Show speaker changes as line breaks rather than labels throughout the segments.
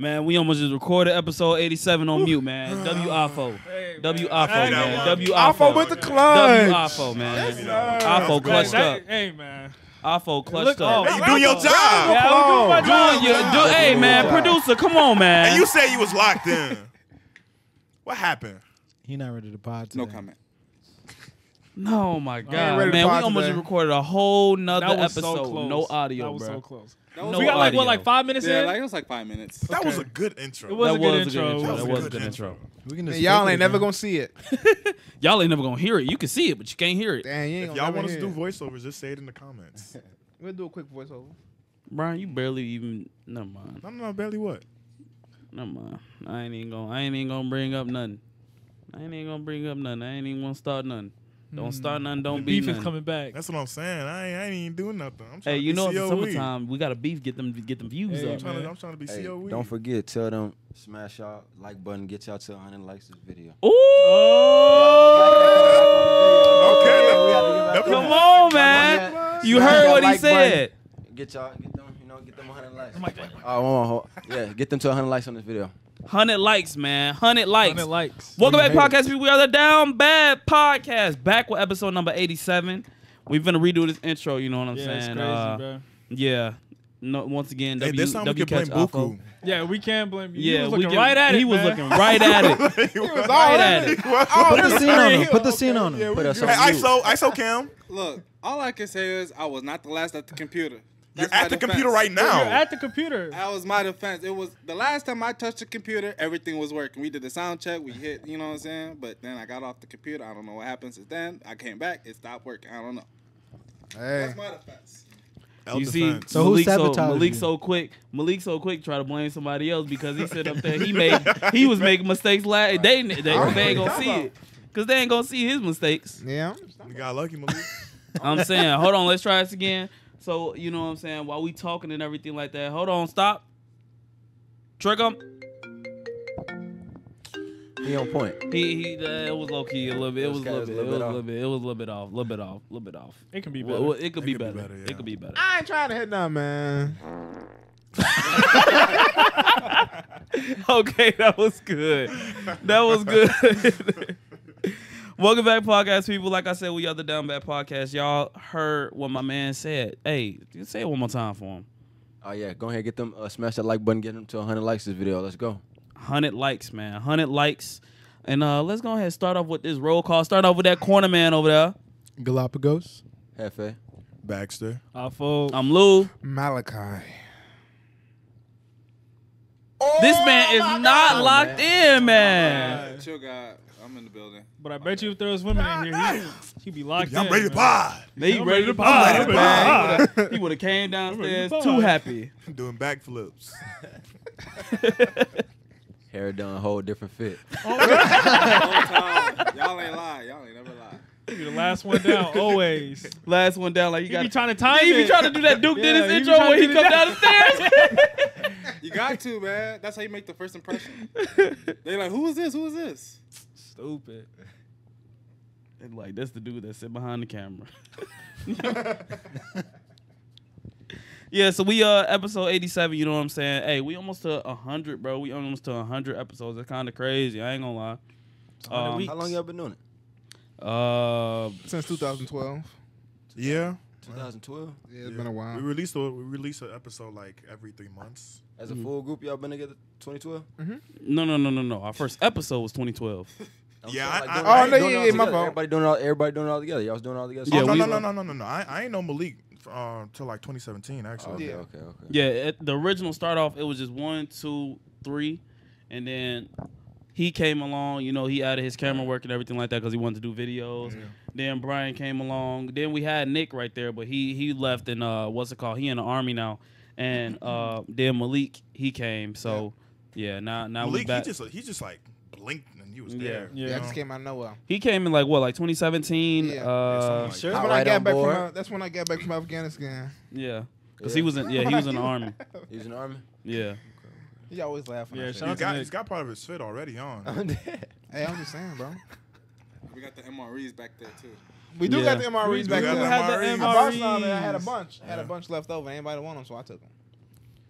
Man, we almost just recorded episode 87 on mute, man. W AFO.
Hey,
W
man.
AFO,
Hey,
man.
man.
W
Alpha with the
W
clutch.
AFO, man.
sir.
AFO
Man,
clutched up.
Hey man.
AFO clutched up.
oh,
You doing your job.
Yeah, I'm doing my job.
Doing your, do, hey, man, producer, come on, man.
And you said you was locked in. What happened?
He not ready to pod today.
No comment.
No, my God,
ready
man. We almost
today.
recorded a whole nother
That was
episode.
so close.
No audio,
That was
bro.
so close.
Was
No
we got like
audio.
what, like five minutes
yeah,
in.
like it was like five minutes.
That was a good intro.
It was
that
a good
was
intro.
a good intro.
That
That
was
was
a
a good
good
intro.
We can
And
just
y'all
fake it
ain't never
again.
gonna see it.
Y'all ain't never gonna hear it. You can see it, but you can't hear it.
Damn, you ain't
if y'all want us to do voiceovers, just say it in the comments.
We'll do a quick voiceover.
Bryan, you barely even. Never mind.
No, no, no, barely what?
Never mind. I ain't even gonna. I ain't even gonna bring up nothing. I ain't even gonna bring up nothing. I ain't even gonna start nothing. Don't start hmm. nothing. Don't
The beef
nothing.
is coming back.
That's what I'm saying. I ain't, I ain't even doing nothing. I'm trying
Hey,
to
you
be
know it's the summertime. We got a beef. Get them. Get them views
Hey,
up.
I'm trying, to. I'm trying to be
Hey,
COE.
don't forget, tell them smash y'all like button, get y'all to 100 likes this video.
Ooh.
Okay,
Yeah,
that-
Come on, man. You
Smash
heard what he
like button.
said.
Get y'all, get them, you know, get them 100 likes. Oh, one more, hold- yeah, get them to 100 likes on this video.
Hundred likes, man. Hundred likes.
100 likes.
Welcome back,
You hate
podcast people. We are the Down Bad Podcast. Back with episode number eighty-seven. We're gonna redo this intro. You know what I'm
Yeah, it's
saying?
crazy,
Uh,
bro.
yeah. No, once again,
Hey,
W,
this time we
w
can blame
catch Alpha.
Buku.
Yeah, we can't blame you.
Yeah,
he was looking
can-
right at it.
He was looking right at it.
he was
right at it.
Put the scene on him. Put the scene on him.
Put us
Hey,
on mute.
ISO, ISO Cam.
Look, all I can say is I was not the last at the computer.
You're at the
defense.
computer right now.
You're at the computer.
That was my defense. It was the last time I touched the computer, everything was working. We did the sound check, we hit, you know what I'm saying? But then I got off the computer. I don't know what happened since then. I came back, it stopped working. I don't know.
Hey,
That's my defense.
L
You see.
So who
Malik so
sabotaged
Malik
you?
so quick. Malik so quick try to blame somebody else because he sit up there. He made he was making mistakes last. They they, they ain't gonna see it because they ain't gonna see his mistakes.
yeah.
you got lucky, Malik.
I'm saying, hold on, let's try this again. So you know what I'm saying? While we talking and everything like that, hold on, stop. Trick him.
He on point.
He he. Uh, it was low key a little bit. It was a little bit. It was a little bit. It was a little bit off. A little bit off. A little bit off.
It can be better.
well, it could be
be
better.
better, yeah.
It could be better.
I ain't trying to hit nothing, man.
okay, that was good. That was good. Welcome back, podcast people. Like I said, we are the Down Bad Podcast. Y'all heard what my man said. Hey, say it one more time for him.
Oh yeah, go ahead, get them, uh, smash that like button, get them to 100 likes this video. Let's go.
100 likes, man. 100 likes. And uh, let's go ahead and start off with this roll call. Start off with that corner man over there.
Galapagos.
Jefe.
Baxter.
Alpha.
I'm Lou.
Malachi.
This man is not locked in, man.
Chill, God. I'm in the building.
But I bet you if there was women in here, he he be locked
I'm
in.
ready to
man.
pod.
He
I'm
ready to
ready to
pie.
pie. I'm ready to
Man, He would've- He would have came downstairs
ready
too happy.
I'm doing backflips.
Hair done, a whole different fit.
Oh, whole time. Y'all ain't lie. Y'all ain't never lie.
He be the last one down always.
Last one down, like you
He
got
be trying to time
He be
it.
trying to do that Duke
Yeah,
did his
he be
intro
trying
when
to
he
do
come down the stairs.
You got to, man. That's how you make the first impression. They like, who is this? Who is this?
Stupid.
And like that's the dude that sit behind the camera. yeah, so we uh episode eighty seven. You know what I'm saying? Hey, we almost to hundred, bro. We almost to hundred episodes. That's kind of crazy. I ain't gonna lie. Um,
How long y'all been doing it?
uh,
Since 2012.
Yeah.
2012.
Yeah, it's been a while.
We released a we release an episode like every three months.
As a full group, y'all been together 2012.
no, no, no, no, no. Our first episode was 2012.
I'm
Yeah,
saying,
I-
doing
I-
it-
oh,
no,
doing
yeah, yeah, my
together.
fault.
Everybody doing it all. Everybody doing it all together. Y'all was doing it all together.
Yeah,
oh, no, no, no, no, no, no, no. I, I ain't know Malik uh, till like 2017 actually.
Okay,
Yeah.
okay, okay.
Yeah, at the original start off, it was just one, two, three, and then he came along. You know, he added his camera work and everything like that because he wanted to do videos. Then Bryan came along. Then we had Nick right there, but he he left and uh, what's it called? He in the army now. And uh, then Malik he came. So yeah, now now we
Malik, he just he just like blinked and he was
Yeah.
there.
Yeah.
you
Yeah, just came out of nowhere.
He came in like what, like 2017?
Yeah.
Uh,
something
That's when
right
I got back
board.
from. Uh, that's when I got back from Afghanistan.
yeah, because
Yeah.
he was in yeah he was in the army.
He was in the army.
Yeah.
He always laughing.
Yeah,
Yeah,
shout
He's
to
got,
Nick.
he's got part of his fit already on.
Hey, I'm just saying, bro.
We got the MREs back there too.
We do
Yeah.
got the MREs
We
back there.
got
had the
MREs.
I bought some. I had a
MREs.
bunch. I had a bunch left over. Anybody want them, so I took them.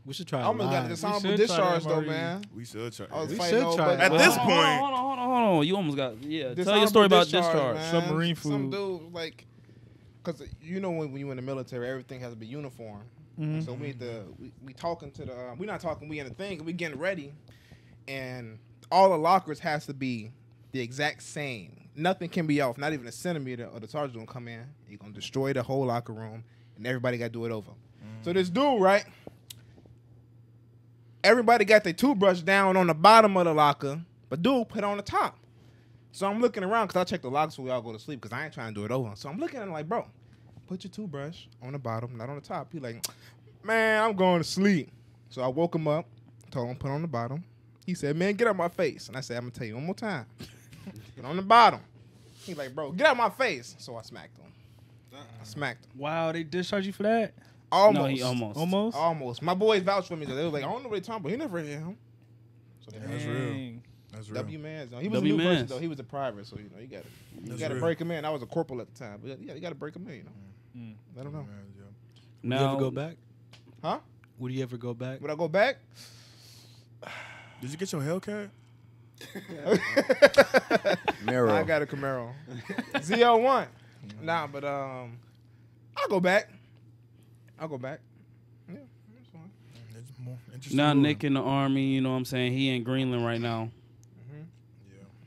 We should try.
I almost got
live.
a
should
dishonorable discharge though, man.
We should try.
I was
We should
over-
try.
At this
Hold on,
point-
hold on, hold on, hold on. You almost got yeah. Tell your
Dishonorable
story about discharge.
man.
Submarine
Some dude like, cause you know when, when you in the military, everything has to be uniform.
Mhm.
So we need to we, we talking to the uh, we not talking we in the thing we getting ready, and all the lockers has to be the exact same. Nothing can be off, not even a centimeter. Or the sergeant gonna come in, he gonna destroy the whole locker room, and everybody got to do it over. So this dude, right? Everybody got their toothbrush down on the bottom of the locker, but dude put it on the top. So I'm looking around because I check the lockers before we all go to sleep because I ain't trying to do it over. So I'm looking at him like, bro, put your toothbrush on the bottom, not on the top. He like, man, I'm going to sleep. So I woke him up, told him put on the bottom. He said, man, get out my face. And I said, I'm gonna tell you one more time. Put on the bottom. He like, bro, get out my face. So I smacked him. I uh-uh. smacked him.
Wow, they discharged you for that?
Almost.
No, he almost.
Almost.
Almost. My boys vouched for me. They were like, I don't know what they talking about. He never hit him. So
Yeah, that's real. That's real.
W Mans. He was
W
a new person though. He was a private, so you know you got to you got to break him in. I was a corporal at the time, but yeah, you got to break him in. You know,
Mm.
let him know.
Man, yeah.
Would
Now
you ever go back?
Huh?
Would you ever go back?
Would I go back?
Did you get your Hellcat?
Miro.
I got a Camaro. ZL1. Nah, but um, I'll go back. I'll go back. Yeah, that's fine.
Mm, it's more interesting.
Now
movie.
Nick in the army, you know what I'm saying? He in Greenland right now. Mm-hmm.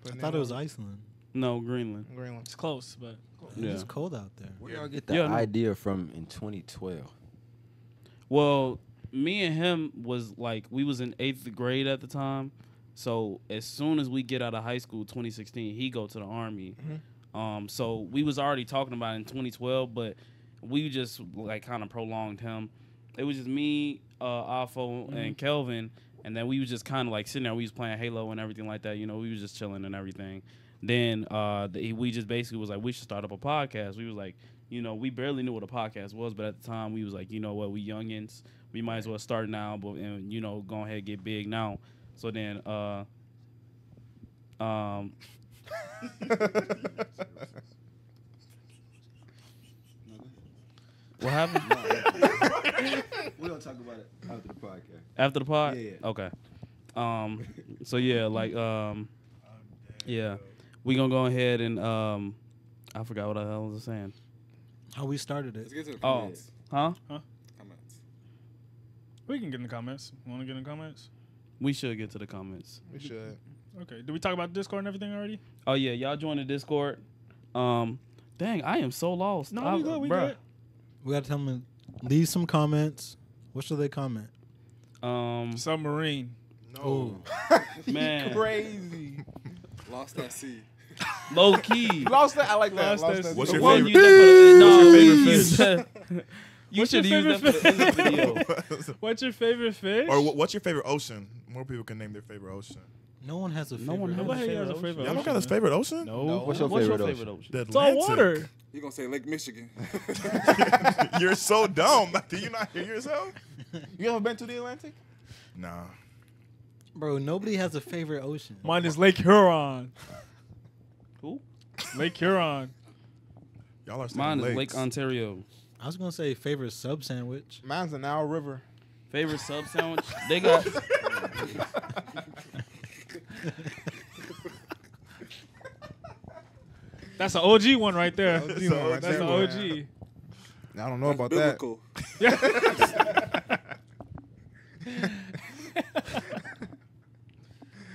Yeah.
I thought it was Iceland.
No, Greenland.
Greenland.
It's close, but
Yeah.
It's cold out there.
Where y'all get the
Yeah,
idea from in 2012?
Well, me and him was like we was in eighth grade at the time. So as soon as we get out of high school, 2016, he go to the army. Mm-hmm. Um, so we was already talking about it in 2012, but we just like kind of prolonged him. It was just me, uh, Afo, and Kelvin, and then we was just kind of like sitting there. We was playing Halo and everything like that. You know, we was just chilling and everything. Then uh, the, we just basically was like, we should start up a podcast. We was like, you know, we barely knew what a podcast was, but at the time we was like, you know what, we youngins, we might as well start now, but and you know, go ahead and get big now. So then, uh, um, what happened
we don't talk about it after the podcast.
after the pod?
Yeah, yeah.
Okay. Um. So yeah, like um, yeah, we gonna go ahead and um, I forgot what the hell I was saying.
How we started it.
Let's get to the
Oh,
comments.
huh?
Comments.
we can get in the comments. Want to get in the comments?
We should get to the comments.
We should.
Okay. Did we talk about Discord and everything already?
Oh yeah, y'all join the Discord. Um, dang, I am so lost.
No,
I,
we good. We
bruh.
good.
We gotta tell them to leave some comments. What should they comment?
Um,
Submarine.
No.
man,
Crazy.
Lost at sea.
low key.
Lost that. I like that.
Lost
Lost
that-
that.
What's your favorite?
you did for the- no,
What's your favorite
used that- You
What's your
should use that for the end of the video.
What's your favorite fish?
or what's your favorite ocean? More people can name their favorite ocean.
No one has a
No
favorite.
one has a
Nobody has a
ocean.
favorite
Y'all don't got a favorite ocean?
No.
No.
What's your
What's your
favorite
favorite
ocean?
ocean?
The
It's all water.
You're gonna say Lake Michigan?
You're so dumb. Do you not hear yourself?
You ever been to the Atlantic?
Nah.
Bro, nobody has a favorite ocean.
Mine is Lake Huron.
Who?
Lake Huron.
Y'all are
Mine is
lakes.
Lake Ontario.
I was gonna say favorite sub sandwich.
Mine's the Nile River.
Favorite sub sandwich? They got.
That's an OG one right there.
OG
That's
one right
That's an. OG.
I don't know about that.
Biblical.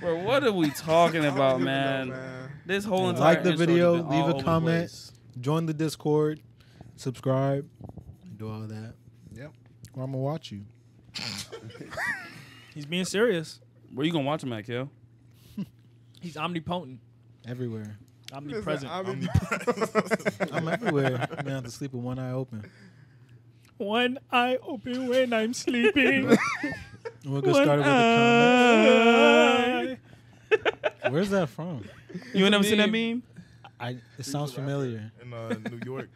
Bro, what are we talking about,
even know,
man?
man.
This whole entire.
Like
entire
the video, leave a
over the
comment. Join the Discord, subscribe, do all that.
Yep.
Or I'm gonna watch you.
He's being serious.
Where you gonna watch him at, Kel?
He's omnipotent,
Everywhere.
omnipresent.
Listen, I'm in-
I'm everywhere. I'm gonna have to sleep with one eye open.
One eye open when I'm sleeping.
We'll get started with the
eye.
comments. Where's that from?
You ain't never seen that
meme.
meme?
I. It sounds familiar.
In uh, New York.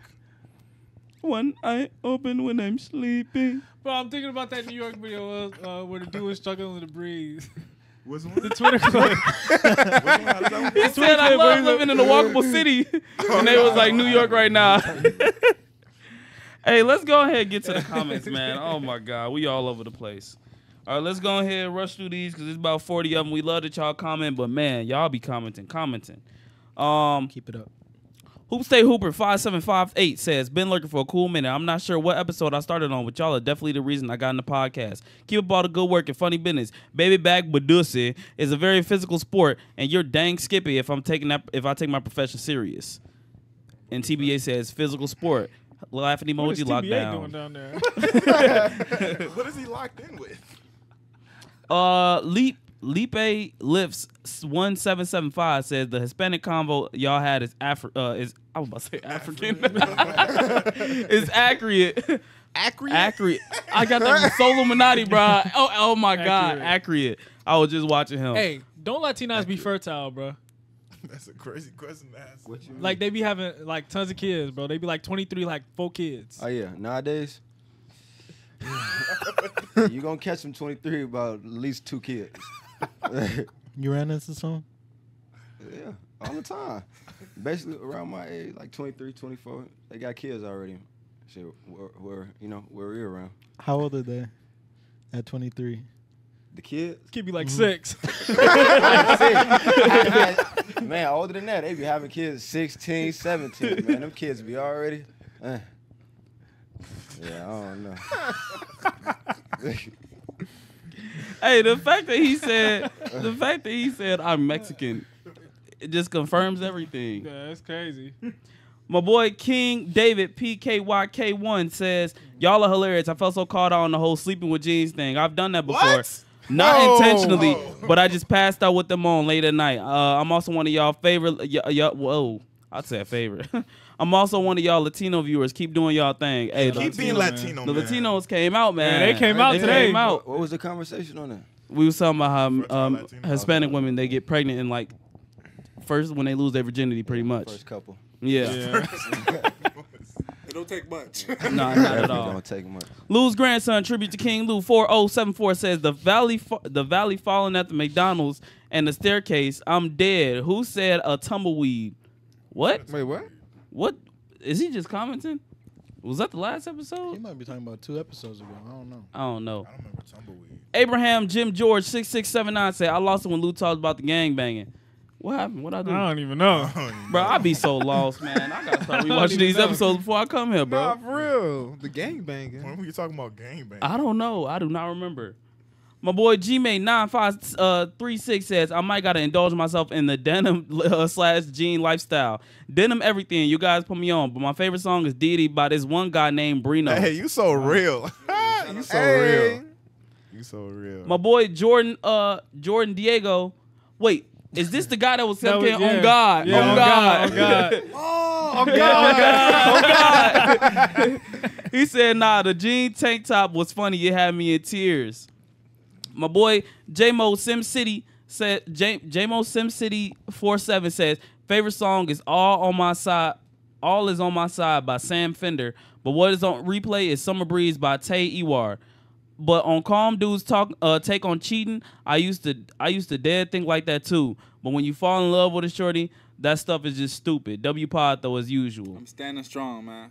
One eye open when I'm sleeping.
Bro, I'm thinking about that New York video uh, where the dude was struggling to breathe.
What's one?
The Twitter clip.
He said, "I love living in a walkable city," and they was like, "New York right now." hey, let's go ahead and get to the comments, man. Oh my God, we all over the place. All right, let's go ahead and rush through these because there's about 40 of them. We love that y'all comment, but man, y'all be commenting, commenting. Um,
Keep it up.
Hoop Stay Hooper 5758 says, Been looking for a cool minute. I'm not sure what episode I started on, but y'all are definitely the reason I got in the podcast. Keep up all the good work and funny business. Baby back Badusi is a very physical sport, and you're dang skippy if I'm taking that if I take my profession serious. And TBA says physical sport. Laughing
What is
emoji
TBA doing
lockdown.
down there?
what is he locked in with?
Uh, Leap Lipe Lifts one seven seven five says the Hispanic convo y'all had is Afri- uh is I was about to say African. is accurate.
Accurate.
Accurate. I got that from Solluminati, bro. Oh, oh my god,
Accurate.
accurate. I was just watching him.
hey, don't Latinas be fertile, bro.
That's a crazy question to ask.
What you mean?
Like they be having like tons of kids, bro. They be like 23, like four kids.
Oh yeah, nowadays. You're gonna catch them 23 about at least two kids.
You ran into some?
yeah, all the time. Basically around my age, like 23, 24, they got kids already. Shit, where, where you know where we around.
How old are they? At 23.
The kids.
Kid be like six.
man, older than that, they be having kids 16, 17. Man, them kids be already. eh. Yeah, I don't know.
Hey, the fact that he said the fact that he said I'm Mexican, it just confirms everything.
yeah, that's crazy.
My boy King David PKYK1 says, Y'all are hilarious. I felt so caught out on the whole sleeping with jeans thing. I've done that before.
What?
Not
Whoa.
intentionally,
Whoa.
but I just passed out with them on late at night. Uh, I'm also one of y'all favorite. Y- y- whoa, I'd say a favorite. I'm also one of y'all Latino viewers. Keep doing y'all thing. Hey, the,
Keep being
Latino,
Latino,
the
man.
Latinos came out, man.
Yeah, they came out
They
today.
came out.
What was the conversation on that?
We was talking about how
Fertile
um, Hispanic women they get pregnant in like first when they lose their virginity, pretty much.
First couple.
Yeah,
Yeah.
It don't take much.
nah, not at
Definitely
all.
Don't take much.
Lou's grandson, tribute to King Lou, 4074 says the valley fa- the valley falling at the McDonald's and the staircase. I'm dead. Who said a tumbleweed? What?
Wait, what?
What? Is he just commenting? Was that the last episode?
He might be talking about two episodes ago. I don't know.
I don't know.
I don't remember tumbleweed.
Abraham Jim George 6679 said, I lost it when Lou talked about the gang banging. What happened? What I
I
do?
I don't even know.
Bro, I be so lost, man. I gotta start rewatching these
know.
episodes before I come here, bro.
Nah, for real. The gang banging.
When were you talking about gang bang?
I don't know. I do not remember. My boy Gmate nine five uh three six says I might gotta indulge myself in the denim uh, slash jean lifestyle. Denim everything. You guys put me on, but my favorite song is Diddy by this one guy named Brino.
Hey, you so real. you so
Hey.
real. You so real.
My boy Jordan uh Jordan Diego. Wait, is this the guy that was
That
saying
was- yeah.
on God?
Yeah,
on,
on
God.
God,
on
on God.
God. On God. he said, nah, the jean tank top was funny. It had me in tears. My boy J-Mo Sim City said J J-Mo Sim City 47 says, favorite song is All on My Side. All is on my side by Sam Fender. But what is on replay is Summer Breeze by Tay Iwar. But on Calm Dudes talk uh take on cheating, I used to I used to dead think like that too. But when you fall in love with a shorty, that stuff is just stupid. W pod though as usual.
I'm standing strong, man.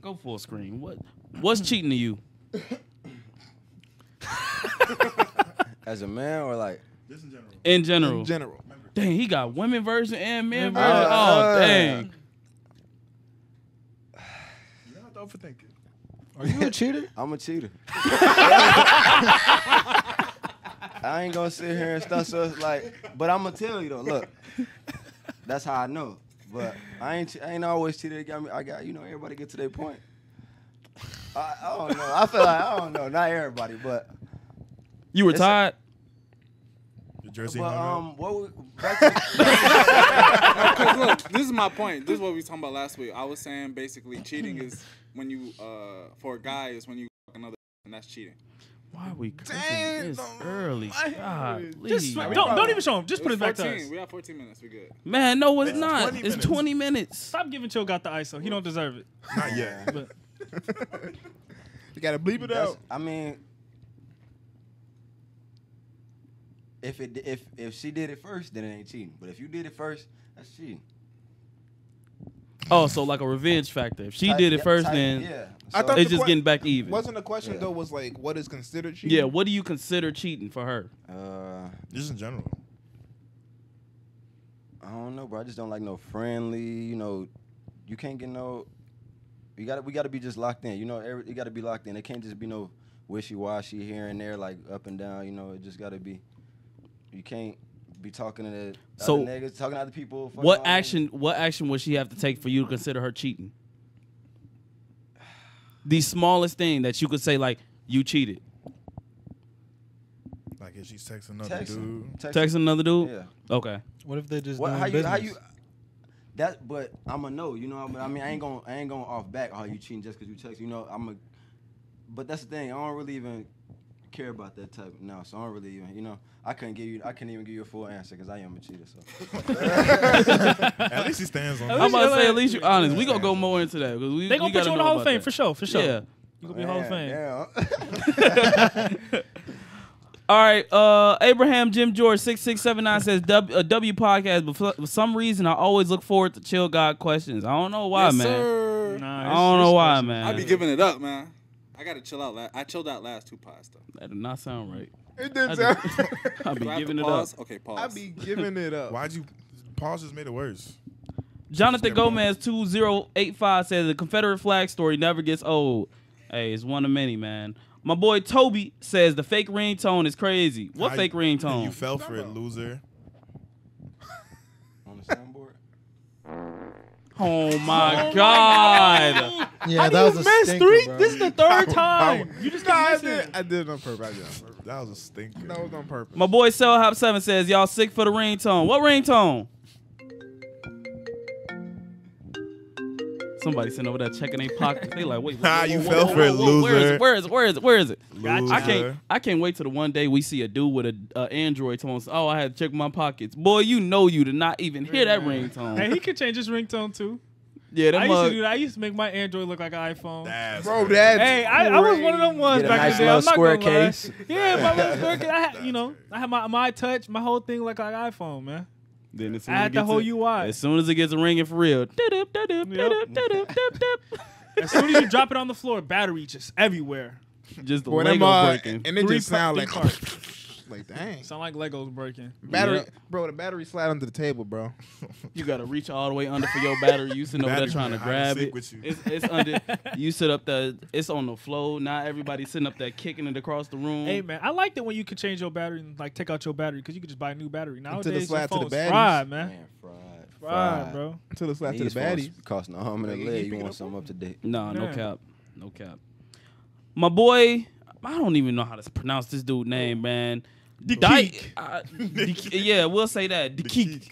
Go full screen. What what's cheating to you?
As a man or like
Just in general.
In general.
In general.
Dang, he got women version and men
Men
version.
version.
oh
Uh,
dang.
You're not overthinking.
Are you a cheater?
I'm a cheater. I ain't gonna sit here and stuff. So it's like, but I'm gonna tell you though. Look, that's how I know. But I ain't. I ain't always cheated. Got me. I got. You know, everybody get to their point. I, I don't know. I feel like I don't know. Not everybody, but
You were
It's a-
tired?
Your jersey
but
hung up.
um, what? We, back to,
Because look, this is my point. This is what we was talking about last week. I was saying basically cheating is when you, uh, for a guy, is when you fuck another, and that's cheating.
Why are we cursing
Dang,
this
don't-
early? God,
Just don't, don't even show him. Just put it
It's
back to
14.
us.
We have 14 minutes. We good.
Man, no, it's
It's
not.
20
It's
minutes.
20 minutes.
Stop giving Chill got the ISO. He don't deserve it.
Not yet.
But
You gotta bleep it
that's,
out.
I mean, if it if if she did it first, then it ain't cheating. But if you did it first, that's cheating.
Oh, so like a revenge factor. If she
Type-
did it
yeah,
first,
type-
then
yeah.
I
So-
thought
it's
the
just
que-
getting back even.
Wasn't the question
Yeah.
though was like what is considered cheating?
Yeah, what do you consider cheating for her?
Uh,
Just in general.
I don't know, bro. I just don't like no friendly. You know, you can't get no. You got to We got to be just locked in. You know, every, you got to be locked in. It can't just be no wishy washy here and there, like up and down. You know, it just got to be. You can't be talking to the
So,
other niggas, talking to other people.
What
all them.
action? What action would she have to take for you to consider her cheating? The smallest thing that you could say, like you cheated.
Like if she's texting another
Text,
dude.
texting
Text another dude.
Yeah.
Okay.
What if they're just
What?
doing
How you? How you? That, but I'ma know, You know, what I mean, I ain't going. I ain't going off back. Oh, you cheating just because you text. You know, I'm a. But that's the thing. I don't really even care about that type now. So I don't really even. You know, I couldn't give you. I couldn't even give you a full answer because I am a cheater. So.
At least he stands on
At
I'm
that.
least
about to say, at least you honest. We gonna go more into that because we
They
we
gonna put you in the Hall of Fame
that.
for sure, for sure.
Yeah.
You gonna be Hall of Fame.
Yeah.
All right. Uh, Abraham Jim George six six seven nine says W, a W podcast, but for, for some reason I always look forward to chill God questions. I don't know why,
Yes,
man.
sir.
Nah,
I don't know why,
crazy.
man.
I be giving it up, man. I gotta chill out. La- I chilled out last two pods though.
That did not sound right.
It did sound.
I'll be
Do I have
giving
to
it up.
pause? Okay, pause.
I be giving it up.
Why'd you pause just made it worse?
Jonathan
Step on.
Gomez two zero eight five says the Confederate flag story never gets old. Hey, it's one of many, man. My boy Toby says the fake ringtone is crazy. What
How
fake
you-
ringtone?
You fell for it, loser.
On the soundboard.
Oh, oh my god.
yeah,
How
that was
you
a
miss
stinker,
three?
bro.
This is the third time. You just
got I
keep
did. I did it on purpose. I did it on purpose.
That was a stinker.
That was on purpose.
My boy Cell Hop Seven says y'all sick for the ringtone. What ringtone? Somebody sitting over there checking their pockets. They like, wait,
Nah, you fell for it,
Where is
loser.
it? Where is it? Where is it? Where is it?
Gotcha.
I can't. I can't wait till the one day we see a dude with a uh, Android phone. Oh, I had to check my pockets. Boy, you know you did not even hear that ringtone.
Hey, he could change his ringtone too.
yeah, that
I used to do that. I used to make my Android look like an iPhone.
That's
Bro,
crazy.
that.
Hey, I, I was one of them ones back
nice
in the day. I'm not
square
gonna lie.
case.
Yeah, my little square case. I had, you know, I had my my touch, my whole thing look like an iPhone, man.
Then as soon
I
as it
the
gets
whole
a-
UI.
As soon as it gets ringing for real.
As soon as you drop it on the floor, battery just everywhere.
Just the
Boy,
Lego
uh,
breaking.
and it
Three
just
par-
sound
three
like,
parts.
like dang.
Sound like Legos breaking.
Battery,
Yeah.
bro. The battery slide under the table, bro.
You gotta reach all the way under for your battery. You sitting over there trying to
playing hide and
grab it.
with you.
It's, it's under. You sit up there. It's on the floor. Now everybody's sitting up there kicking it across the room.
Hey man, I liked it when you could change your battery and like take out your battery because you could just buy a new battery. Nowadays, your
slide to the
phone's
baddies.
fried, man.
Man, fried.
Fried, bro.
Until it's left to the
phones
baddies.
Costing a arm and a leg. You want something up to date.
Nah, no cap, no cap. My boy, I don't even know how to pronounce this dude name, man.
Dekeek.
uh, Deke- yeah, we'll say that. Dekeek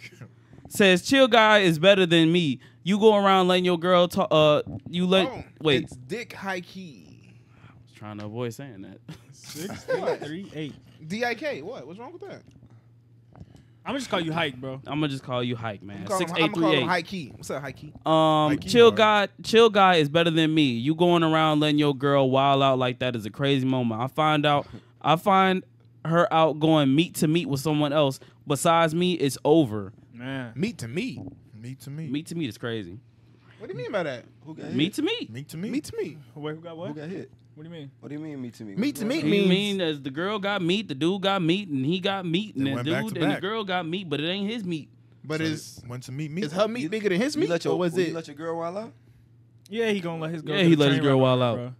says, "Chill guy is better than me. You go around letting your girl talk. Uh, you let
Oh,
wait.
It's Dick High Key.
I was trying to avoid saying that.
Six,
What?
three, eight.
D I K. What? What's wrong with that?
I'm gonna just call you Hike, bro.
I'm gonna just call you Hike, man.
I'm calling
Six
him-
eight
I'm
three
calling him
eight.
High Key. What's up, High Key?
Um,
Like you
chill
are.
guy, chill guy is better than me. You going around letting your girl wild out like that is a crazy moment. I find out, I find her out going meet to meet with someone else besides me. It's over.
Man.
Meat to meat.
Meat to meat.
Meet to meet is crazy.
What do you mean by that?
Who got
Meet
hit?
to meet.
Meat to meat.
Meat to meat.
Wait, who got what?
Who got hit?
What do you mean?
What do you mean me to me?
Meat to
What's
meat
going
You mean as the girl got meat, the dude got meat, and he got meat, and
They
the
went back
dude
to
and the
back.
girl got meat, but it ain't his meat.
But
So
is
went to meet meat.
is her meat
You-
bigger than his
You let your,
or was
you
it?
let your girl wild out?
Yeah, he gonna let his girl.
Yeah,
get
he
a
let his
train
girl
run
wild
on her,
out.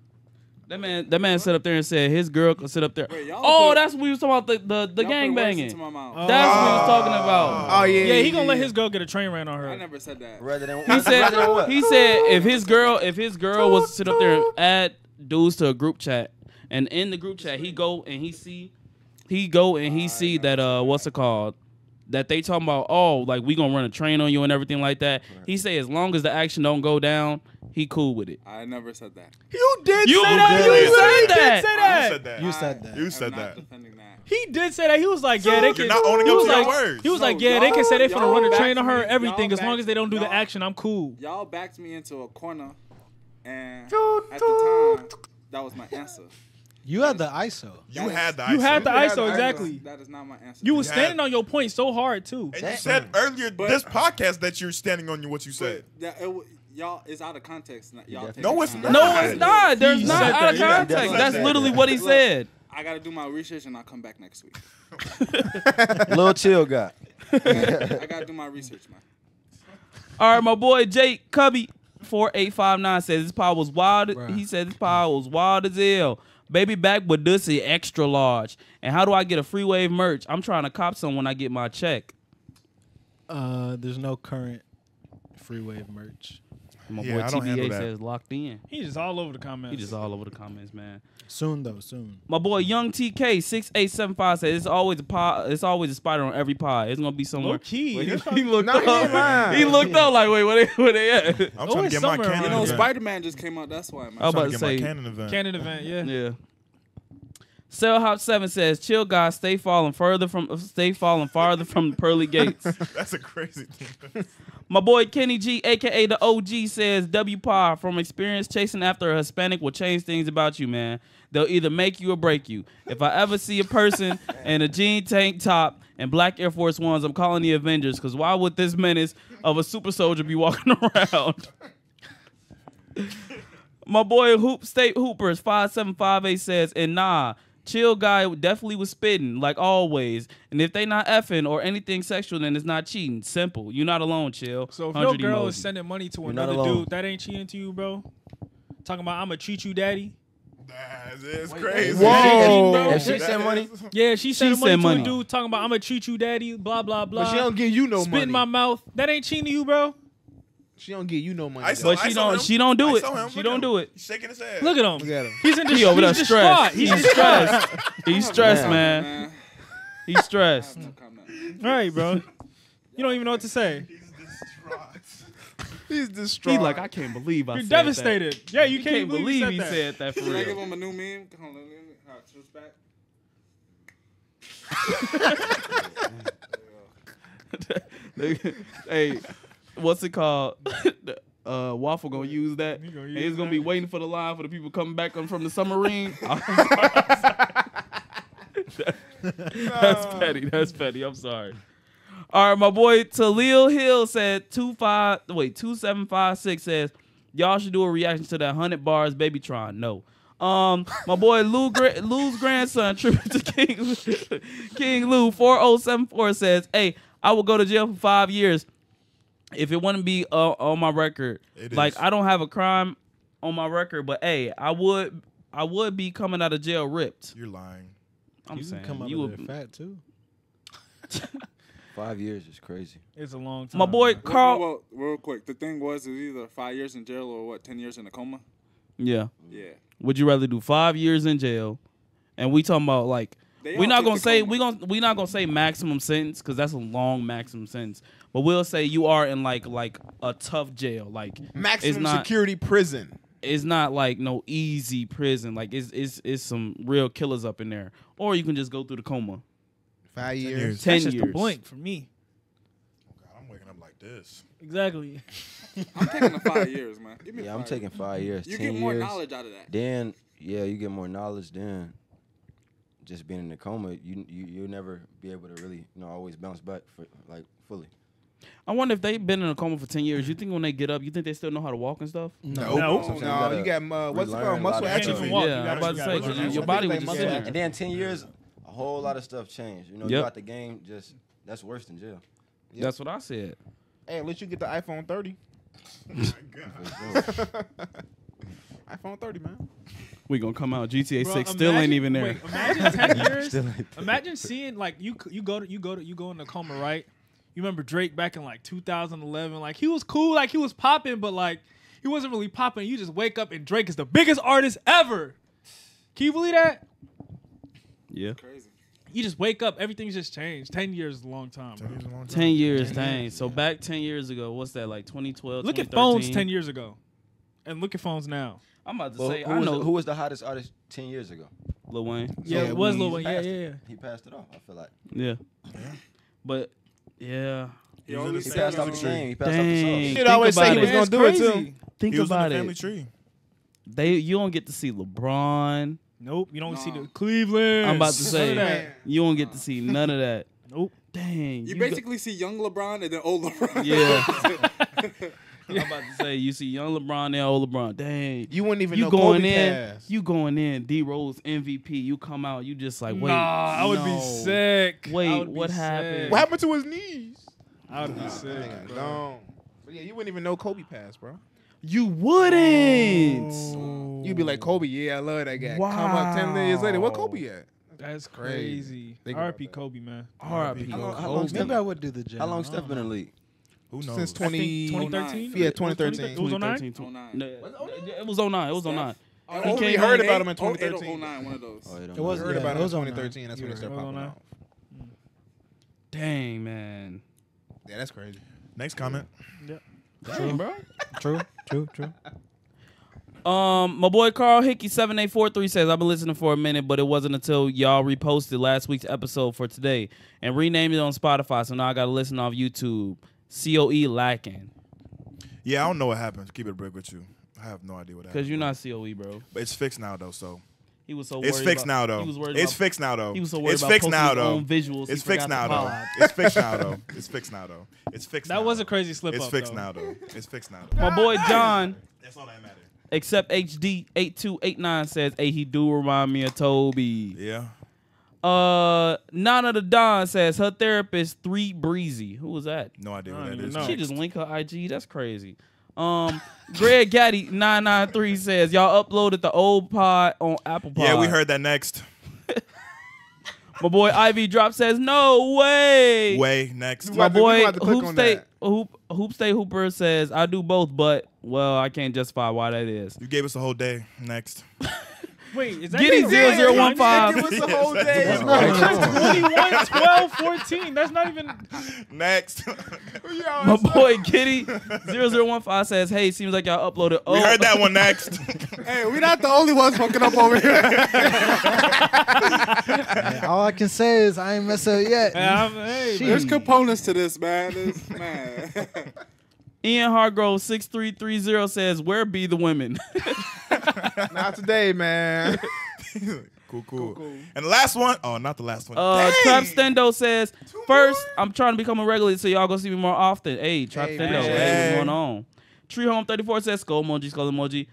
Bro.
That man, that man sat up there and said his girl could sit up there.
Wait,
oh,
put-
that's what we was talking about the the, the gang banging.
into my mouth.
Oh.
That's what we was talking about.
oh yeah,
Yeah, he gonna let his girl get a train ran on her.
I never said that.
Rather than
He said he said if his girl if his girl was to sit up there and add dudes to a group chat and in the group chat he go and he see he go and he see that uh what's it called that they talking about oh like we gonna run a train on you and everything like that. He say as long as the action don't go down, he cool with it.
I never said that.
You did
You
say
did.
that.
You
You
said
said
that.
You said that.
You said that.
You said that.
He did say that. He was like, yeah, they
You're
can.
not owning
he
up
was
to your
like,
words.
he was
No,
like, yeah, they can say they finna
y'all
run a
backed
train on her, everything. As long as they don't do the action, I'm cool.
Y'all backed me into a corner, and at the time, that was my answer.
You had the ISO.
You had the ISO.
You had
ISO.
the
had
ISO
the
exactly.
That is not my answer.
You
were
standing on your point so hard too.
And you said earlier
But-
this podcast that you're standing on what you said.
Yeah, it, wa- y'all is out of context. Y'all
No, it's not.
No, it's not. There's
He
not out
that.
of
He
context. That's
said
literally
that.
what he
Look.
said.
I gotta do my research and I'll come back next week.
Little chill guy.
I gotta do my research, man.
All right, my boy Jake Cubby, four eight five nine says this power was wild.
Bruh.
He said this power was wild as hell. Baby back with Dussy extra large. And how do I get a free wave merch? I'm trying to cop some when I get my check.
Uh, there's no current free wave merch.
My
Yeah,
boy
I
TBA says locked in.
He's just all over the comments.
He's just all over the comments, man.
Soon though, soon.
My boy Young TK six eight seven five says it's always a pod. It's always a spider on every pod. It's gonna be somewhere.
low key.
Wait,
That's
he looked
Nah,
up.
lying.
He looked up like, wait, where they, where they at?
I'm trying to get my
somewhere
canon
You know, Spider Man just came out. That's why, man.
I was
I'm
about
trying
to
to get
say,
my canon event.
Cannon event, yeah.
yeah. Cell Hop Seven says, "Chill, guys. Stay falling further from, stay falling farther from the pearly gates."
That's a crazy thing.
My boy Kenny G, aka the OG, says W Par from experience chasing after a Hispanic will change things about you, man. They'll either make you or break you. If I ever see a person in a jean tank top and black Air Force Ones, I'm calling the Avengers. Because why would this menace of a super soldier be walking around? My boy Hoop State Hoopers five seven five eight says, and nah, chill guy definitely was spitting like always. And if they not effing or anything sexual, then it's not cheating. Simple. You're not alone. Chill.
So if your girl
emoji.
is sending money to
You're not
another
alone.
dude, that ain't cheating to you, bro. Talking about I'ma treat you daddy.
That's it's crazy.
Whoa.
If she send money,
Yeah, she sending money
send
to a dude talking about I'ma treat you daddy, blah blah blah.
But she don't give you no
spit
money.
in my mouth. That ain't cheating to you, bro.
She don't give you no money.
I saw-
But she
saw
don't-
him.
she don't do it. She
Look
don't do it.
He's shaking his head.
Look at him.
Look at him.
He's in
He over there
he's
stressed.
distraught. He's
He's stressed. He's stressed, man.
Man,
He's stressed.
no.
All right, bro. You don't even know what to say.
He's distraught.
He's distraught.
He like, I can't believe I
You're
said
devastated. Yeah, you
That.
can't,
can't believe
you
he
said that.
said that for
Should I give him a new meme? Hold on, let me- all right, switch back.
hey, what's it called? uh, Waffle gonna use that.
He gonna
And he's gonna
that.
be waiting for the line for the people coming back from the submarine. That's petty. That's petty. I'm sorry. All right, my boy Talil Hill said two five. Wait, two seven five six says y'all should do a reaction to that hundred bars Babytron. No. Um, my boy Lou Gra- Lou's grandson tribute to King King Lou four zero seven four says, "Hey, I will go to jail for five years if it wouldn't be uh, on my record.
It
like
is.
I don't have a crime on my record, but hey, I would I would be coming out of jail ripped.
You're lying.
I'm
you
saying
can come out
you
of
would,
fat too.
five years is crazy.
It's a long time.
my boy. Carl.
Well, well, real quick. The thing was, it was either five years in jail or what, ten years in a coma.
Yeah.
Yeah.
Would you rather do five years in jail? And we talking about like
They
we're not gonna say
coma.
we gonna we not gonna say maximum sentence because that's a long maximum sentence. But we'll say you are in like like a tough jail. Like
maximum
it's not-
security prison.
it's not like no easy prison. Like it's it's it's some real killers up in there. Or you can just go through the coma.
Five years.
years.
Ten
That's just
years.
a blink for me.
Oh God, I'm waking up like this.
Exactly.
I'm taking the five years, man. Give me
Yeah, I'm taking five years.
You
ten
get more
years.
knowledge out of that.
Then yeah, you get more knowledge. Then just being in the coma, you you you'll never be able to really you know always bounce back for like fully.
I wonder if they've been in a coma for ten years. You think when they get up, you think they still know how to walk and stuff?
No,
No.
no,
So you
you
gotta
uh, what's it called? Muscle
of
atrophy.
walk.
Yeah, I'm about to say
gotta
'cause
learn.
you- your body
think
would
they
just
must
there.
And then ten years, a whole lot of stuff changed. You know,
Yep.
you out the game, just that's worse than jail.
That's what I said.
Hey, at least you get the iPhone 30.
For sure.
iPhone 30, man.
We gonna come out. GTA
Bro,
Six still ain't even there.
wait, imagine ten years.
Still ain't there.
Imagine seeing like you you go to you go to you go in the coma, right? You remember Drake back in like 2011? Like he was cool, like he was popping, but like he wasn't really popping. You just wake up and Drake is the biggest artist ever. Can you believe that?
Yeah.
Crazy.
You just wake up, everything's just changed. Ten years is a long time. Bro.
Ten years is a long time.
Ten years, dang. So back ten years ago, what's that like? 2012.
Look at phones ten years ago, and look at phones now.
I'm about to
Well,
say
who,
I
was
know
the, who was the hottest artist ten years ago?
Lil Wayne.
Yeah,
Yeah,
it was
we
Lil Wayne. Yeah,
passed
yeah,
it.
yeah.
He passed it off. I feel like
Yeah. But yeah.
He
He was in the
he passed
family
off the
tree.
game. He passed
Dang.
off the sauce.
He'd always say he was gonna do it
That's
too.
crazy.
Think
He was in
about
the family
it.
tree.
They you don't get to see LeBron.
Nope, you don't see the Cleveland.
I'm about to say
None of that.
you don't get to see none of that.
Nope.
Dang.
You
go-
basically see young LeBron and then old LeBron.
Yeah. I'm about to say you see young LeBron there, old LeBron. Dang.
You wouldn't even
You
know
going
Kobe
in,
passed.
you going in, D Rose MVP. You come out, you just like wait.
nah, I would be sick.
Wait,
be
what happened?
sick.
What happened to his knees?
I would be
Nah,
sick.
nigga,
bro.
gone. But yeah, you wouldn't even know Kobe passed, bro.
You wouldn't. Oh.
You'd be like Kobe. Yeah, I love that guy. Come up ten years later, what Kobe at?
That's
Crazy.
crazy.
Think about
R.P. Kobe, man.
R.I.P.
How long- how
Kobe.
long Steph
Maybe I would do the job.
How long Steph been in the league?
Who knows?
Since
I
20,
2013?
Yeah, 2013.
It was 09?
09.
No, It was 09. It was 09.
I
He
only heard
on
about him in 2013.
09, one of those.
Oh,
It was-
I heard
yeah,
about
it
him in
was
2013. That's when it started popping
09.
off.
Dang, man.
Yeah, that's crazy.
Next comment.
Dang, bro.
True, true, true.
Um, my boy Carl Hickey seven eight four three says I've been listening for a minute, but it wasn't until y'all reposted last week's episode for today and renamed it on Spotify, so now I gotta listen off YouTube. COE lacking
Yeah, I don't know what happened. Keep it brick with you. I have no idea what happened.
because you're not COE, bro.
But it's fixed now though. So
He was so
it's fixed
about-
now though.
He was worried
It's
about,
fixed now though.
He was so worried
it's
about
fixed now
his
though.
own visuals.
It's fixed now though. It's fixed now though. It's fixed now though. It's fixed.
That
now,
was a crazy slip
It's
up.
fixed
though.
now though. It's fixed now though.
My boy John,
That's all that matters.
except HD eight two eight nine says, "Hey, he do remind me of Toby."
Yeah.
Uh, Nana the Don says her therapist three breezy. Who was that?
No idea
I
what
don't
that
even
is.
know.
She just link her IG. That's crazy. Um, Greg Gaddy nine nine three says y'all uploaded the old pod on Apple Pod.
Yeah, we heard that next.
My boy Ivy Drop says no way.
Way next.
My
about to- we
boy
about to click
Hoop State. Hoop Hoop State Hooper says I do both, but well I can't justify why that is.
You gave us a whole day. Next.
Wait, is that
Giddy
even-
zero zero one five.
Give us a whole day.
that's
bro.
21, 12, 14. That's not even.
Next.
My boy Kitty 0015 says, "Hey, seems like y'all uploaded."
we
oh,
heard that one next.
Hey, we're not the only ones fucking up over here.
Yeah, all I can say is I ain't mess up yet.
Hey, hey,
There's components to this, man. This, man.
Ian Hargrove 6330 says, "Where be the women?"
Not today, man.
cool, cool, And the last one. Oh, not the last one.
Uh,
Dang!
Trap Stendo says, first, I'm trying to become a regular so y'all gonna see me more often. Hey, Trap
Hey,
Stendo,
man.
hey, what's going on? Tree Home 34 says, skull emoji, skull emoji.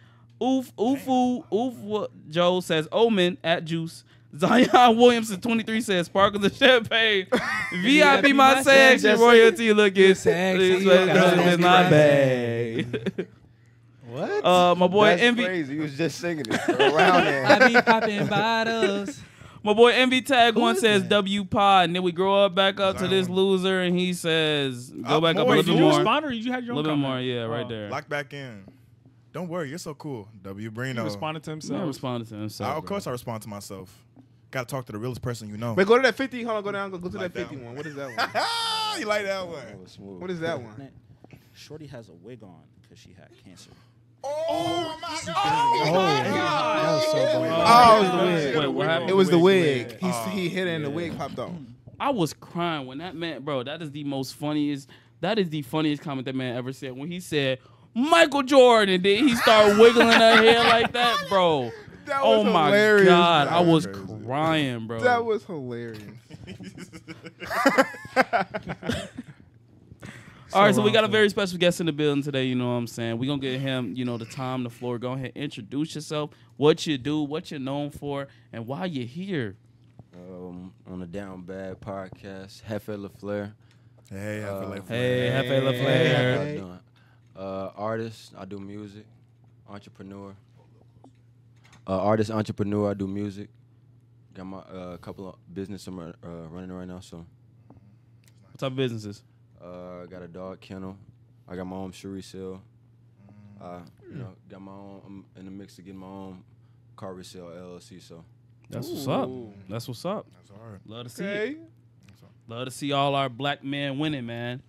Oof, oofu, oof, what- Joe says, Omen at Juice. Zion Williamson 23 says, Sparkles of Champagne. VIP my section, royalty looking
sexy.
It's it's not bad.
What?
Uh, my boy
That's
Envy,
crazy. You was just singing it around there.
I be popping bottles.
My boy Envy Tag One says
that?
W Pod, and then we grow up back up to this loser, and he says, go
Up
back up a
more,
little
Did
bit
you
more.
respond or you had
A
your own
little bit more, yeah, right
Oh.
there.
Lock back in. Don't worry, you're so cool. W
He
Brino.
responded to
I
himself.
responded to himself.
I- of course, I respond to myself. Got to talk to the realest person you know.
Wait, go to that 50. Hold on, go down. Go, go to
Like
that
that one.
one. What is that one?
You like that one?
That.
What is that one?
Shorty has a wig on because she had cancer.
Oh my
oh, oh
god!
that was so boring.
Oh, it was the wig.
Wait, what happened?
It was the
Wig,
wig. He
Oh,
he hit it and the wig popped off.
I was crying when that man, bro. That is the most funniest. That is the funniest comment that man ever said when he said Michael Jordan. Did he start wiggling her hair like that, bro?
That
Oh
was
my
hilarious,
god,
bro.
I was
crazy.
Crying, bro.
That was hilarious.
All right, so we got a very special guest in the building today. You know what I'm saying? We're gonna get him, you know, the time, the floor. Go ahead, introduce yourself, what you do, what you're known for, and why you're here.
Um, on the Down Bad podcast, Jefe Laflare.
Hey, I feel like
Hey, Jefe Laflare.
How
Laflare.
you doing? Uh, artist, I do music. Entrepreneur. Uh, artist, entrepreneur, I do music. Got my uh, couple of business I'm uh, running right now, so
What type of businesses?
uh, I got a dog kennel. I got my own shoe resale. Uh, you know, got my own. I'm in the mix to get my own car resale LLC. So
That's what's up.
Ooh.
That's what's up.
That's hard.
Love to see it. Love to see all our black men winning, man.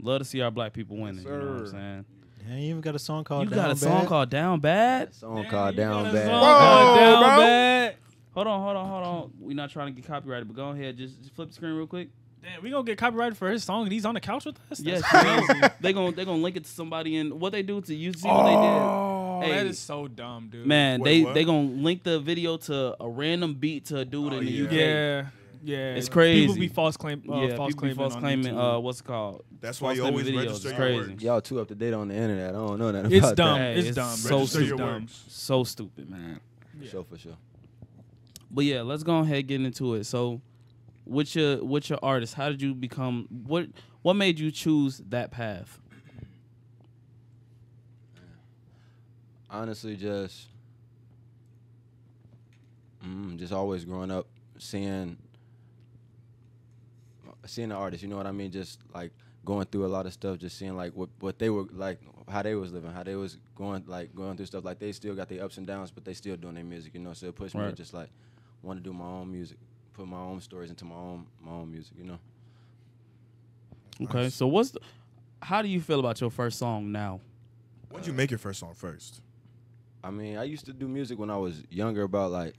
Love to see our black people winning. you know what I'm saying?
Yeah, you even got a song called
You got a
Down
song
Bad?
called Down Bad?
that song called Down Bad.
song
Whoa,
called Down
bro.
Bad.
Hold on, hold on, hold on. We're not trying to get copyrighted, but go ahead. Just, just flip the screen real quick.
Damn, we gonna get copyrighted for his song and he's on the couch with us? That's
Yes,
crazy.
they gonna they gonna link it to somebody and what they do to you see what
Oh,
Hey.
that is so dumb, dude.
Man,
Wait,
they
what?
they gonna link the video to a random beat to a dude
Oh,
in the
yeah.
UK.
Yeah. Yeah,
It's crazy.
People be false claim. Uh,
yeah,
false
people
claiming.
false claiming. Uh, what's it called?
That's why you
claiming
always
videos.
register
It's
your
crazy.
words.
Y'all too up to date on the internet. I don't know nothing
It's
about
dumb.
Hey,
it's,
it's
dumb.
so
bro.
Register
It's
your
dumb.
words.
So stupid, man.
that. For sure, for sure.
But yeah, let's go ahead and get into it. So, what's your what's your artist? How did you become what what made you choose that path?
Honestly, just mm, just always growing up seeing seeing the artists. You know what I mean? Just like going through a lot of stuff, just seeing like what what they were like, how they was living, how they was going like going through stuff. Like they still got their ups and downs, but they still doing their music. You know, so it pushed me just like want to do my own music, put my own stories into my own my own music. You know.
Okay,
Nice.
so what's the, how do you feel about your first song now?
When'd you make your first song first?
I mean, I used to do music when I was younger, about like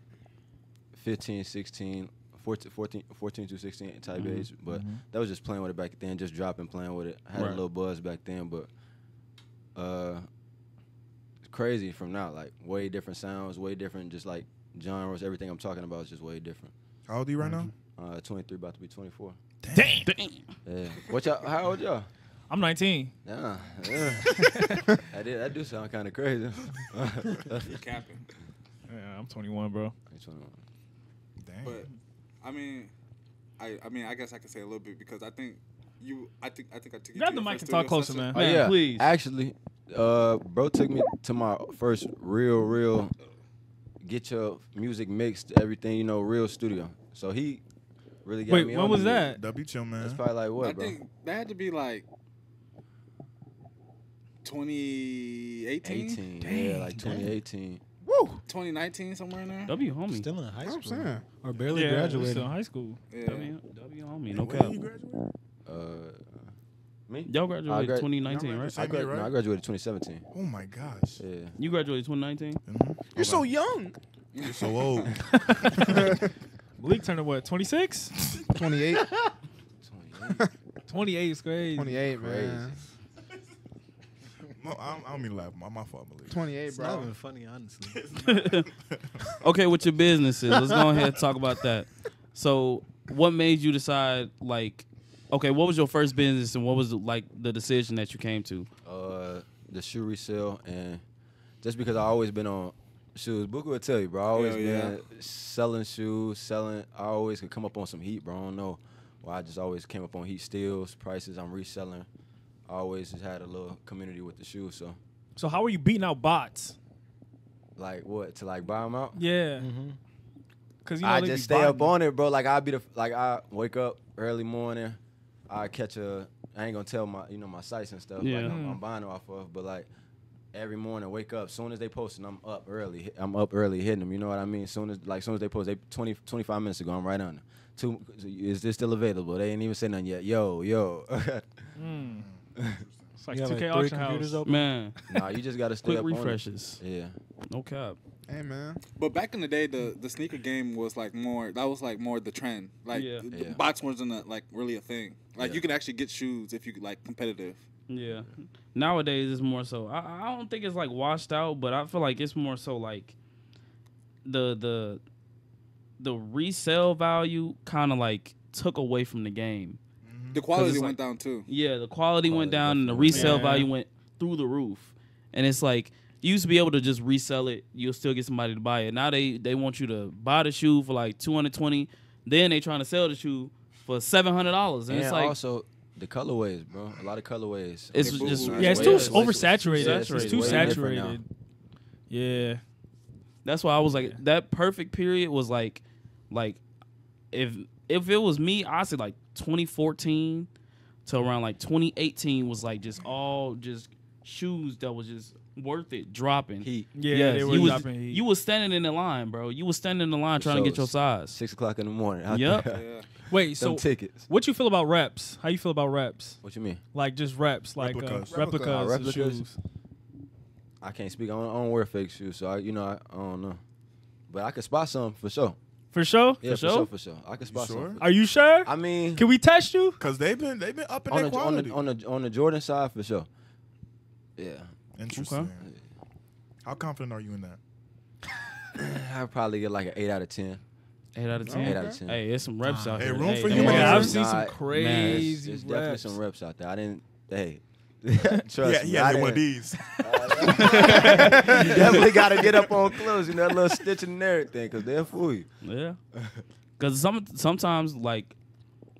15, 16, 14, 14, 14 to 16 type
Mhm.
age. But that was just playing with it back then, just dropping, playing with it. I had
Right.
a little buzz back then, but uh, it's crazy from now. Like, way different sounds, way different, just like genres. Everything I'm talking about is just way different.
How old are you right now?
Uh, 23, about to be 24.
Damn.
Yeah. What y'all, how old y'all?
I'm 19.
Yeah. yeah. that, did, that do sound kind of crazy.
You capping.
Yeah, I'm 21, bro.
I'm 21.
Dang.
But I mean, I I mean I guess I can say a little bit because I think you I think I think I took you
Grab
to
the
your
mic and talk closer,
session.
man.
Oh
Man,
yeah,
please.
Actually, uh, bro took me to my first real, real get your music mixed, everything you know, real studio. So he really got
Wait,
me.
when
on
was that?
W chill, man.
That's probably like what,
I
bro?
think that had to be like 2018,
18, yeah,
Dang,
like
dang.
2018.
Woo!
2019, somewhere in there.
W homie.
Still in high
I'm
school.
saying.
Or barely
yeah,
graduated.
Still in high school.
Yeah.
W, w homie. No
When
cap.
you graduated?
Uh, me?
Y'all graduated
I grad-
2019,
Y'all
right?
Same
I, grad-
right?
no, I graduated 2017.
Oh my gosh.
Yeah.
You graduated 2019.
Mhm.
You're so young.
You're so old.
Malik turning what? 26?
28.
28.
28 is crazy.
28,
Crazy.
man.
No, I, don't, I don't mean to laugh. My, my fault, Malik.
28,
It's not even funny, honestly.
okay, with your businesses, let's go ahead and talk about that. So, what made you decide? Like, okay, what was your first business, and what was like the decision that you came to?
uh, the shoe resale, and just because I always been on shoes, Booker would tell you, bro. I always
Hell yeah.
been selling shoes, selling. I always could come up on some heat, bro. I don't know why. I just always came up on heat steals, prices. I'm reselling. I always just had a little community with the shoes, so
So how are you beating out bots?
like what to like buy them out.
Yeah.
mm-hmm.
Cause you know
I just stay up
botting.
on it, bro. Like I be the like I wake up early morning. I catch a. I ain't gonna tell my you know my sites and stuff.
Yeah.
Like I'm. I'm buying off of, but like every morning wake up. Soon as they posting, I'm up early. I'm up early hitting them. You know what I mean? Soon as like soon as they post, they 20 25 minutes ago. I'm right on. it. Two, is this still available? They ain't even say nothing yet. Yo, yo.
Mm. It's like
You
2K
like
auction house.
open.
Man,
nah, you just gotta stay
quick
up on it.
refreshes.
Yeah.
No cap.
Hey, man.
But back in the day, the the sneaker game was like more. That was like more the trend. Like
Yeah.
the
Yeah.
bots wasn't a, like really a thing. Like
Yeah.
you could actually get shoes if you like competitive.
Yeah. Nowadays, it's more so. I, I don't think it's like washed out, but I feel like it's more so like the the the resale value kind of like took away from the game.
The mm-hmm. quality
it's
went down too.
Yeah, the quality, went down and the resale
went down.
value went through the roof. And it's like you used to be able to just resell it, you'll still get somebody to buy it. Now they they want you to buy the shoe for like 220, then they trying to sell the shoe for $700 and,
And
it's like
also the colorways, bro. A lot of colorways.
it's
They
just
boo-boo.
Yeah, it's too
it's
oversaturated.
too
It's too
saturated.
Way different now.
saturated. Yeah.
That's why I was like that perfect period was like like if if it was me, I said like 2014 to around like 2018 was like just all just shoes that was just worth it dropping.
Heat.
Yeah,
Yes,
they were
you was,
dropping heat.
you was standing in the line, bro. You was standing in the line
For
trying to get your size.
Six o'clock in the morning.
Yep.
Yeah.
Wait, so
tickets.
what you feel about reps? How you feel about reps?
What you mean?
Like just reps, like
Replicas.
Uh, replicas,
Uh,
of
replicas?
shoes.
I can't speak. I don't, I don't wear fake shoes, so I, you know, I, I don't know. But I could spot some for sure.
For sure.
Yeah,
For
for,
sure?
sure, for sure. I could spot
sure?
some.
Are you sure?
I mean,
Can we test you?
Cause they've been they've been up in
on
their
the, on
quality.
the on the on the Jordan side for sure. Yeah,
Interesting. How confident are you in that?
I'd probably get like an eight out of ten.
Eight out of ten.
Eight out of ten.
Hey, there's some reps out
Hey,
here.
room for
don't
you, man.
Yeah, I've seen some
man,
crazy
There's definitely some reps out there. I didn't. Hey, trust
Yeah,
me.
yeah,
I
like one of these.
you definitely got to get up on clothes and that little stitching and everything, cause they'll fool you.
Yeah. Because some sometimes like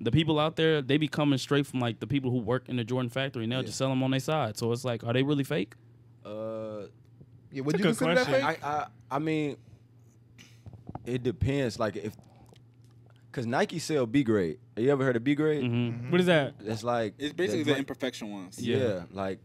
the people out there they be coming straight from like the people who work in the Jordan factory and they'll
Yeah.
just sell them on their side. So it's like, are they really fake?
Uh,
Yeah, would
That's
you
a good
consider that
question.
fake?
I, I I mean, it depends. Like if, cause Nike sell B grade. You ever heard of B grade?
Mm-hmm.
What is that?
It's like
It's basically the
like-
imperfection ones.
Yeah. like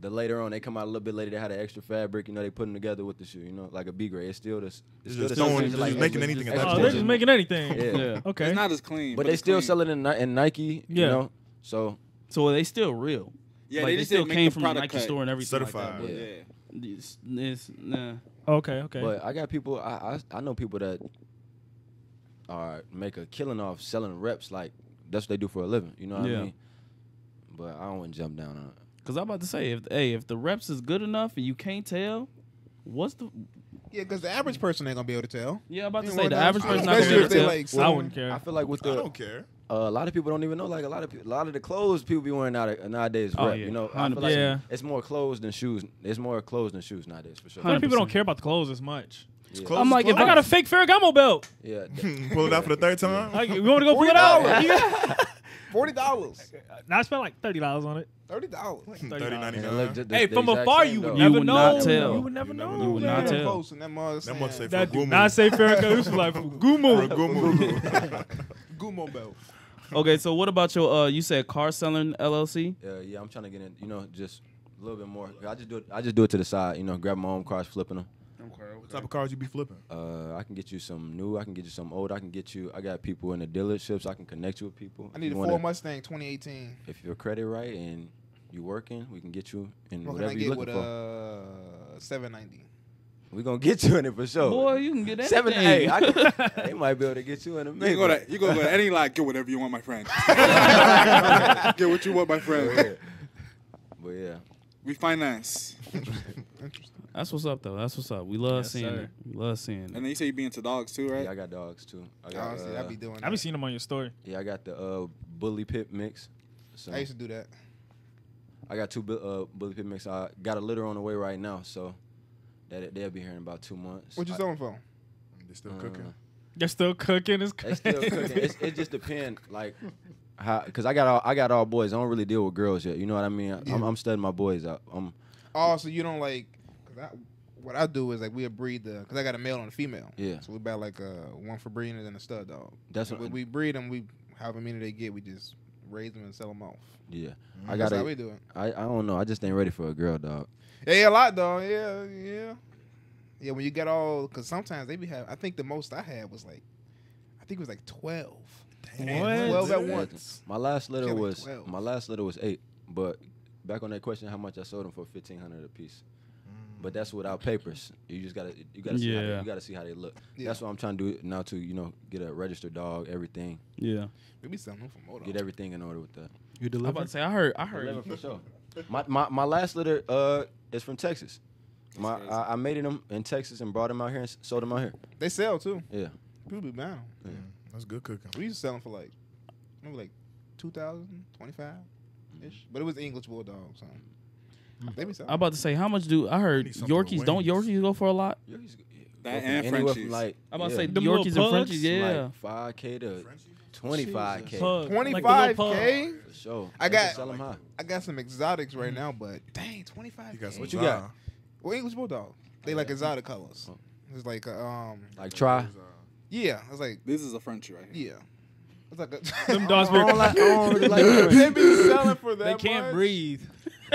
the later on they come out a little bit later. They had an extra fabric. You know, they put them together with the shoe. You know, like a B grade. It's still the. It's
It's
still
just
the same
throwing- just
like
making
extra-
anything at that
Oh,
point.
they're just making anything.
Yeah.
Yeah.
Okay.
It's not as clean,
But
but,
they still
clean.
sell it in, in Nike.
Yeah.
You know, so
So are they still real.
Yeah,
like,
they
they, still came
the
from the Nike
cut.
store and everything.
Certified.
Like that,
Yeah.
it's, it's, nah.
Oh, okay. Okay.
But I got people. I, I I know people that are make a killing off selling reps. Like that's what they do for a living. You know what
Yeah.
I mean? But I don't want to jump down on it.
Cause I'm about to say, if hey, if the reps is good enough and you can't tell, what's the?
Yeah, because the average person ain't gonna be able to tell.
Yeah, I'm about to say the average person not gonna be
if
able to
they
tell.
like
I
selling-
wouldn't care.
I feel like with the I
don't care.
Uh, a lot of people don't even know. Like a lot of people, a lot of the clothes people be wearing out nowadays.
Oh,
rep,
yeah.
You know, I feel like
Yeah.
it's more clothes than shoes. It's more clothes than shoes nowadays for sure.
a lot of people don't care about the clothes as much.
Yeah.
clothes.
I'm like, if
I got a fake Ferragamo belt.
Yeah,
Pull it out for the third time.
Like, you want to go pull it out?
$40.
You got-
Forty dollars,
Now I spent like thirty dollars on it.
thirty dollars.
Thirty ninety
And it
nine.
look ju- the-
Hey, from afar you would
though.
You
never know.
tell.
You would never know.
You would not tell.
Post and that mug
That must say
That do not say Ferragamo. This was like Gumu.
Gumu.
Gumo belt.
Okay, so what about your? uh You said car selling LLC.
Uh, yeah, I'm trying to get in. You know, just a little bit more. I just do it. I just do it to the side. You know, grab my own cars, flipping them. Okay.
What type of cars you be flipping?
Uh, I can get you some new. I can get you some old. I can get you. I got people in the dealerships. I can connect you with people.
I need a
You
Ford
wanna-
Mustang 2018.
If your credit right and you working, we can get you in
What can
whatever
I
you're
get
looking
with
for.
uh 790?
We gonna get you in it for sure.
Boy, you can get anything.
Seven, hey, I can, they might be able to get you in a
You
minute.
can go to you go to any lot, get whatever you want, my friend. get what you want, my friend.
But yeah,
We finance.
That's what's up, though. That's what's up. We love
Yes,
seeing
sir.
it. We love seeing
And
it.
then you say you be into dogs too, right?
yeah, I got dogs too. I got,
Honestly, I
uh,
be doing.
I
That.
be seeing them on your story.
yeah, I got the uh, bully pit mix. So
I used to do that.
I got two uh, bully pit mix. I got a litter on the way right now, so that they'll be here in about two months.
What you
I-
selling for?
They're still
uh,
cooking.
They're still cooking. It's
They still cooking. It's, it just depends, like, how, cause I got all I got all boys. I don't really deal with girls yet. You know what I mean? I'm, I'm studying my boys out. I'm
Oh, so you don't like? Cause I, what I do is like we breed the. Cause I got a male and a female.
Yeah.
So we about like uh one for breeding and then a stud dog.
That's
And
what-
we, we breed them. We however many they get, we just raise them and sell them off.
yeah. Mm-hmm. I
That's
got
how we
a,
do it.
I, I don't know. I just ain't ready for a girl dog.
Yeah, yeah, a lot though. Yeah, yeah, yeah. When you get all, cause sometimes they be have. I think the most I had was like, I think it was like twelve.
What?
Twelve at once.
My last litter
Killing
was
12.
my last litter was eight. But back on that question, how much I sold them for? Fifteen hundred a piece. But that's without papers. You just gotta you gotta see how they, you gotta see how they look.
Yeah.
That's what I'm trying to do now to you know get a registered dog, everything,
Yeah.
We be selling them for more.
get everything in order with that.
You deliver.
I'm about to say. I heard. I heard.
Eleven for sure. My, my my last litter uh is from Texas. My. I, I made them in Texas and brought them out here and sold them out here.
They sell too.
Yeah.
People be buying 'em.
Mm, That's good cooking.
We used to sell them for like, maybe like 2,000, 25 ish. But it was English bulldog, so they be selling.
I'm about to say. How much do I heard?
need something with
Yorkies don't
wings.
Yorkies go for a lot?
That and
anywhere
Frenchies.
Like
I'm about to say
Them
Yorkies and
pugs?
Frenchies. Yeah.
like five k to twenty five k.
Pug, like the little
25
pug.
k.
For sure.
I
They can
got-
sell them high.
I got some exotics right now, but dang, 25.
You got some
What you got?
Zara.
Well, English bulldog. They like exotic colors.
Oh.
It's like uh, um,
Like try.
yeah. It's like
This is a Frenchie right here.
yeah. It's like a.
Them dogs
I don't like- I don't really like
they be selling for that.
They can't
much?
breathe.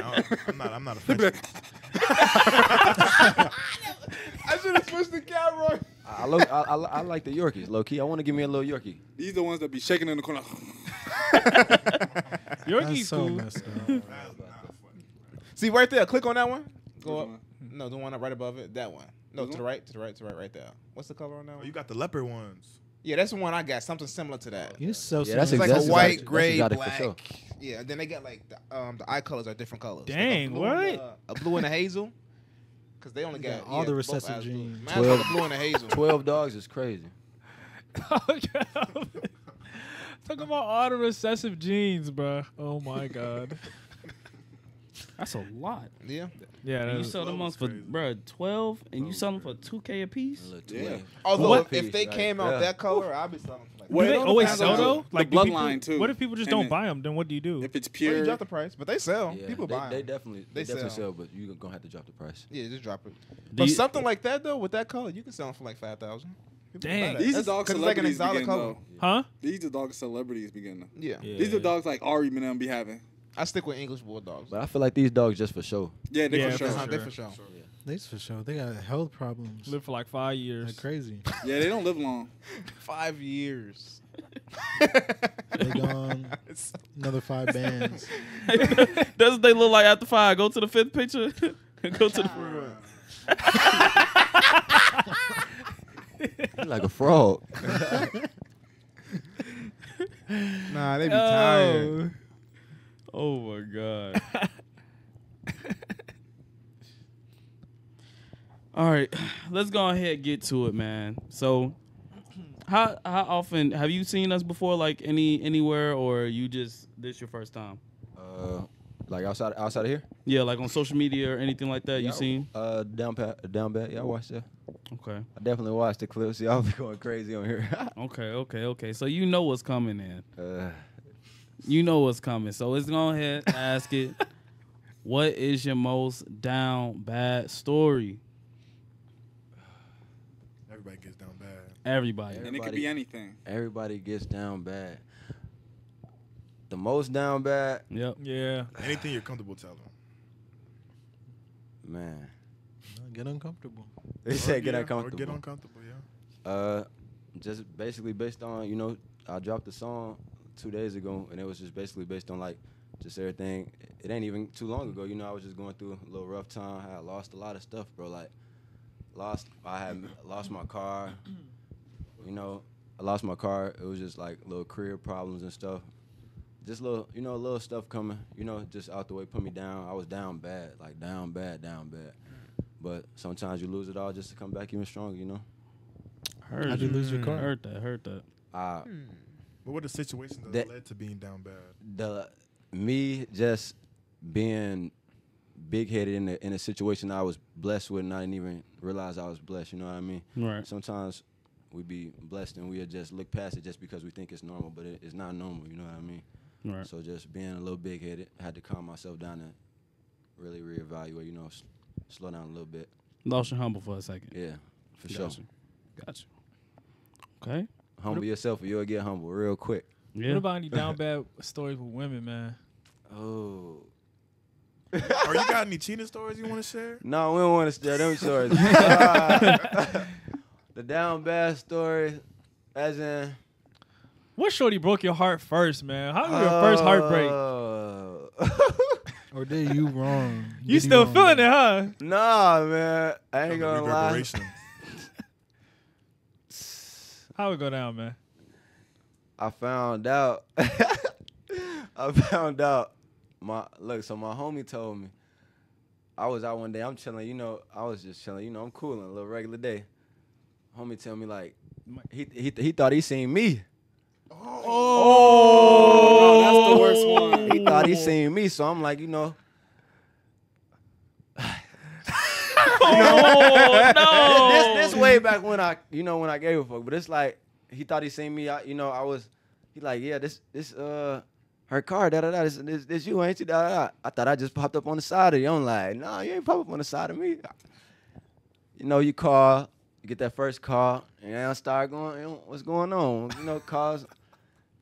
No, I'm not. I'm not a French.
I should have switched the camera.
I, lo- I, I, I like the Yorkies, low key. I want to give me a little Yorkie.
These the ones that be shaking in the corner.
Yorkie's
That's so
cool.
messed up.
See right there. Click on that one. Go
Which
up.
one?
No, the one up right above it. That one. No,
This
to the right, to the right, to the right, right there. What's the color on that
Oh,
one?
you got the leopard ones.
Yeah, that's the one I got. Something similar to that.
You're so
Yeah, that's
It's like a white, gray,
exotic for
black.
sure.
Yeah, then they got like the, um the eye colors are different colors. Like a
Dang,
and
what?
a, a blue and a hazel. Cause they only got,
got all
yeah,
the recessive
eyes blue.
genes.
Mine's got the
Twelve-
blue and a hazel.
Twelve dogs is crazy.
Talking about all the recessive genes, bro. Oh my god.
That's a lot.
Yeah.
Yeah,
And you sell them ones for bro twelve, and you sell them for two k a piece.
A little
Yeah.
twin.
Although
What?
if, if they
Like,
came out
yeah.
that color, I'd be selling for like.
Well,
do
it
they
all
always
depends
sell
on
though?
the
Like do people-
bloodline, too.
What if people just
And
don't
it-
buy them? Then what do you do?
If it's
Or you
pure,
drop the price, but they sell.
Yeah,
People
they,
buy 'em.
they definitely
They
they, definitely
sell.
sell, but you're gonna have to drop the price.
Yeah, just drop it.
Do
But
you-
something like that though, with that color, you can sell them for like five thousand.
Dang.
these are dog celebrities begin though.
Huh?
These are dog celebrities begin. though.
Yeah.
These are dogs like Ari and them be having.
I stick with English bulldogs.
But I feel like these dogs just for show.
Yeah, they
Yeah,
for
for
sure.
They
sure.
for sure.
They for sure. They got health problems.
Live for like five years.
Like crazy.
Yeah, they don't live long.
Five years.
They gone another five bands.
That's what they look like after five. Go to the fifth picture. Go to the front.
You're like a frog.
Nah, they be tired.
Oh. Oh my god. All right, let's go ahead and get to it, man. So, how how often have you seen us before, like any anywhere, or you just this your first time?
Uh, like outside outside of here.
Yeah, like on social media or anything like that. You
Yeah,
seen?
Uh, down pat, down bad. Yeah, I watched that.
Okay,
I definitely watched the clips. Y'all be going crazy on here.
okay, okay, okay. So you know what's coming in.
uh,
You know what's coming. So let's go ahead ask it. What is your most down bad story?
Everybody gets down bad.
Everybody.
And it could be anything.
everybody gets down bad. The most down bad,
Yep.
Yeah.
Anything you're comfortable telling.
man.
Get uncomfortable.
They
Or
said get
yeah,
uncomfortable.
Or get uncomfortable, yeah.
Uh, just basically based on you know I dropped the song two days ago, and it was just basically based on like just everything. It ain't even too long ago. You know, I was just going through a little rough time. I lost a lot of stuff, bro. Like lost, I had lost my car. You know, I lost my car. It was just like little career problems and stuff. Just little, you know, a little stuff coming. You know, just out the way, put me down. I was down bad, like down bad, down bad. But sometimes you lose it all just to come back even stronger. You know.
Heard
How'd you lose your car?
Heard that. Heard that.
Uh,
But what are the situations that,
That-
led to being down bad?
the me just being big headed in a in a situation I was blessed with and I didn't even realize I was blessed, you know what I mean?
Right.
Sometimes we be blessed and we just look past it just because we think it's normal, but it, it's not normal, you know what I mean?
Right.
So just being a little big headed, I had to calm myself down and really reevaluate, you know, s- slow down a little bit.
Lost your humble for a second.
Yeah, for sure.
Gotcha. Gotcha. Okay.
Humble yourself or you'll get humble real quick.
Yeah.
What about any down bad stories with women, man?
Oh.
or you got any cheating stories you want to share?
No, we don't want to share them stories. Uh, the down bad story, as in
What shorty broke your heart first, man? How was your first heartbreak?
Uh,
Or did you wrong?
You
Did
still
wrong,
feeling
bro?
it, huh?
nah, man, I ain't gonna lie.
Reverberation.
How it go down, man?
I found out. I found out. My look, so my homie told me. I was out one day. I'm chilling. You know, I was just chilling. You know, I'm cooling a little regular day. Homie tell me like, he he he thought he seen me.
Oh, that's the worst one.
He thought he oh. seen me, so I'm like, you know,
oh no!
this this way back when I you know when I gave a fuck, but it's like he thought he seen me. I, you know, I was he like yeah this this uh her car da da da this this, this you ain't you da da da. I thought I just popped up on the side of you. I'm like no, you ain't pop up on the side of me. You know, you call, you get that first call, and I start going, you know, what's going on? You know, calls.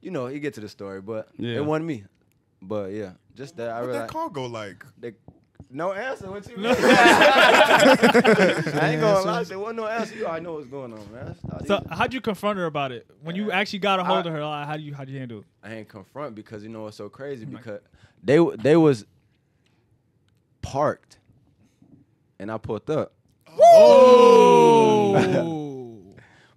You know, you get to the story, but
Yeah.
it wasn't me. But yeah, just that I
What
really
that call go like?
they, no answer. What you mean? I ain't gonna lie. There wasn't no answer. You already know what's going on, man.
So how'd you confront her about it? When you actually got a hold
I-
of her, like, how do you how do you handle it?
I ain't confront because you know what's so crazy
like-
because they they was parked, and I pulled up.
Oh.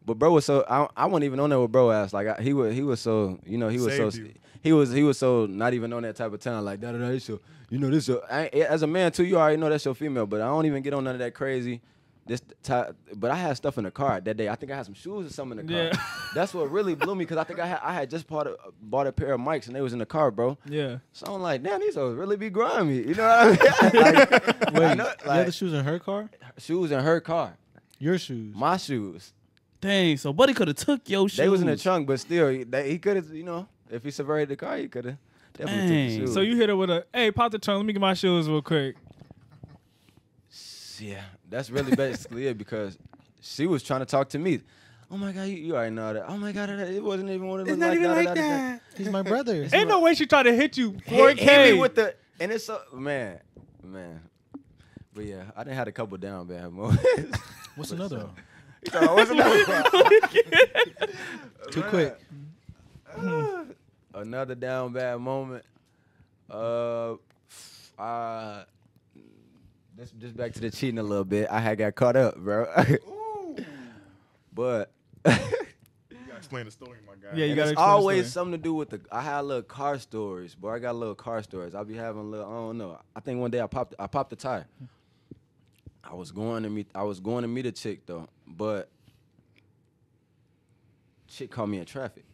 But bro was so I I wasn't even on there with bro ass like I, he was he was so you know he was so
you.
He was he was so not even on that type of town like da da da this your, you know this your, I, as a man too you already know that's your female but I don't even get on none of that crazy this ti- but I had stuff in the car that day. I think I had some shoes or something in the car.
Yeah.
That's what really blew me because I think I had I had just bought a bought a pair of mics and they was in the car, bro.
Yeah.
So I'm like, damn, these are really be grimy. You know what I mean? like,
Wait,
I know,
you had
like,
the shoes in her car?
shoes in her car,
Your shoes.
my shoes.
Dang, so Buddy could have took your shoes.
They was in the trunk, but still, he, they, he could have, you know, if he subverted the car, he could have definitely took the shoes.
So you hit her with a, hey, pop the trunk. Let me get my shoes real quick.
Yeah, that's really basically it because she was trying to talk to me. Oh my god, you, you already know that. Oh my god, it wasn't even what it looked like. da, da, da, da, da.
He's my brother.
Ain't no way she tried to hit you.
Hit, hit me with the and it's so man, man. But yeah, I done had a couple down bad moments.
What's another one?
You know, what's another?
Too quick.
Ah, Another down bad moment. Uh, uh, just just back to the cheating a little bit. I had got caught up, bro. but
You gotta explain the story, my guy.
Yeah, you gotta explain the
always
story.
something to do with the. I had little car stories, boy. I got little car stories. I'll be having little. I don't know. I think one day I popped. I popped the tire. I was going to meet. I was going to meet a chick though, but chick caught me in traffic.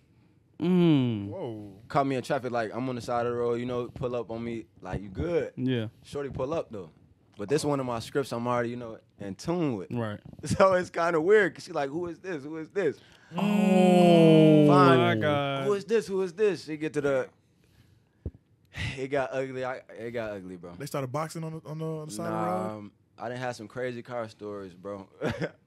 Mm.
Whoa.
Caught me in traffic. Like I'm on the side of the road. You know, pull up on me. Like you good.
Yeah.
Shorty pull up though. But this one of my scripts I'm already you know in tune with.
Right.
So it's kind of weird. Cause she like, who is this? Who is this?
Oh
Fine.
my god.
Who is this? Who is this? She get to the. It got ugly. I, it got ugly, bro.
They started boxing on the on the, on the side of the
Nah,
road.
um, I didn't have some crazy car stories, bro.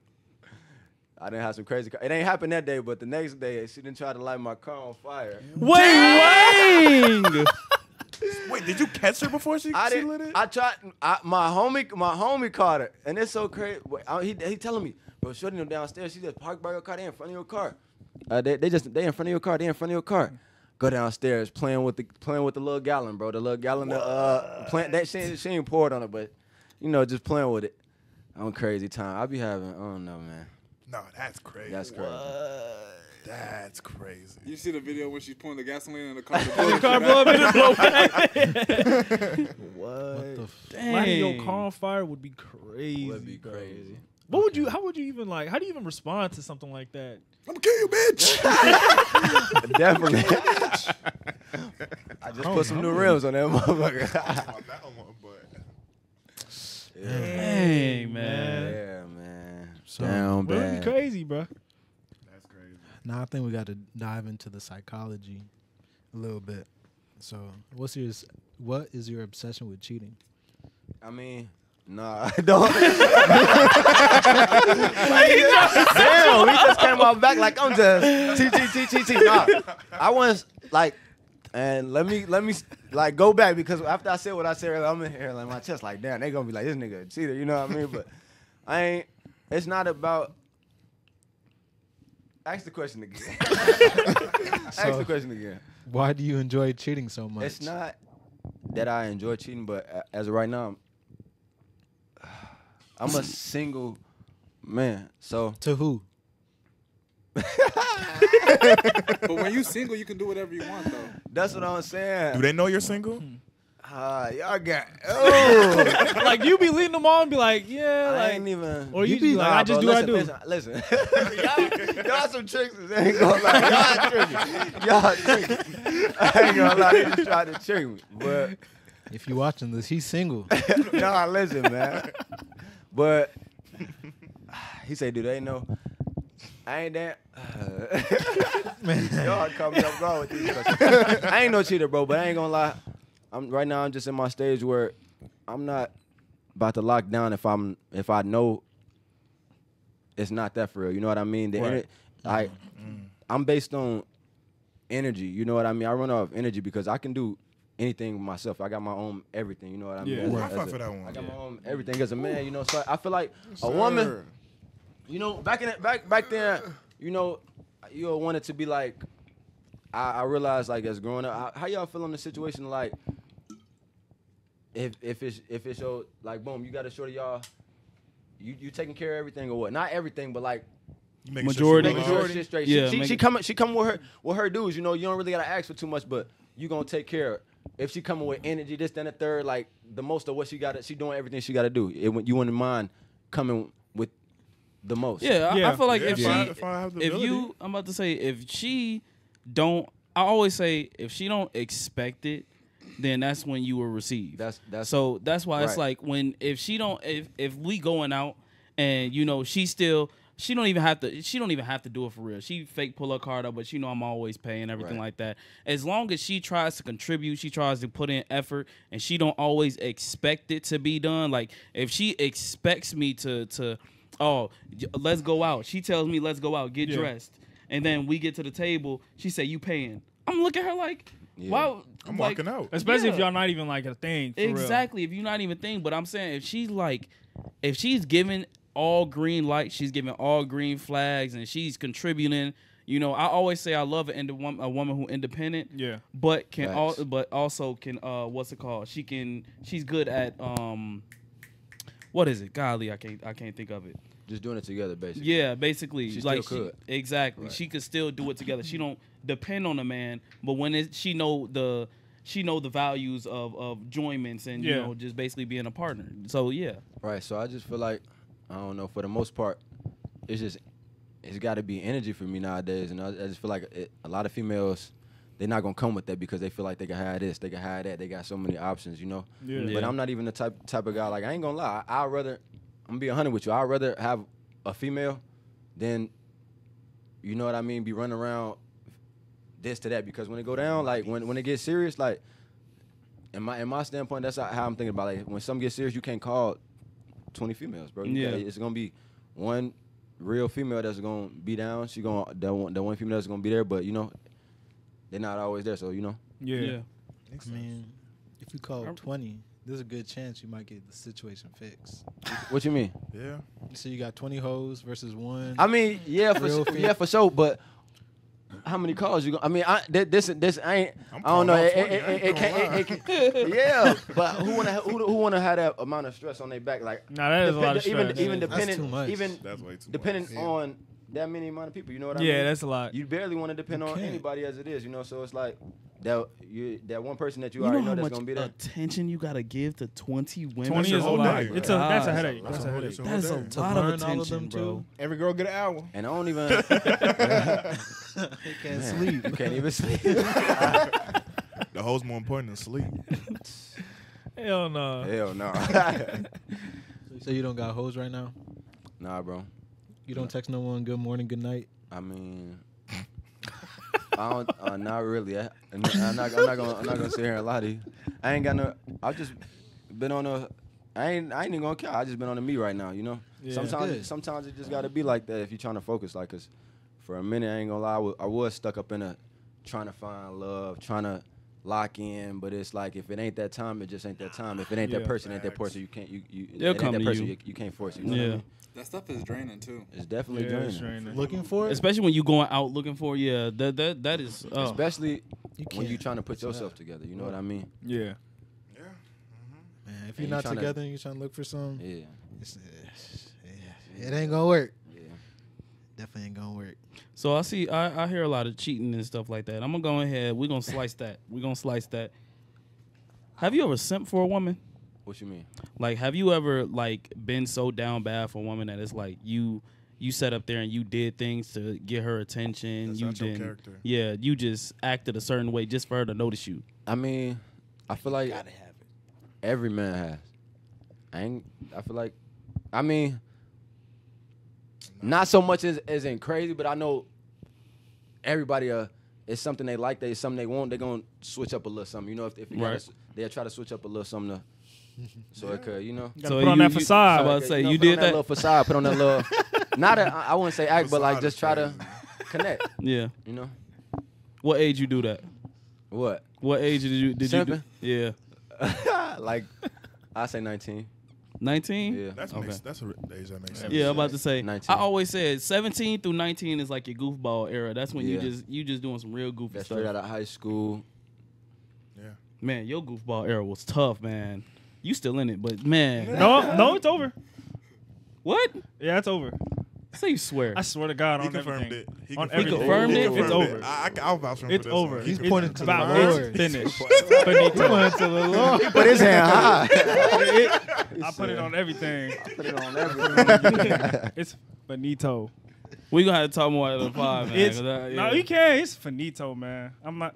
I didn't have some crazy. Car- it ain't happened that day, but the next day she didn't try to light my car on fire.
Wait, wait.
Wait, did you catch her before she,
I
she
didn't.
lit it?
I tried. I, my homie, my homie caught her, and it's so crazy. I- He he telling me, bro, shorty them downstairs. She just parked by your car. They in front of your car. Uh, they they just they in front of your car. They in front of your car. Go downstairs playing with the playing with the little gallon, bro. The little gallon. Uh, plant that she she ain't poured on it, but you know just playing with it. I'm crazy time. I be having. I don't know, man.
No, that's crazy.
That's crazy.
That's crazy.
You see the video when she's pouring the gasoline in the car?
The car blow up in the
What the f-
Lighting your car on fire would be crazy.
Would be
bro.
crazy.
What would you? How would you even like? How do you even respond to something like that?
I'm gonna kill you, bitch.
Definitely. I just put some new rims on that motherfucker.
On that one, but
Dang, man.
yeah, man.
So,
Down
Bro,
bad.
be crazy, bro.
that's crazy.
Now I think we got to dive into the psychology a little bit. So, what's your what is your obsession with cheating?
I mean, nah, I don't. Damn, we just came off back like I'm just T T T T T. Nah, I was like, and let me let me like go back because after I said what I said earlier, I'm in here like my chest like, damn, they gonna be like this nigga a cheater, you know what I mean? But I ain't. It's not about. Ask the question again. Ask the question again.
Why do you enjoy cheating so much?
It's not that I enjoy cheating, but a- as of right now, I'm, I'm a single man. So
to who?
but when you single, you can do whatever you want, though.
that's what I'm saying.
Do they know you're single? Hmm.
Ah, y'all got. Oh,
like you be leading them on and be like, yeah,
I
like
ain't even.
or you be like, I just do
listen,
what I do.
Listen, listen. y'all, y'all some tricksters. I ain't gonna lie. Y'all tricky. Y'all tricky. I ain't gonna lie. They just tried to trick me, but.
If you watching this, he's single.
nah, listen, man. But he said, "Do they know?" I ain't that. man, y'all caught me off guard with these questions. I ain't no cheater, bro. But I ain't gonna lie. I'm right now. I'm just in my stage where I'm not about to lock down if I'm if I know it's not that for real. You know what I mean? The
Right.
ener- I I'm based on energy. You know what I mean? I run off energy because I can do anything myself. I got my own everything. You know what I mean?
Yeah.
As a-
High
as a-
for that one.
I got my own everything as a man. You know, so I feel like a woman. You know, back in the, back back then, you know, you all wanted to be like. I, I realized like as growing up, how, how y'all feel in the situation like. If if it's if it's your like boom, you got to shorty y'all. You you taking care of everything or what? Not everything, but like
You making
Majority.
Sure she
making sure shit straight.
Yeah,
she, she,
make
she coming she coming with her with her dudes. You know, you don't really gotta ask for too much, but you gonna take care. of If she coming with energy, this, then the third, like the most of what she got, she doing everything she got to do. It, you wouldn't mind coming with the most.
Yeah, I, I feel like
Yeah,
if
if I-
she,
if I have the
if
ability.
you, I'm about to say, if she don't, I always say, if she don't expect it, then that's when you will receive.
That's that's
so that's why it's like when if she don't, if if we going out and you know she still. She don't even have to. She don't even have to do it for real. She fake pull her card up, but she know I'm always paying everything
Right.
like that. As long as she tries to contribute, she tries to put in effort, and she don't always expect it to be done. Like if she expects me to to oh let's go out, she tells me let's go out, get
Yeah.
dressed, and then we get to the table. She say you paying. I'm looking at her like,
Yeah.
wow.
I'm
like,
walking out.
Especially if y'all not even like a thing. For real.
Exactly. If you're not even thinking, but I'm saying if she's like, if she's giving all green lights, she's giving all green flags, and she's contributing. You know, I always say I love an ind- a woman who independent,
Yeah.
but can all,
Facts.
but also can uh, what's it called? She can, she's good at um, what is it? Golly, I can't, I can't think of it.
Just doing it together, basically.
Yeah, basically,
She
like
still could.
She, exactly,
Right.
she could still do it together. She don't depend on a man, but when it, she know the she know the values of of joinments and you know just basically being a partner. So yeah,
Right. So I just feel like I don't know. For the most part, it's just it's got to be energy for me nowadays, and I, I just feel like it, a lot of females they're not gonna come with that because they feel like they can have this, they can have that, they got so many options, you know.
Yeah.
But I'm not even the type type of guy like I ain't gonna lie. I, would rather I'm gonna be hundred with you. I'd rather have a female than you know what I mean. Be running around this to that because when it go down, like when when it gets serious, like in my in my standpoint, that's how I'm thinking about it. Like when something gets serious, you can't call 20 females, bro. You
Yeah.
gotta- it's gonna be one real female that's gonna be down. She gonna that one the one female that's gonna be there, but you know they're not always there. So you know,
Yeah.
yeah,
I mean, if you call 20, there's a good chance you might get the situation fixed.
what you mean?
Yeah.
So you got 20 hoes versus one.
I mean, yeah, for sure, yeah, for sure. But how many calls you? Gonna, I mean, I thi- this this I ain't.
I'm
I don't know. It, it, it, can't. Yeah, but who wanna ha- who, who wanna have that amount of stress on their back? Like
Nah, that is a lot of
even
stress.
even
That's
depending
too much.
even
That's way too
depending
much.
on that many amount of people. You know what I mean?
Yeah, that's a lot.
you barely want to depend
You
on
can't.
anybody as it is. You know, so it's like that you that one person that you,
you know
already
how
know,
much
that's gonna be there.
attention you gotta give to 20 women.
20 is a
whole
lot.
day.
It's a that's a headache.
That's
That's
a
a headache.
that's
That is a lot of
learn of
attention,
them,
bro.
too.
Every girl get an hour.
and I don't even
they can't
Man,
sleep.
You can't even sleep.
The hoe's more important than sleep.
Hell no.
Hell no.
So you don't got hoes right now?
nah, bro.
You don't text no one good morning, good night?
I mean, I don't. Uh, not really. I, I'm not. I'm not gonna. I'm not gonna sit here and lie to you. I ain't got no. I've just been on a. I ain't. I ain't even gonna care. I just been on a me right now. You know.
Yeah.
sometimes.
Good.
Sometimes it just gotta be like that if you're trying to focus. Like, cause for a minute, I ain't gonna lie. I was, I was stuck up in a trying to find love, trying to lock in. But it's like if it ain't that time, it just ain't that time. If it ain't
Yeah.
that person, it ain't that person. You can't. You. you
They'll
it ain't
come
that
to
person.
you.
You, you can't force it. You know what I
Yeah.
mean?
That stuff is draining too.
It's definitely
Yeah, it's
draining.
draining.
Looking for it?
Especially when you going out looking for yeah, that that that is oh.
Especially
You
when you
can't.
trying to put
It's not.
yourself together. You know what I mean?
Yeah.
Yeah. Mm-hmm.
Man, if you're
you
not
tryna-
together and you're trying to look for something,
Yeah.
it's, yeah, it ain't gonna work.
Yeah.
Definitely ain't gonna work.
So I see I, I hear a lot of cheating and stuff like that. I'm gonna go ahead. We're gonna slice that. We're gonna slice that. Have you ever simped for a woman?
What you mean?
Like, have you ever like been so down bad for a woman that it's like you you sat up there and you did things to get her attention.
That's
you
not your
didn't-
character.
Yeah, you just acted a certain way just for her to notice you.
I mean, I feel like
Gotta have it.
every man has. I ain't. I feel like. I mean, not so much as as in crazy, but I know everybody. Uh, it's something they like. They something they want. They gonna switch up a little something. You know, if if they gotta they'll try to switch up a little something. To, so it could, you know.
Gotta put on that
you-
facade.
I'm about to say
know,
you
put on
did
that
that.
little facade. Put on that little. not a, I I wouldn't say act, but like just try to connect.
Yeah.
You know
What age you do that?
what?
What age did you did you do? Yeah.
like I say nineteen.
19?
Yeah.
That's
Okay.
makes, that's a age that makes sense.
Yeah, I'm about to say.
19.
I always said 17 through 19 is like your goofball era. That's when you just you just doing some real goofy
That's
stuff.
straight out of high school.
Yeah.
Man, your goofball era was tough, man. You still in it, but man,
No, no, it's over.
what?
Yeah, it's over.
Say you swear.
I swear to God
He
on
confirmed
everything.
it. He
On
confirmed,
everything.
confirmed it?
It's over.
I, I, I'll vouch for him
It's
for
over.
one.
He's
It's
pointing to the
about
Lord.
it's finished.
He
Finito.
to the Lord.
Put his hand high.
I put it on everything.
I Put it on everything.
It's Finito.
We gonna have to talk more out of the five, man.
It's
'cause I-
no, you can't. It's finito, man. I'm not.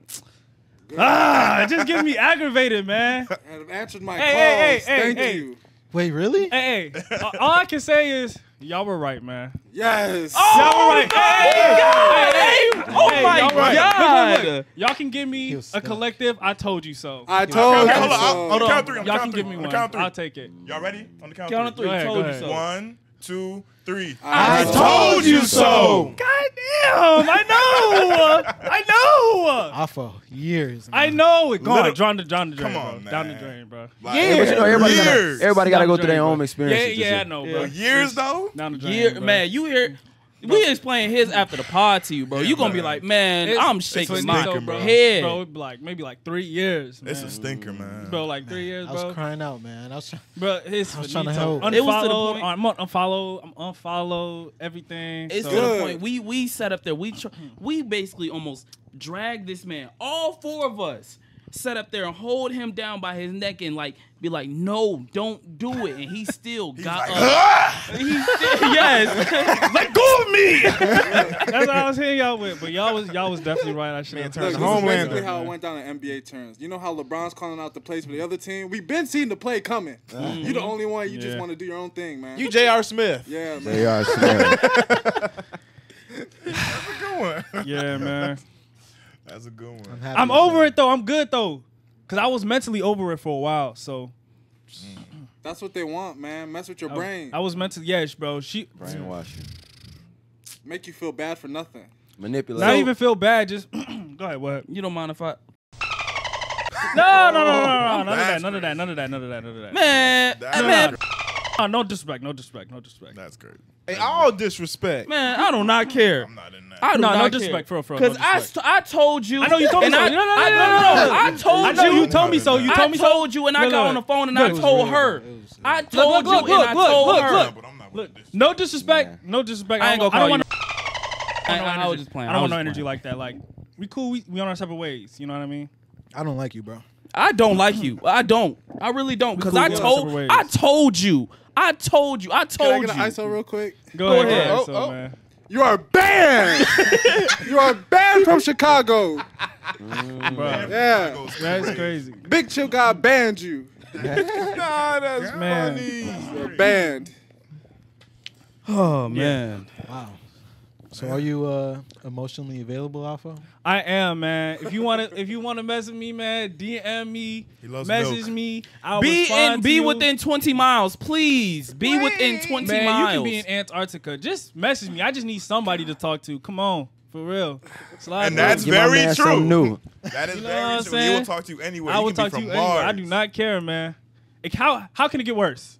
Ah, it just gets me aggravated, man.
I've answered my
Hey,
calls.
hey, hey,
Thank
hey, hey.
you.
Wait, really?
Hey, hey, all- all I can say is y'all were right, man.
Yes.
Oh, y'all were right. Hey, hey, hey,
Oh
hey,
my
y'all right.
God.
Look, look, look. Y'all can give me a collective. I told you so.
I told
Okay,
you
hold on.
so.
On the count three. On the
Y'all
count
can
of
give me
On the
one.
count three.
I'll take it.
Y'all ready? On the count
Count
of
of
three.
three.
Go ahead,
told
go
you
ahead.
so.
One, two, three.
I
told you so.
God damn! I know. I know.
Off of years.
I know it. Go on,
Little-
down the down the drain,
Come on,
bro. Down the drain, bro.
Like,
Yeah, but you know everybody gotta,
Years.
everybody gotta go
the
through their
drain,
own
bro.
experiences.
Yeah, yeah, I
and
know,
Yeah.
bro.
Years though.
Down the drain,
Year,
bro.
man, you hear we explain his after the pod to you, bro.
Yeah,
you gonna be like, man,
It's-
I'm
it's
shaking
finito,
my
stinker,
bro.
head.
Bro, it'd be like maybe like three years. Man.
It's a stinker, man.
Bro, like three years,
I was
bro.
crying out, man. I was trying.
Bro, his
I was trying to
finito.
help.
It was to the
Unfollowed,
point-
I'm un- unfollow, I'm unfollow everything.
It's
so.
to the
Good.
point we we sat up there. We tr- mm-hmm. we basically almost dragged this man. All four of us sat up there and hold him down by his neck and like be like, no, don't do it. And he still got
like,
up.
"Ah!"
He still, yes.
Let go of me.
That's what I was hitting y'all with. But y'all was y'all was definitely right. I should have
turn
Look,
the
this is
Homelander.
basically how it went down in NBA terms. You know how LeBron's calling out the plays for the other team? We've been seeing the play coming. You the only one. You just want to do your own thing, man.
You J.R. Smith.
yeah, man.
They are. Smith.
Good one.
Yeah, man.
That's a good
I'm
one.
I'm over it though. I'm good though. Cause I was mentally over it for a while. So
That's what they want, man. Mess with your
I,
brain.
I was mentally yes, bro. She
Brainwash you.
Make you feel bad for nothing.
Manipulate.
not even feel bad. Just go ahead. What?
You don't mind if I
No, no, no, no, no, none of that.
That's
None of that. None of that. None of that. None of that.
Man,
That's
man,
great.
Oh, no disrespect. No disrespect. No disrespect.
That's great.
Hey, all disrespect.
man, I do not care.
I'm not in that.
I do
No,
not
no
care.
disrespect, for real, for real, no
Cause I, st- I told you.
I know you told me so.
I,
No, no, no,
I,
no, no, no.
I told
I
you.
know you told me so. You
I
told me so.
told you, and I
Look,
got
look.
on the phone and I told
real,
her.
was-
I told
look,
you,
look,
and
look,
I told
look,
her.
look.
but I'm not
Look,
with this.
no disrespect. No disrespect.
I ain't gonna call
I don't
you. I,
no
I, I was just playing.
I don't
was
want no energy
playing.
like that. Like we cool. We, we on our separate ways. You know what I mean?
I don't like you, bro.
I don't like you. I don't. I really don't. Cause
cool,
I told. I told you. I told you. I
Can I
told
get
you.
an ISO real quick?
Go,
Go
ahead.
ahead.
Go
Oh,
so,
oh.
man.
You are banned. you are banned from Chicago.
Bro,
Yeah.
that's crazy.
Big Chill God banned you.
Nah, that's
Man.
funny.
You're banned.
Oh man.
Wow. So are you uh, emotionally available, Afo?
I am, man. If you want to, if you want to mess with me, man, DM me,
He loves
message
milk.
me. I'll
Be
respond
in.
to
Be
you.
within twenty miles, please. Be within twenty
Man,
miles.
you can be in Antarctica. Just message me. I just need somebody to talk to. Come on, for real. Slide
And that's very true.
new.
That is
You know
very
what I'm
true. He will talk to you anyway.
I will talk to
from
you anyway. I do not care, man. Like, how how can it get worse?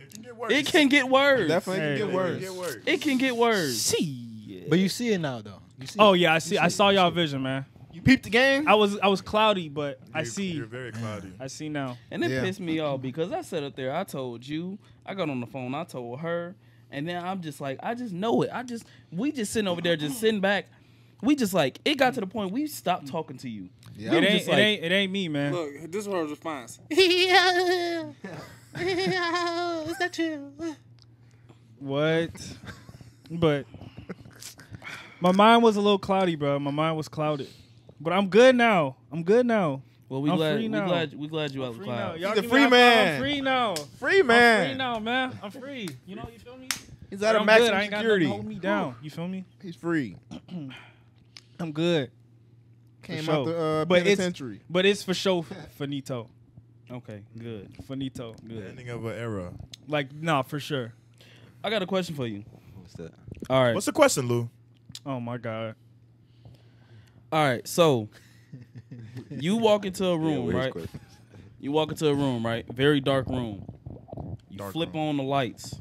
It can get worse.
It can get worse.
Definitely
Hey,
can get worse.
Get worse.
It can get worse.
See.
But you see it now, though. You see
Oh
it.
yeah, I see. I saw y'all vision, man.
You peeped the game?
I was I was cloudy, but I
You're-
see.
You're very cloudy.
I see now.
And it
Yeah.
pissed me off because I sat up there, I told you, I got on the phone, I told her, and then I'm just like, I just know it. I just we just sitting over there, just sitting back. We just like it got to the point we stopped talking to you.
Yeah.
We
It
were
ain't
just
it
like,
ain't it ain't me, man.
Look, this is her response. Is that you?
What? But my mind was a little cloudy, bro. My mind was clouded. But I'm good now. I'm good now.
well, we
I'm
glad
free
we
now.
glad we glad you out of the cloud.
Y'all
He's a free man.
I'm free now.
Free man.
I'm
man.
free now, man. I'm free. You know, you feel me?
He's out of
I'm good.
maximum
I ain't got
security.
nothing holding me down. You feel me?
He's free.
I'm good.
Came
sure.
out the uh,
But it's-
penitentiary.
But it's for sure finito.
Okay, good.
Finito.
Good.
ending of an era.
Like, nah, for sure.
I got a question for you.
What's that?
All right.
What's the question, Lou?
Oh my God.
All right. So you walk into a room,
where's
right?
Quick?
You walk into a room, right? Very dark room. You
Dark
flip
room.
on the lights.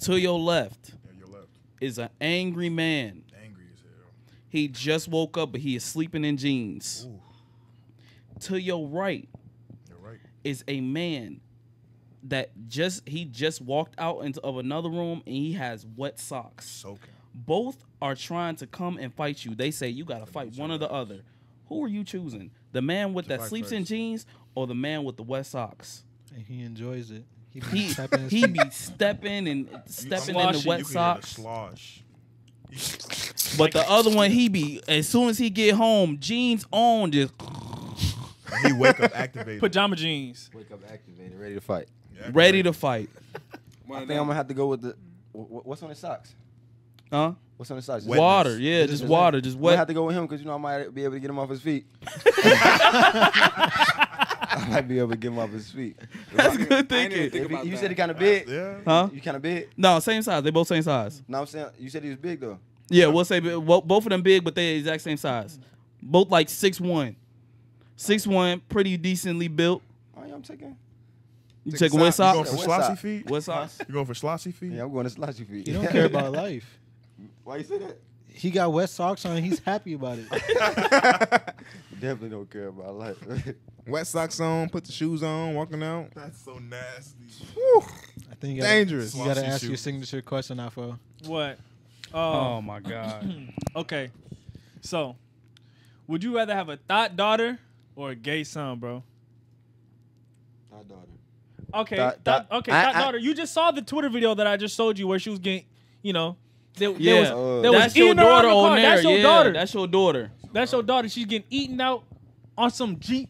To your left
Yeah, your left.
is an angry man.
Angry as hell.
He just woke up, but he is sleeping in jeans.
Ooh.
To your right
You're right.
is a man that just he just walked out into of another room and he has wet socks.
Soaking.
Both are trying to come and fight you. They say you gotta fight one or the other. Who are you choosing? The man with that
fight
sleeps in jeans or the man with the wet socks?
And he enjoys it.
He
Stepping
he be stepping and stepping in the wet
You can hear the
socks.
slosh.
But the other one, he be as soon as he get home, jeans on, just
he wake up activated.
Pajama jeans.
Wake up activated, ready to fight.
Yeah,
ready to fight.
I think I'm gonna have to go with the. wh- wh- What's on his socks?
Huh?
What's on his socks?
Wetness.
Water, yeah, just
Just-
water, just
wet. I'm have to go with him because you know I might be able to get him off his feet. I might be able to get him off his feet.
That's good
I didn't
thinking.
think
he- you
that.
said he kind of uh, big.
Yeah.
Huh?
You kind of big.
No, same size. They both same size.
No, I'm saying you said he was big though.
Yeah, we'll say bo- bo- both of them big, but they the exact same size. Both like six one, six one, pretty decently built.
Oh yeah, I'm taking.
You
Take
taking
a
wet
sock.
You going
socks?
for
What
slossy feet?
Wet socks?
You going for slossy feet?
Yeah, I'm going to slouchy feet.
He don't care about life.
Why you say that?
He got wet socks on. He's happy about it.
Definitely don't care about life.
Wet socks on, put the shoes on, walking out.
That's so nasty.
I think you gotta,
Dangerous.
You gotta
Slossy
ask your signature question, Afo.
What?
Oh
Oh,
my god.
okay. So, would you rather have a thought daughter or a gay son, bro?
My daughter.
Okay,
Thought-
thought,
thought-
okay,
I-
thought
I-
daughter. You just saw the Twitter video that I just showed you where she was getting, you know, there, there
Yeah,
was,
Uh,
there was
that's your
eating her out
daughter
the car.
on there.
That's your
yeah,
daughter.
that's your daughter.
That's your daughter. She's getting eaten out on some jeep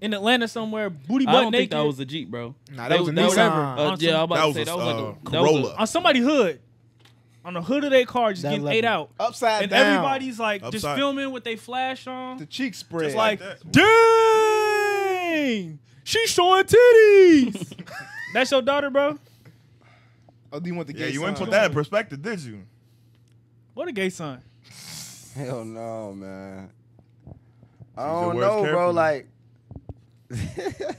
in Atlanta somewhere, booty
I
butt
don't
naked
think that was a Jeep, bro.
Nah, that was a
That
Nissan.
on
Uh,
some-
yeah, I was about
That
to say
a,
that was like
uh,
a that was
Corolla.
a-
on somebody's hood, on the hood of their car, just
That
getting
level.
ate out,
Upside
and
down.
everybody's like just filming with they flash on,
the cheek spread.
just like,
that.
dang, she's showing titties. That's your daughter, bro.
oh, do you want the
Yeah, you wouldn't put that in perspective, did you?
What a gay son.
Hell no, man. I don't know, bro. Like, that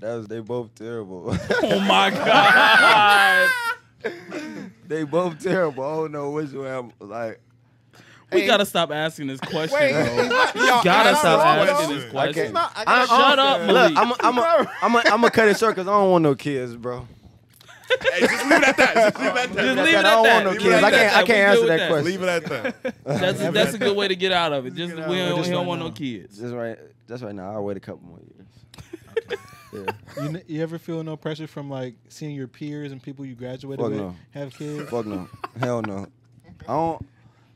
was they both terrible.
Oh my god.
they both terrible. I don't know which one. I'm like,
we
Hey.
gotta stop asking this question,
Wait,
bro.
y'all
Gotta
answer
stop
this
asking
question.
this
I
question.
can't.
Not- I
I,
Shut up,
Look,
Malik.
I'm, I'm, I'm, I'm, I'm gonna cut it short because I don't want no kids, bro.
Hey, just leave it at that. Just leave it at that.
Just
that.
leave it at that.
I don't
want no
kids. I can't. I can't answer that
that.
question.
Leave it at that.
That's a, that's a good way to get out of it. Just
get
we
out
don't,
of
we don't want
right
no kids.
Just right. Just right now. I'll wait a couple more years. Yeah.
You, n- you ever feel no pressure from like seeing your peers and people you graduated
Fuck
with
no.
have kids?
Fuck no. Hell no. I don't.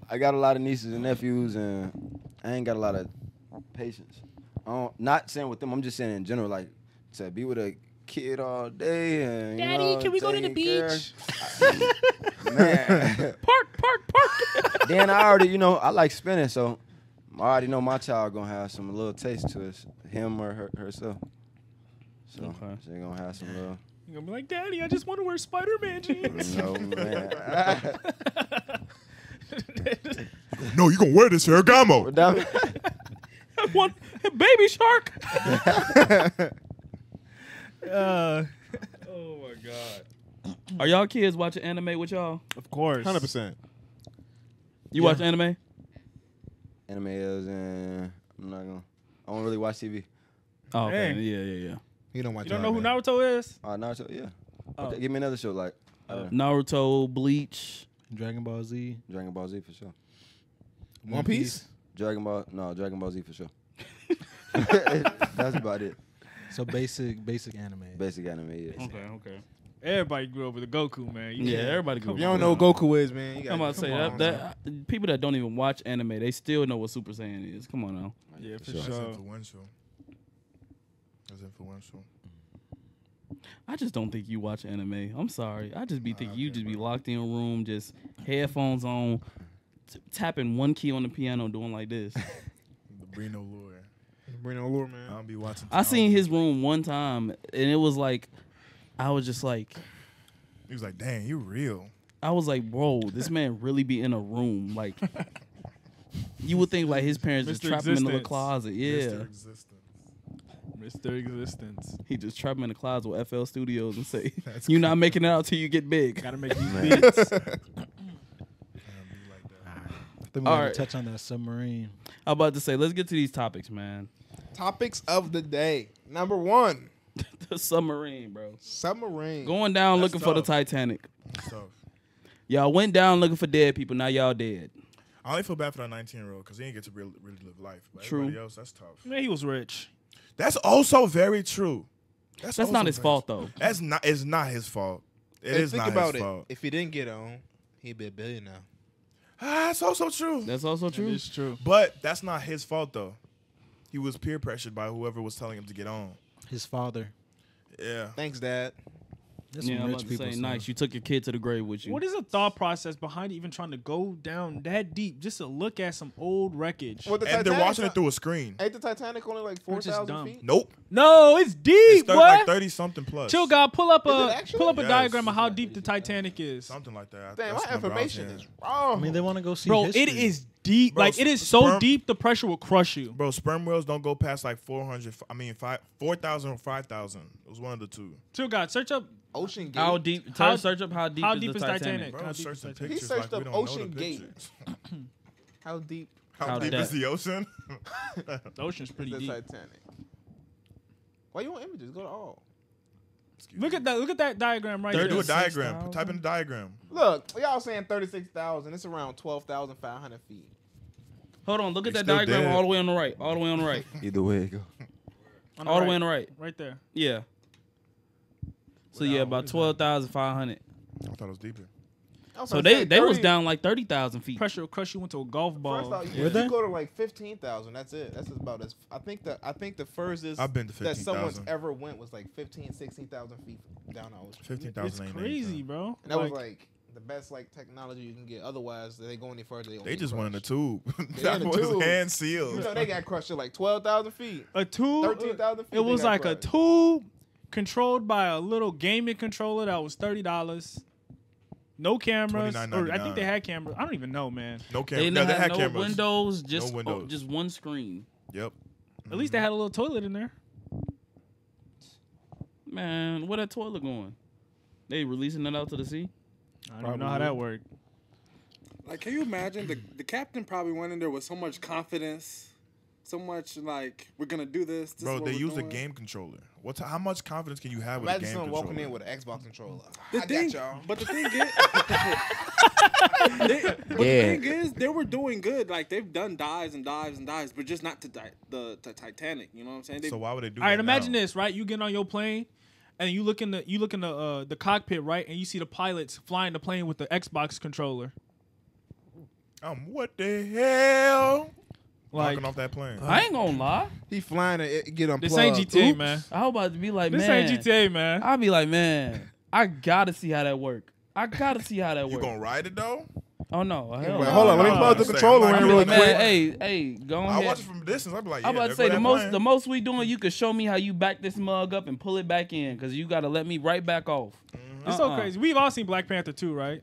I got a lot of nieces and nephews, and I ain't got a lot of patience. I don't. Not saying with them. I'm just saying in general. Like to be with a kid all day and you
Daddy,
know,
can we go to the beach?
Man.
Park, park, park.
then I already, you know, I like spinning, so I already know my child gonna have some little taste to it, him or her, herself. So
Okay.
she gonna have some little.
You're gonna be like, Daddy, I just want to wear Spider-Man jeans.
No man.
No, you gonna wear this Ferragamo.
One baby shark.
Uh,
Oh my god. Are y'all kids watching anime with y'all?
of course.
Hundred percent.
You watch anime?
Anime is, and I'm not gonna. I don't really watch TV.
Oh, okay.
Dang.
Yeah, yeah, yeah.
You don't watch.
You don't know who. Naruto is?
Uh, Naruto, yeah.
Oh.
Okay, give me another show like uh,
Naruto, Bleach.
Dragon Ball Z,
Dragon Ball Z for sure.
One Piece.
Dragon Ball, no, Dragon Ball Z for sure. That's about it.
So basic, basic anime.
Basic anime, yeah.
Okay, okay.
Everybody grew up with a Goku, man. You
Yeah, everybody
If
grew
you
up
don't
with
know
it.
who Goku is, man. You gotta
I'm about to say
on,
that, that people that don't even watch anime, they still know what Super Saiyan is. Come on now.
Yeah, for
Sure.
That's
sure.
influential. That's influential.
I just don't think you watch anime. I'm sorry. I just be
Nah,
thinking you just be
bro.
locked in a room, just headphones on, t- tapping one key on the piano, doing like this.
The Brino lure.
Bring on lure,
I
man.
don't be watching.
I seen his room one time, and it was like, I was just like,
He was like, "Dang, you real."
I was like, bro, this man really be in a room. Like, you would think like his parents just
Mr.
trap him in the
Existence.
closet. Yeah,
Mr. Existence.
Mr. Existence.
he just trapped him in the closet with FL Studios and say,
That's
"You're not making it out till you get big."
Gotta make these
Man.
beats.
Can't be like that.
I think we
All
gotta
right.
touch on that submarine.
I'm about to say, let's get to these topics, man.
Topics of the day. Number one,
the submarine, bro.
submarine.
Going down
That's
looking for the. Titanic.
It's tough.
Y'all went down looking for dead people. Now y'all dead.
I only feel bad for that 19 year old because he didn't get to really, really live life. But
True.
Everybody else, that's tough.
Man, he was rich.
That's also very true.
That's
also
not his
facts.
fault though.
That's not. It's not his fault. It
Hey,
is
think
not
about
his
it.
fault.
If he didn't get on, he'd be a billionaire.
Ah, it's also true.
That's also true.
It's true.
But that's not his fault though. He was peer pressured by whoever was telling him to get on.
His father.
Yeah.
Thanks, Dad.
That's
yeah,
some
I'm
rich
about to
people
say
stuff.
nice. You took your kid to the grave with you.
What is the thought process behind even trying to go down that deep just to look at some old wreckage?
Well, the
And they're watching it through a screen.
Ain't the Titanic only like four
Which is
thousand
dumb.
feet?
Nope.
No, it's deep,
It's thir-
boy.
like thirty something plus.
Chill, God, pull up a pull up a
Yes.
diagram of how deep the Titanic is.
Something like that.
Damn,
That's
my
the number I was
information is wrong.
I mean, they want to go see
Bro,
history.
it is deep.
Bro,
like it is so
sperm-
deep, the pressure will crush you.
Bro, sperm whales don't go past like 400. I mean, five, 4,000 or 5,000. It was one of the two.
Chill, God, search up
OceanGate.
How deep?
How-
search up how deep
how
is
deep
the
is
Titanic.
Titanic?
Bro,
How deep is Titanic?
pictures
searched
like
up
OceanGate.
How deep
How,
How
deep
depth?
is the ocean?
The ocean's
is
pretty
the
deep.
Titanic? Why you want images? Go to all.
Look at that. Look at that diagram right there.
Do
there.
a diagram. Type in the diagram.
Look, y'all saying thirty six thousand. It's around twelve thousand five hundred feet.
Hold on, look at
They
that diagram
dead.
all the way on the right. All the way on the right.
Either way it go.
On
all the
right.
way on the right.
right there.
Yeah. So yeah, about twelve thousand five hundred.
I thought it was deeper.
I
So they they was down like thirty thousand feet.
Pressure will crush you into a golf ball.
First off,
Were
you,
they?
you go to like fifteen thousand. That's it. That's about as. I think that I think the furthest
I've been to
that someone's
15,000.
ever went was like 15, 16,000 feet down the ocean.
15,000
it's
ain't
crazy,
anything.
bro.
And that was like the best like technology you can get. Otherwise, they go any further. They, gonna
They
get
just went in the
crushed.
tube.
They
that
in the
was
tube.
hand
You
sealed.
know they got crushed at like twelve thousand feet.
a tube.
13,000 feet
It was
they got
like a
crushed.
tube controlled by a little gaming controller that was thirty dollars. No cameras, or I think they had cameras. I don't even know, man.
No
They
camera. No, they had
no
cameras.
windows, just oh,
windows.
just one screen.
Yep.
At least they mm-hmm. had a little toilet in there.
Man, where that toilet going? They releasing it out to the sea?
I don't even know how that worked.
Like, can you imagine the the captain probably went in there with so much confidence, so much like we're gonna do this. this is
Bro,
what
they
we're
use a game controller. What's how much confidence can you have with a
Imagine
game
someone
controller?
walking in with an Xbox controller.
The
I
thing,
got y'all.
but the thing is, they, but the thing is, they were doing good. Like they've done dives and dives and dives, but just not to di- the to Titanic. You know what I'm saying? They,
so why would they do
All right,
that
imagine
now?
this, right? You get on your plane, and you look in the you look in the uh, the cockpit, right, and you see the pilots flying the plane with the Xbox controller.
Um, what the hell?
Like
Knocking off that plane.
I ain't gonna lie.
He flying to it- get unplugged.
this ain't GTA,
Oops.
man.
I was about to be like,
This
man.
ain't GTA, man.
I'll be like, man, I gotta see how that work. I gotta see how that works.
You
work.
gonna ride it though?
Oh no, hell
Wait,
no.
hold on, let me
I'm
plug the controller
I'm
in
not
real
doing
man,
quick.
hey, hey, go on.
I
ahead.
watch it from a distance. I'd be like, yeah,
I'm about to say the most
plane.
the most we doing. You could show me how you back this mug up and pull it back in, cause you gotta let me right back off. Mm-hmm.
It's so
Uh-uh.
crazy. We've all seen Black Panther 2, right?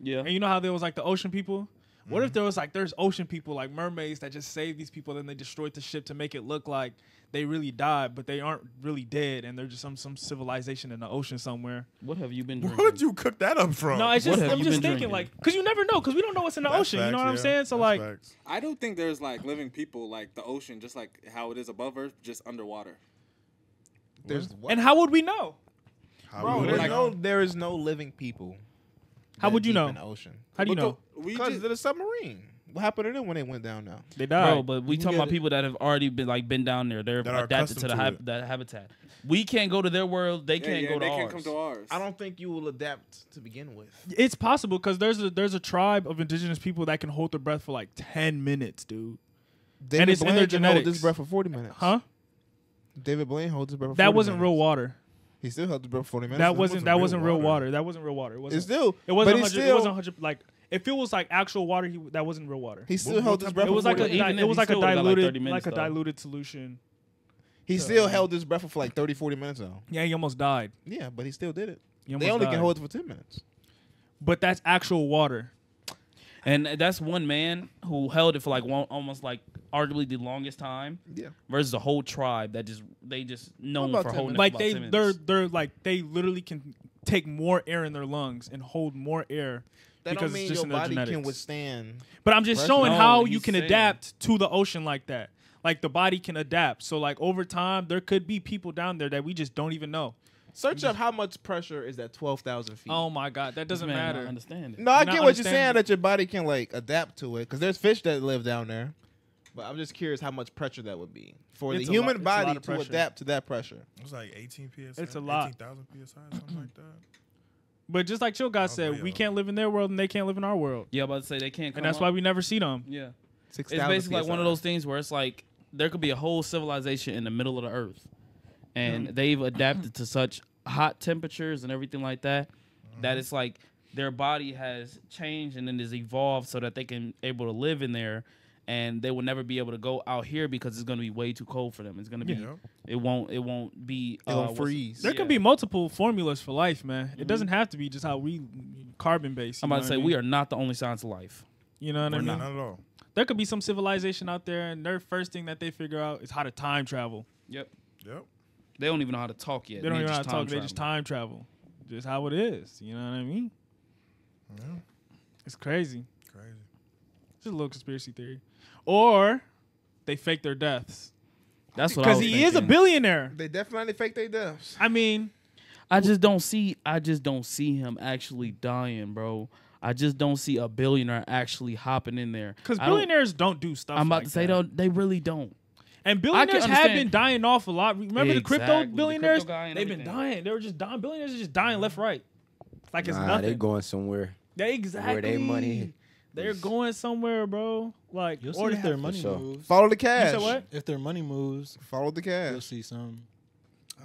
Yeah.
And you know how there was like the ocean people? What
Mm-hmm.
if there was like there's ocean people like mermaids that just saved these people and they destroyed the ship to make it look like they really died, but they aren't really dead and they're just some some civilization in the ocean somewhere.
What have you been drinking?
Where'd you cook that up from?
No, it's just I'm just thinking
drinking?
like because you never know because we don't know what's in the
That's
ocean. you know
facts,
what I'm saying? So
That's
like
facts.
I don't think there's like living people like the ocean, just like how it is above Earth, just underwater.
There's what?
and how would we know?
How
Bro, there's
we
no,
know?
there is no living people.
How would you know?
In the ocean.
How do you
But
know?
Because
just,
of the submarine. What happened to them when they went down now?
They died.
Bro, but we
You
talking about
it-
people that have already been like been down there. They're
That are
adapted to the
accustomed to
hab-
it.
that habitat. We can't go to their world. They
yeah,
can't
yeah,
go to
they
ours.
can't come to ours.
I don't think you will adapt to begin with.
it's possible because there's a there's a tribe of indigenous people that can hold their breath for like ten minutes, dude.
David
it's in
Blaine
their
can hold
genetics.
his breath for 40 minutes.
Huh?
David Blaine holds his breath for
That
40
wasn't
minutes.
real water.
He still held his breath for 40 minutes.
That wasn't
wasn't
that
real
wasn't real
water.
water. That wasn't real water. It wasn't.
It's still.
it wasn't
but he
hundred. It
still,
wasn't hundred. Like if it was like actual water, he that wasn't real water.
He still
What-
held
what
his breath
It
for
was like
40
a
even
di- it was like a
still like, 30
diluted
minutes,
like a
though.
diluted solution.
He still held his breath for like 30, 40 minutes though.
Yeah, he almost died.
Yeah, but he still did it.
He
They only
died.
can hold it for 10 minutes.
But that's actual water.
And that's one man who held it for like one, almost like arguably the longest time
Yeah.
versus a whole tribe that just they just known
about
for
10
holding it
minutes?
for
Like
about
they
10
they're they're like they literally can take more air in their lungs and hold more air
That
because
don't mean
it's just
your
in their
body can withstand.
But I'm just
Pressure.
showing
No,
how
he's
you can
saying-
adapt to the ocean like that. Like the body can adapt. So like over time, there could be people down there that we just don't even know.
Search up how much pressure is at 12,000 feet.
Oh my god, that doesn't
Man, I understand it.
no, I
You're
get what you're saying
understanding-
that your body can like adapt to it because there's fish that live down there. But I'm just curious how much pressure that would be for
It's
the
a lot-
human
it's a lot
body
of
to
pressure.
adapt to that pressure.
It was like 18 psi.
It's a lot.
18,000 psi, something like that.
But just like Chill God said, we
off.
can't live in their world and they can't live in our world,
Yeah, about to say they can't. Come
and that's
up.
why we never see them.
Yeah,
Six
it's basically like one of those things where it's like there could be a whole civilization in the middle of the earth, and mm-hmm. they've adapted to such hot temperatures and everything like that that mm-hmm. it's like their body has changed and then is evolved so that they can able to live in there. And they will never be able to go out here because it's going to be way too cold for them. It's going to be.
Yeah.
It won't. It won't be.
It
uh,
won't
what's-
freeze.
There
Yeah.
could be multiple formulas for life, man. It mm-hmm. doesn't have to be just how we carbon based.
I'm about to say we are not the only science of life.
You know what I
We're
mean?
not at all.
There could be some civilization out there, and their first thing that they figure out is how to time travel.
Yep.
Yep.
They don't even know how to talk yet.
They don't even know how to talk.
time
They just time travel. Just how it is. You know what I mean?
Yeah.
It's crazy.
Crazy.
Just a little conspiracy theory. Or they fake their deaths
That's what I
because
was
he is a billionaire.
They definitely fake their deaths.
I mean,
I just don't see. I just don't see him actually dying, bro. I just don't see a billionaire actually hopping in there.
because
I don't-
billionaires don't, do stuff.
I'm about
like
to say
that.
though, they really don't.
And billionaires have been dying off a lot. Remember the crypto
Exactly, the
billionaires?
crypto
They've been
everything.
dying. They were just dying. Billionaires are just dying left, right. Like it's
Nah,
nothing.
they going somewhere.
They exactly.
Where they money
They're going somewhere, bro. Like
You'll
or they
if their money
sure.
moves.
Follow the cash.
You said what?
If their money moves,
Follow the cash.
you'll see some.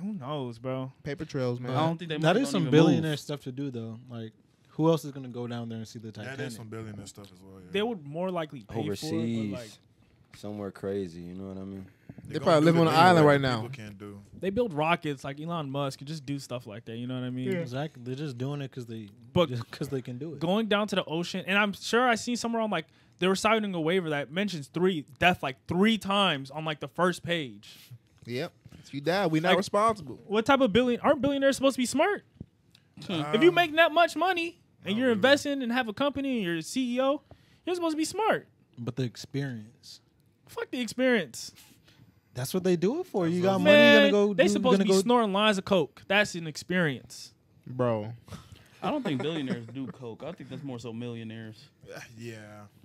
Who knows, bro?
Paper trails, man.
I don't think they.
that
money
some billionaire
move.
stuff to do though. Like, who else is gonna go down there and see the
Yeah,
Titanic?
there's some billionaire stuff as well. Yeah.
They would more likely pay
Overseas,
for it. But like
somewhere crazy. You know what I mean?
They
They probably live on an island right now.
People can't do.
they build rockets like Elon Musk and just do stuff like that. You know what I mean?
Exactly. They're just doing it because they,
But-
because they can do it.
Going down to the ocean, and I'm sure I seen somewhere on like they were signing a waiver that mentions three death like three times on like the first page.
Yep. If you die, we're not
Like-
responsible.
What type of billion aren't billionaires supposed to be smart? if you
Um,
make that much money and you're investing and have a company and you're a CEO, you're supposed to be smart.
But the experience.
Fuck the experience.
That's what they do it for. You got
what-
money, you're gonna go.
they
do,
supposed to be
go,
snorting lines of coke. That's an experience.
Bro.
I don't think billionaires do coke. I think that's more so millionaires.
Yeah.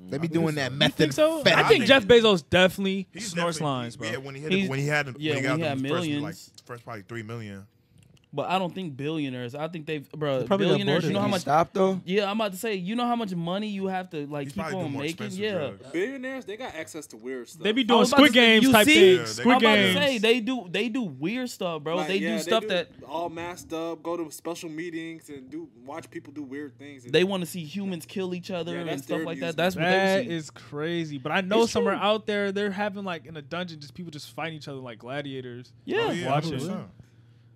Mm, they be
I think
doing
so.
that
You
method.
think so?
fat-
I think
I
Jeff Bezos definitely snorts
definitely-
lines, bro.
Yeah, when he hit,
He's-
when he had,
yeah,
when he
when
got
he had
them first,
millions.
like first probably three million.
But I don't think billionaires. I think they've, bro.
They probably got
billionaires. You know
of
how
it.
much?
Stop though.
Yeah, I'm about to say. You know how much money you have to like
He's
keep on making. Yeah.
drugs.
Billionaires, they got access to weird stuff.
They be doing
was about to
Squid Games
you
type
see?
things.
Yeah, they-
Squid
I'm about
Games.
to say they do. They do weird stuff, bro.
Like,
they
yeah,
do stuff
do
that
all masked up, go to special meetings and do watch people do weird things.
They want to see humans kill each other
Yeah,
and stuff like that.
amusement.
That's what
That
they see.
is crazy. But I know
It's
somewhere
true.
out there they're having like in a dungeon, just people just fighting each other like gladiators.
yeah.
Oh,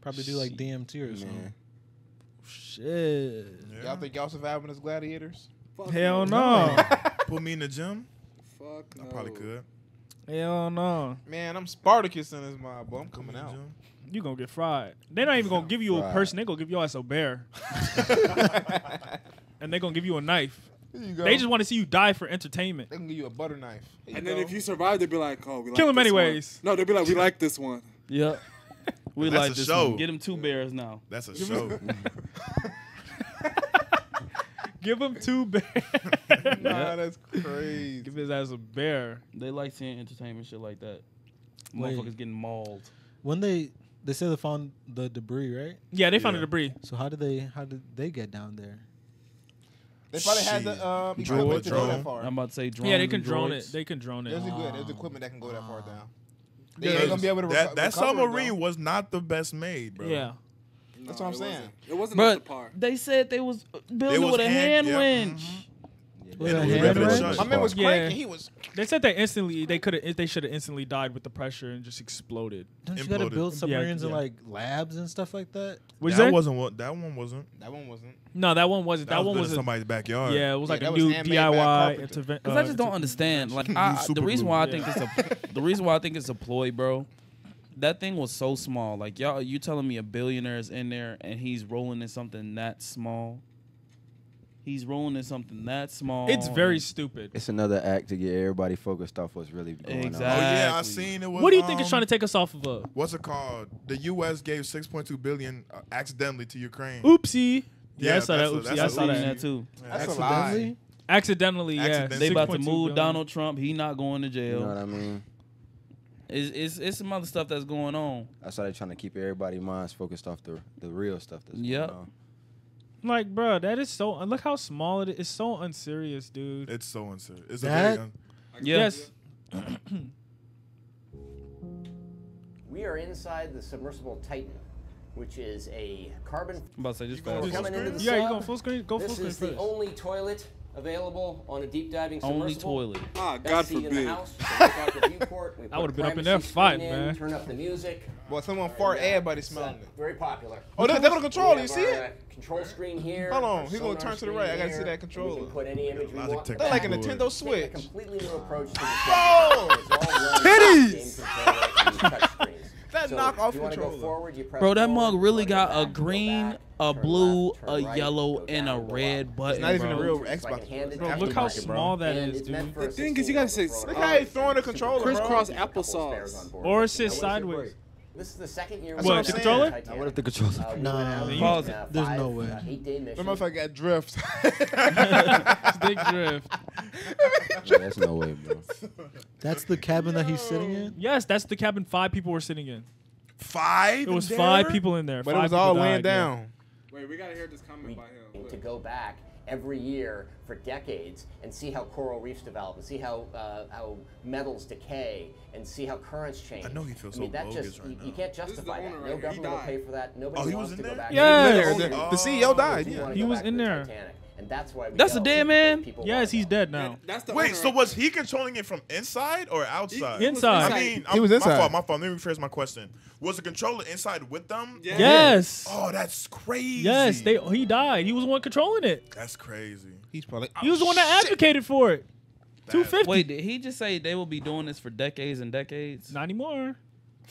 probably do like DMT or something.
Man.
Shit.
Yeah.
Y'all think y'all surviving as gladiators?
Fuck
Hell no.
Put me in the gym.
Fuck no.
I probably could.
Hell no.
Man, I'm Spartacus in this mob, boy. I'm
Put
coming out.
gym.
You gonna get fried. They're not even gonna give you a
Fried.
person. They gonna give you as a bear, and they gonna give you a knife.
You go.
They just want to see you die for entertainment.
They can give you a butter knife. Here
And
you
then
go.
if you survive, they'd be like, "Oh, we like
Kill him
this
anyways.
One. No, they'd be like, "We like this one."
Yep. We
That's
like
a
this
show.
one. Get him two bears now.
That's a show.
Give him two bears.
nah, that's crazy.
give his ass a bear.
They like seeing entertainment shit like that.
Wait.
Motherfuckers getting mauled.
When they they say they found the debris, right?
Yeah, they found the debris.
So how did they how did they get down there?
They probably had the um,
Droid,
equipment to go
drone.
that far.
I'm about to say drones.
yeah, they can drone
droids.
it. They can drone it.
There's a good. There's equipment that can go that far down. They
Yeah,
ain't gonna be able to.
that
reco-
that submarine was not the best made, bro.
Yeah.
No,
what I'm
it
saying.
wasn't. It wasn't
But
up to par.
they said they was building
was
with a hand,
hand- yeah,
winch. Mm-hmm.
With
And
a
it was
hand wrench?
My man was
Yeah.
cranking. He was.
They said they instantly they could have they should have instantly died with the pressure and just exploded.
Don't you gotta
Imploded.
build submarines in
yeah.
like labs and stuff like that?
Was
that
that?
wasn't what. That one wasn't.
That one wasn't.
no, that one wasn't.
That,
That,
was
one
built
was
in
a,
somebody's backyard.
yeah. It was
Yeah,
like
that
a
was
new
handmade by a
DIY
carpenter.
intervention.
Because I uh, just don't understand. Like I, I- the reason
glue.
why I think it's a the reason why I think it's a ploy, bro. That thing was so small. Like y'all, you telling me a billionaire is in there and he's rolling in something that small. He's rolling in something that small.
It's very stupid.
It's another act to get everybody focused off what's really going on.
Oh
Exactly.
yeah, I seen it. Was,
What do you think it's
um,
trying to take us off of a
What's it called? The U.S. gave 6.2 billion uh, accidentally to Ukraine.
oopsie? Yeah, I saw that.
a-
Oopsie, I saw
Seen
that.
that too.
That's a
Accidentally?
lie.
Accidentally, yeah.
Accidentally.
They about to move
billion.
Donald Trump. He not going to jail.
You know what I mean?
It's, it's it's some other stuff that's going on.
That's why they're trying to keep everybody's minds focused off the the real stuff that's
Yep.
going on.
Like, bro, that is so. Look how small it is. It's so unserious, dude.
It's so unserious. It's
That-
a very un-
Yeah.
Yes.
We are inside the submersible Titan, which is a carbon.
I'm about to say just
You going
fast.
full
coming into the
Yeah, you
sub.
going full screen? Go full screen.
This
screen
is the
first.
only toilet available on a deep diving
Only
submersible.
toilet.
Ah,
Best
God
seat in the
forbid.
house. You can look out the viewport. We
I
put
would've been up in
privacy
there
screen
fighting,
in,
man.
Turn up the music.
Boy, someone
and,
fart,
uh,
everybody
it's,
smelling
uh,
it.
Very popular.
Oh, they're, they're gonna control
We
it. You see it?
uh, Control screen here.
Hold on,
our
he gonna
sonar
turn to the
screen
right. I gotta
here.
see that
We
controller.
can put any image we
Logic
want. in the
They're like a
back.
Nintendo
Take a
Switch.
completely new approach to the
Bro!
It's all run
Titties!
game controller and touch screens.
That
So
knockoff
if you wanna go
controller.
forward,
Bro, that mug really got a green,
back,
a blue,
left,
a
right,
yellow, and a red
up.
button.
not even
bro.
a real Xbox.
Bro, look how small that
And
is, dude.
The thing is, you gotta say-
Look how
it.
he throwing the controller, bro.
Crisscross
There's a
applesauce.
Or
Now,
it sits
what is your
sideways.
break? This is the second year.
That's what
been
I'm
doing
saying.
Titanic.
Now, what if the controller?
Uh, we
Nah.
went out
Pause it.
a
There's no way.
eight-day
That motherfucker got drift.
Big drift.
Yeah, that's no way, bro.
That's the cabin that he's sitting in.
Yes, that's the cabin five people were sitting in.
five.
It was
in
five people in there.
But it was
people
all
died,
laying
yeah.
Down.
Wait, we gotta hear this comment by him.
to go back every year for decades and see how coral reefs develop and see how uh, how metals decay and see how currents change.
I know he feels
I mean,
so
that
bogus
just
right
you,
now.
you can't justify that.
right
No
here.
Government will pay for that. Nobody
Oh, he
wants
was
to
in
go
there?
back.
Yes.
The, the CEO died. Yeah.
He was in there.
Titanic, and that's why we
That's
go,
a dead
because
man?
people
Yes, he's
go.
dead now.
That's the
Wait,
owner
so was he controlling it from inside or outside?
Inside.
I mean,
He was
I'm-
inside.
My fault. My fault. Let me rephrase my question. Was the controller inside with them?
Yeah.
Yes.
Oh, that's crazy.
Yes, they he died. He was the one controlling it.
That's crazy.
He's probably.
He was the one that oh, advocated for it. Two fifty.
Wait, did he just say they will be doing this for decades and decades?
Not anymore.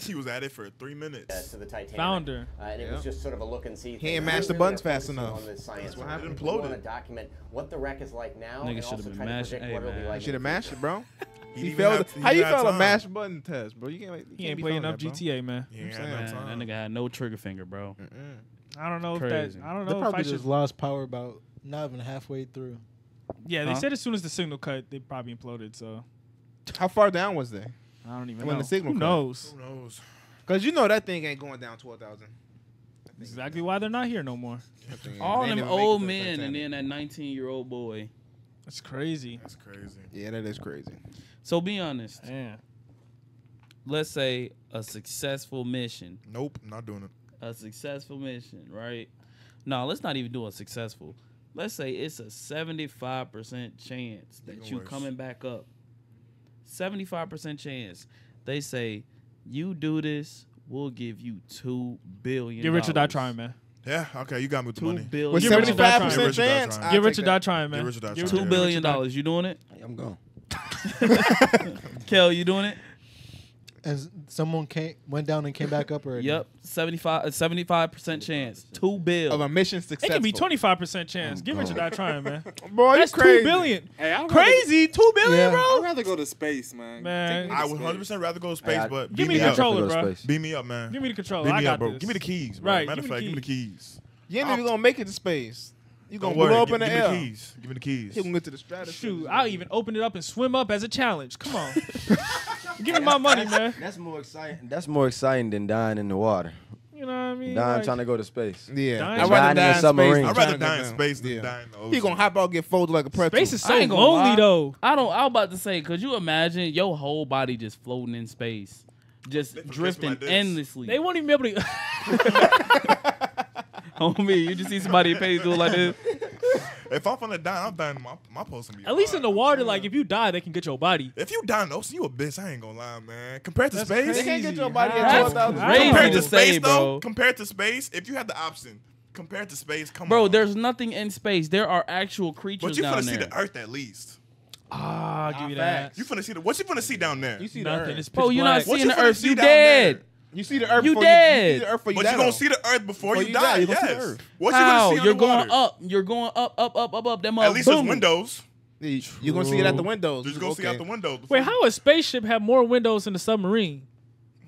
He was at it for three
uh,
minutes.
to the Titanic.
Founder.
Uh, and it
Yeah.
was just sort of a look and see.
He
thing.
ain't
We
mashed the buttons fast enough.
On the science.
what
of
happened.
We want to document what the wreck is like now,
Nigga should've
also
been
try to
mashing-
predict
hey,
what it'll
man.
like.
Should have mashed it, bro.
He
He
didn't
failed.
even
How you
have
fail a
time.
mash button test, bro? You can't. You
He ain't
be
playing
failing
enough
that.
GTA, man.
He ain't
I'm
no
that nigga had no trigger finger, bro.
I don't know if
Crazy.
that. I don't
They
know if I
probably
should.
just lost power about not even halfway through.
Yeah, they
Huh?
said as soon as the signal cut, they probably imploded. So
How far down was they?
I don't even
When
know.
the signal
Who knows?
Who knows?
Cause you know that thing ain't going down twelve thousand.
Exactly why they're not here no more.
All them old men and then that 19 year old boy.
That's crazy.
That's crazy.
Yeah, that is crazy.
So be honest.
Yeah.
Let's say a successful mission.
Nope, not doing it.
A successful mission, right? No, let's not even do a successful. Let's say it's a 75% chance that
Even
you
worse.
coming back up. 75% chance. They say, you do this, we'll give you $2 billion.
Get rich or die trying, man.
Yeah, okay, you got me with the
2
money.
billion.
With
Get rich or die
seventy-five
trying.
percent
Get rich or die
chance,
trying.
I'll
Get rich
take
or die trying, man.
Get rich or die
Get
trying.
$2
rich or
billion.
die-
dollars. You doing it?
I'm gone.
Kel, you doing it?
And someone came went down and came back up already.
Yep. 75 75% chance. 2 bill.
Of a mission
It can be twenty five percent chance. Get it or die trying, man.
Boy, you
That's
crazy.
two billion.
Hey, I'd rather-
Crazy, two billion,
Yeah.
bro.
I'd rather go to space, man.
Man.
I would 100 percent rather go to space,
I-
but
Give
beat
me the
up.
controller, bro.
space.
Beat me up, man.
Give me the controller.
Beat
I
me
got
up, bro.
this.
Give me the keys, bro.
Right,
Matter
give
of
me
fact,
the
give me the keys.
You ain't even gonna make it to space. You
Don't
gonna
worry.
blow up in the
give me
air.
the keys. Give me the keys.
You gonna get to the stratosphere.
Shoot, I'll even open it up and swim up as a challenge. Come on. Give me my money, man.
That's more exciting. That's more exciting than dying in the water.
You know what I mean?
Dying
Like,
trying to go to space.
Yeah,
Dying
I'd
in
rather
a
die in space.
submarine.
I'd
trying
rather
to go
die in space than
Yeah.
die in the ocean.
He gonna hop out, get folded like a pretzel.
Space is so
I ain't
lonely
lie.
though.
I don't. I was about to say, could you imagine your whole body just floating in space, just
They
drifting
like
endlessly?
They won't even be able to.
on me, you just see somebody in face do it like this.
If I'm gonna die, I'm dying. My my post gonna be
At least in the
hard.
water, like if you die, they can get your body.
If you die in the ocean, you a bitch. I ain't gonna lie, man. Compared to
That's
space,
They can't get your body at twelve thousand.
compared to
to
space
say,
though,
bro.
compared to space, if you had the option, compared to space, come
Bro,
on, Bro,
there's nothing in space. There are actual creatures
But you
down
finna
there.
see the Earth at least.
Ah, I'll give you that.
You finna see the what you finna see down there.
You see the
Nothing.
earth.
It's pitch
Bro, you're not
black.
What
seeing
you
the Earth.
see
You dead.
there?
You see the earth.
You
before
dead.
You, see the earth before
But
you
you
die,
gonna
though.
see the Earth before
Before
you
you
die.
die, you gonna
yes. What
How?
you gonna see
You're
underwater?
going up. You're going up, up, up, up, up. That
At least there's
boom.
windows.
You you gonna see it at the windows.
Just go see
Okay.
out the windows.
Wait, how a spaceship have more windows than a submarine?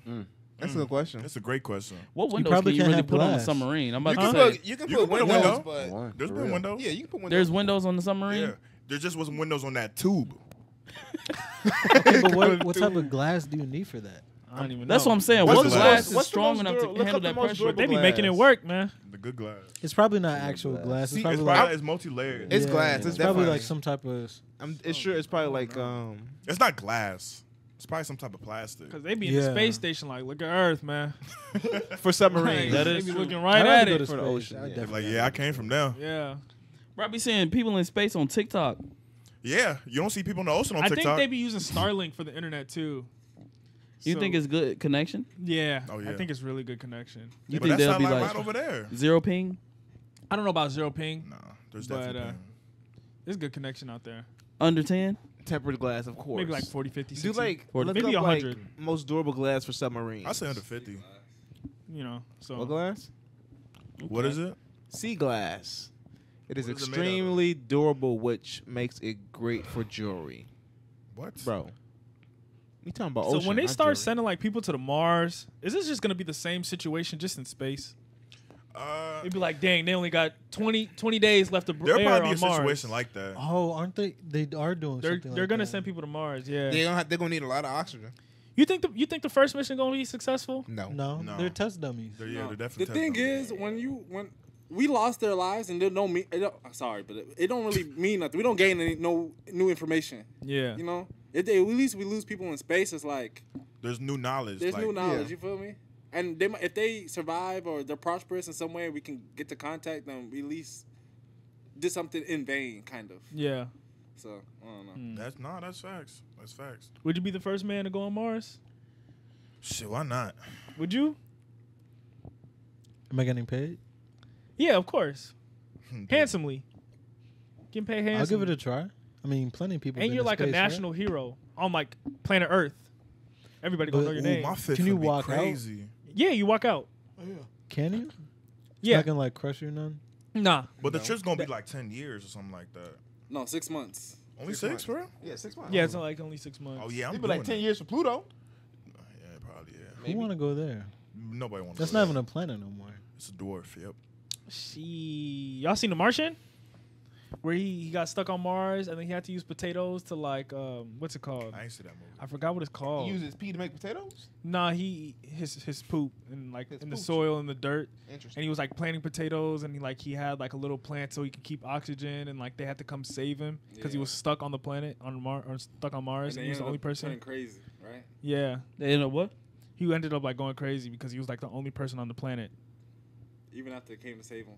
Mm.
That's a good mm. question.
That's a great question.
What windows
probably
can you really
have
put on a submarine? I'm
You
about
can
to say.
put you can
You
put
can put a
windows,
window.
but
One,
There's
for
been windows.
yeah, you can put windows.
There's windows on the submarine.
Yeah. There just wasn't windows on that tube.
Okay, but what, what type of glass do you need for that?
I don't even
That's
know.
what I'm saying.
What's
What
the
glass
most-
is
what's the
strong
most
enough to
dur- look
handle
up the
that
most
pressure?
durable
They be making it
glass.
work, man.
The good glass.
It's probably not actual glass. It's
See,
probably
it's,
like
probably, it's multi-layered.
It's
Yeah,
glass.
It's,
It's
probably
definitely-
like some type of.
I'm it's sure it's probably like um
It's not glass. It's probably some type of plastic.
Because they be in the
Yeah.
space station like, look at Earth, man.
for submarines.
That
they be
true.
looking
I'd
right
rather
at
go
it.
For the
space.
ocean,
I'd
yeah.
definitely
Like, yeah, I came from there.
Yeah.
Bro, I be seeing people in space on TikTok.
Yeah, you don't see people in the ocean on TikTok.
I
TikTok.
think they be using Starlink for the internet too.
You
So-
think it's good connection?
Yeah,
Oh,
I think it's really good connection.
You
but
think
that's
they'll
not
be
like
like
right over there.
zero ping?
I don't know about zero ping.
Nah, there's
But,
definitely.
uh. There's good connection out there.
Under ten?
tempered glass, of course.
Maybe like 40, 50, 60.
do like
Or
look
maybe
up, like,
100.
most durable glass for submarines.
I say under 50.
you know. So
what glass?
What is it?
Sea glass. It is
What is it made out of?
extremely durable, which makes it great for jewelry,
What?
bro. We talking about
So
ocean,
when they
not
start
jewelry.
sending like people to the Mars, is this just gonna be the same situation just in space?
Uh,
It'd be like, dang, they only got 20, 20 days left to br-
there'll
air
probably be
on
a
Mars.
situation like that.
Oh, aren't they? They are doing
They're
something.
they're
like
gonna
that.
send people to Mars. Yeah.
They gonna have, they're gonna need a lot of oxygen.
You think the you think the first mission gonna be successful?
No.
No,
No.
they're test dummies.
They're, yeah,
No.
they're definitely.
the
definitely.
thing
testing
is, when you when we lost their lives and they don't mean. It don't, sorry, but it, it don't really mean nothing. We don't gain any no new information.
Yeah.
You know, if they, at least we lose people in space. It's like
there's new knowledge.
there's
like,
new knowledge.
yeah.
You feel me? And they might, if they survive or they're prosperous in some way, we can get to contact them. We at least did something in vain, kind of.
Yeah.
So I don't know.
Hmm.
That's no, that's facts. That's facts.
Would you be the first man to go on Mars?
Shit, why not?
Would you?
Am I getting paid?
Yeah, of course. Handsomely. Getting paid handsomely.
I'll give it a try. I mean, plenty of people.
And
been
you're
to
like a
space, right?
national hero on like planet Earth. Everybody gonna know your
Ooh,
name.
my fit
Can you
finna be
walk out?
crazy.
yeah, you walk out. Oh, yeah.
Can you?
Yeah.
Not gonna like crush you none.
Nah.
But the trip's gonna be like ten years or something like that.
No, six months.
Only
Six
six,
months.
for real?
Yeah, six months.
Yeah, it's like only six months.
Oh yeah, I'm
It'd be like ten
it.
years for Pluto.
Yeah, probably. Yeah.
Who want to go there?
Nobody wants.
That's
to
not
go
even a planet no more.
It's a dwarf. Yep.
She, y'all seen The Martian? Where he, he got stuck on Mars and then he had to use potatoes to like um what's it called?
I ain't see that movie.
I forgot what it's called.
He uses pee to make potatoes.
Nah, he his his poop and like
His
in the
pooch.
soil and the dirt,
Interesting.
and he was like planting potatoes and he like he had like a little plant so he could keep oxygen and like they had to come save him because he was stuck on the planet on Mars or stuck on Mars and,
they
he was the only person.
turning crazy, right?
Yeah,
They end up what?
he ended up like going crazy because he was like the only person on the planet.
Even after they came to save him.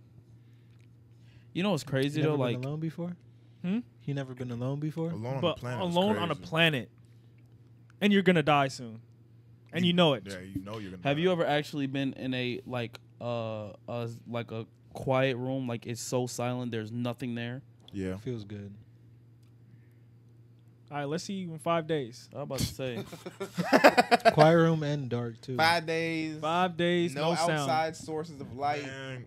You know what's crazy
He
though? Like
alone before.
Hmm?
He never been alone before.
Alone on
but
the planet.
alone on a planet, and you're gonna die soon, and you know it.
Yeah, you know you're gonna.
Have
die.
you ever actually been in a like uh, uh like a quiet room like it's so silent there's nothing there?
Yeah.
Feels good.
All right, let's see you in five days.
I was about to say.
Quiet room and dark too.
Five days.
Five days,
no,
no, sound.
outside sources of light.
Man,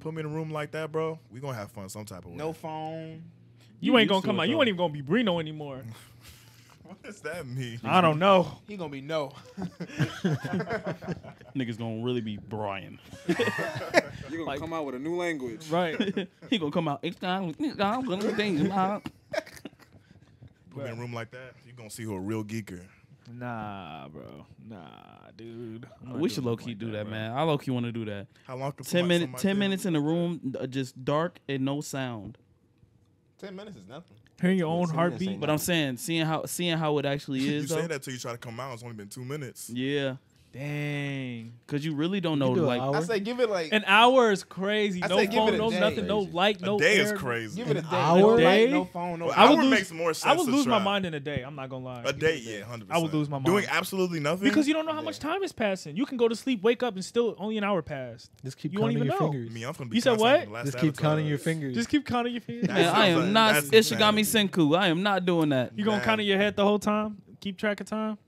put me in a room like that, bro. We gonna have fun some type of way.
No phone.
You ain't gonna
used to
come
it,
out. You ain't even gonna be Brino anymore.
What does that mean?
I don't know.
He gonna be no.
Niggas gonna really be Brian.
You're gonna
Like-
come out with a new language.
Right.
he gonna come out. "It's time- it's time for the thing, uh."
Put me in a room like that. You gonna see who a real geeker.
Nah, bro. Nah, dude.
We should low key
like
do
that,
that, man. I low key want to do that.
How long? can
Ten minutes. Ten minutes in the room, uh, just dark and no sound.
Ten minutes is nothing.
Hearing your own
Listen,
heartbeat.
But I'm saying, seeing how seeing how it actually is.
You
is,
say
though.
that till you try to come out. It's only been two minutes.
Yeah,
Dang.
because you really don't know.
do
Like.
I say give it like
An hour is crazy.
I
No
say give
phone,
it a
no
day.
nothing, no
Crazy.
light,
A
no
day
air.
is crazy.
give it a
An
day.
hour?
No light,
Day?
no phone, no.
Well,
I would
hour
lose-
makes more sense.
I would
to
lose my
try.
mind in a day. I'm not gonna lie.
A day, yeah, hundred percent.
I would lose my mind.
Doing absolutely nothing
Because you don't know how much time is passing. You can go to sleep, wake up, and still only an hour passed.
Just keep
You won't
counting
even
your
know.
fingers.
I mean, I'm gonna be
You said
constantly
what?
the last
Just keep
avatar.
counting your fingers.
Just keep counting your fingers.
man, I
sounds
am
like-
not
that's
Ishigami
insanity.
Senku. I am not doing that,
You gonna
Man.
count in your head the whole time? Keep track of time?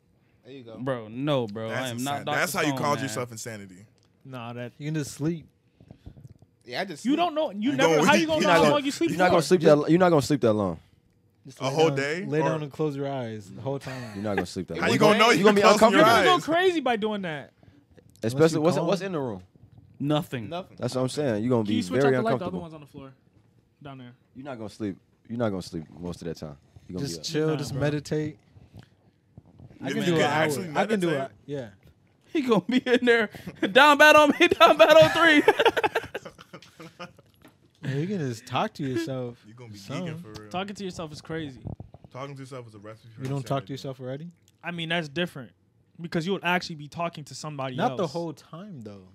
There you go.
bro. No, bro.
That's
I am
insane.
not. Dr.
That's how you
Stone,
called
man.
yourself insanity.
Nah, that
You can just sleep.
Yeah, I just
you
sleep.
don't know. You,
You
never.
don't-
how you gonna
you're
know
not
how
gonna-
long you sleep
You're not
for?
gonna sleep that. You're not gonna sleep that long.
Just
A
lay
whole
down-
day?
Lay
Or-
down and close your eyes the whole time.
You're not gonna sleep that
How
long.
you gonna know
You're gonna be
closing
You're
uncomfortable.
gonna
eyes?
go crazy by doing that.
Especially
you
what's
calm.
what's in the room.
Nothing.
Nothing.
That's what I'm saying. You're gonna
Can
be
you switch
very
out the light? The other
uncomfortable.
one's on the floor, down there.
You're not gonna sleep you're not gonna sleep most of that time. You're gonna
Just
be up.
chill,
Nah,
just
bro.
meditate. I can do
you
an hour. I can do it. Yeah.
He gonna be in there down bad on me, down bad on three.
Yeah, you can just talk to yourself.
You're gonna be
Some.
geeking for real.
Talking to yourself is crazy.
Talking to yourself is a recipe. For
You don't talk
insanity.
to yourself already?
I mean, that's different because you would actually be talking to somebody
Not
else.
the whole time though.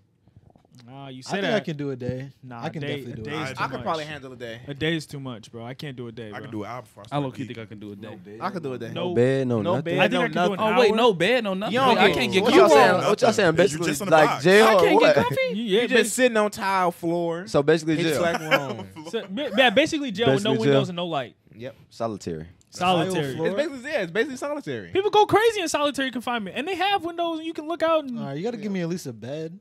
Nah, you
I
say
think
that.
I can do a day.
Nah,
I can
day-
definitely
a
do
day
it.
is
I
too
I could probably handle a day.
A day is too much, bro. I can't do a day.
I can do an hour before I
I
start
low key
geeking.
think I can do a day.
I could do a day.
No-
No bed, no,
no
nothing.
bed.
I think
no
I can do an
nothing.
Oh wait, no bed, no nothing.
You don't
I can't get
What
You
y'all
comfy.
saying?
won't.
What y'all saying?
You're
Basically,
just in the
like
box.
jail.
I can't get
what?
comfy.
Yeah,
You just sitting on tile floor.
So basically,
It's
jail.
like wrong.
So, yeah, basically jail with no windows and no light.
Yep.
Solitary.
Solitary.
It's basically yeah. It's basically solitary.
People go crazy in solitary confinement, and they have windows, and you can look out.
All right, you got to give me at least a bed.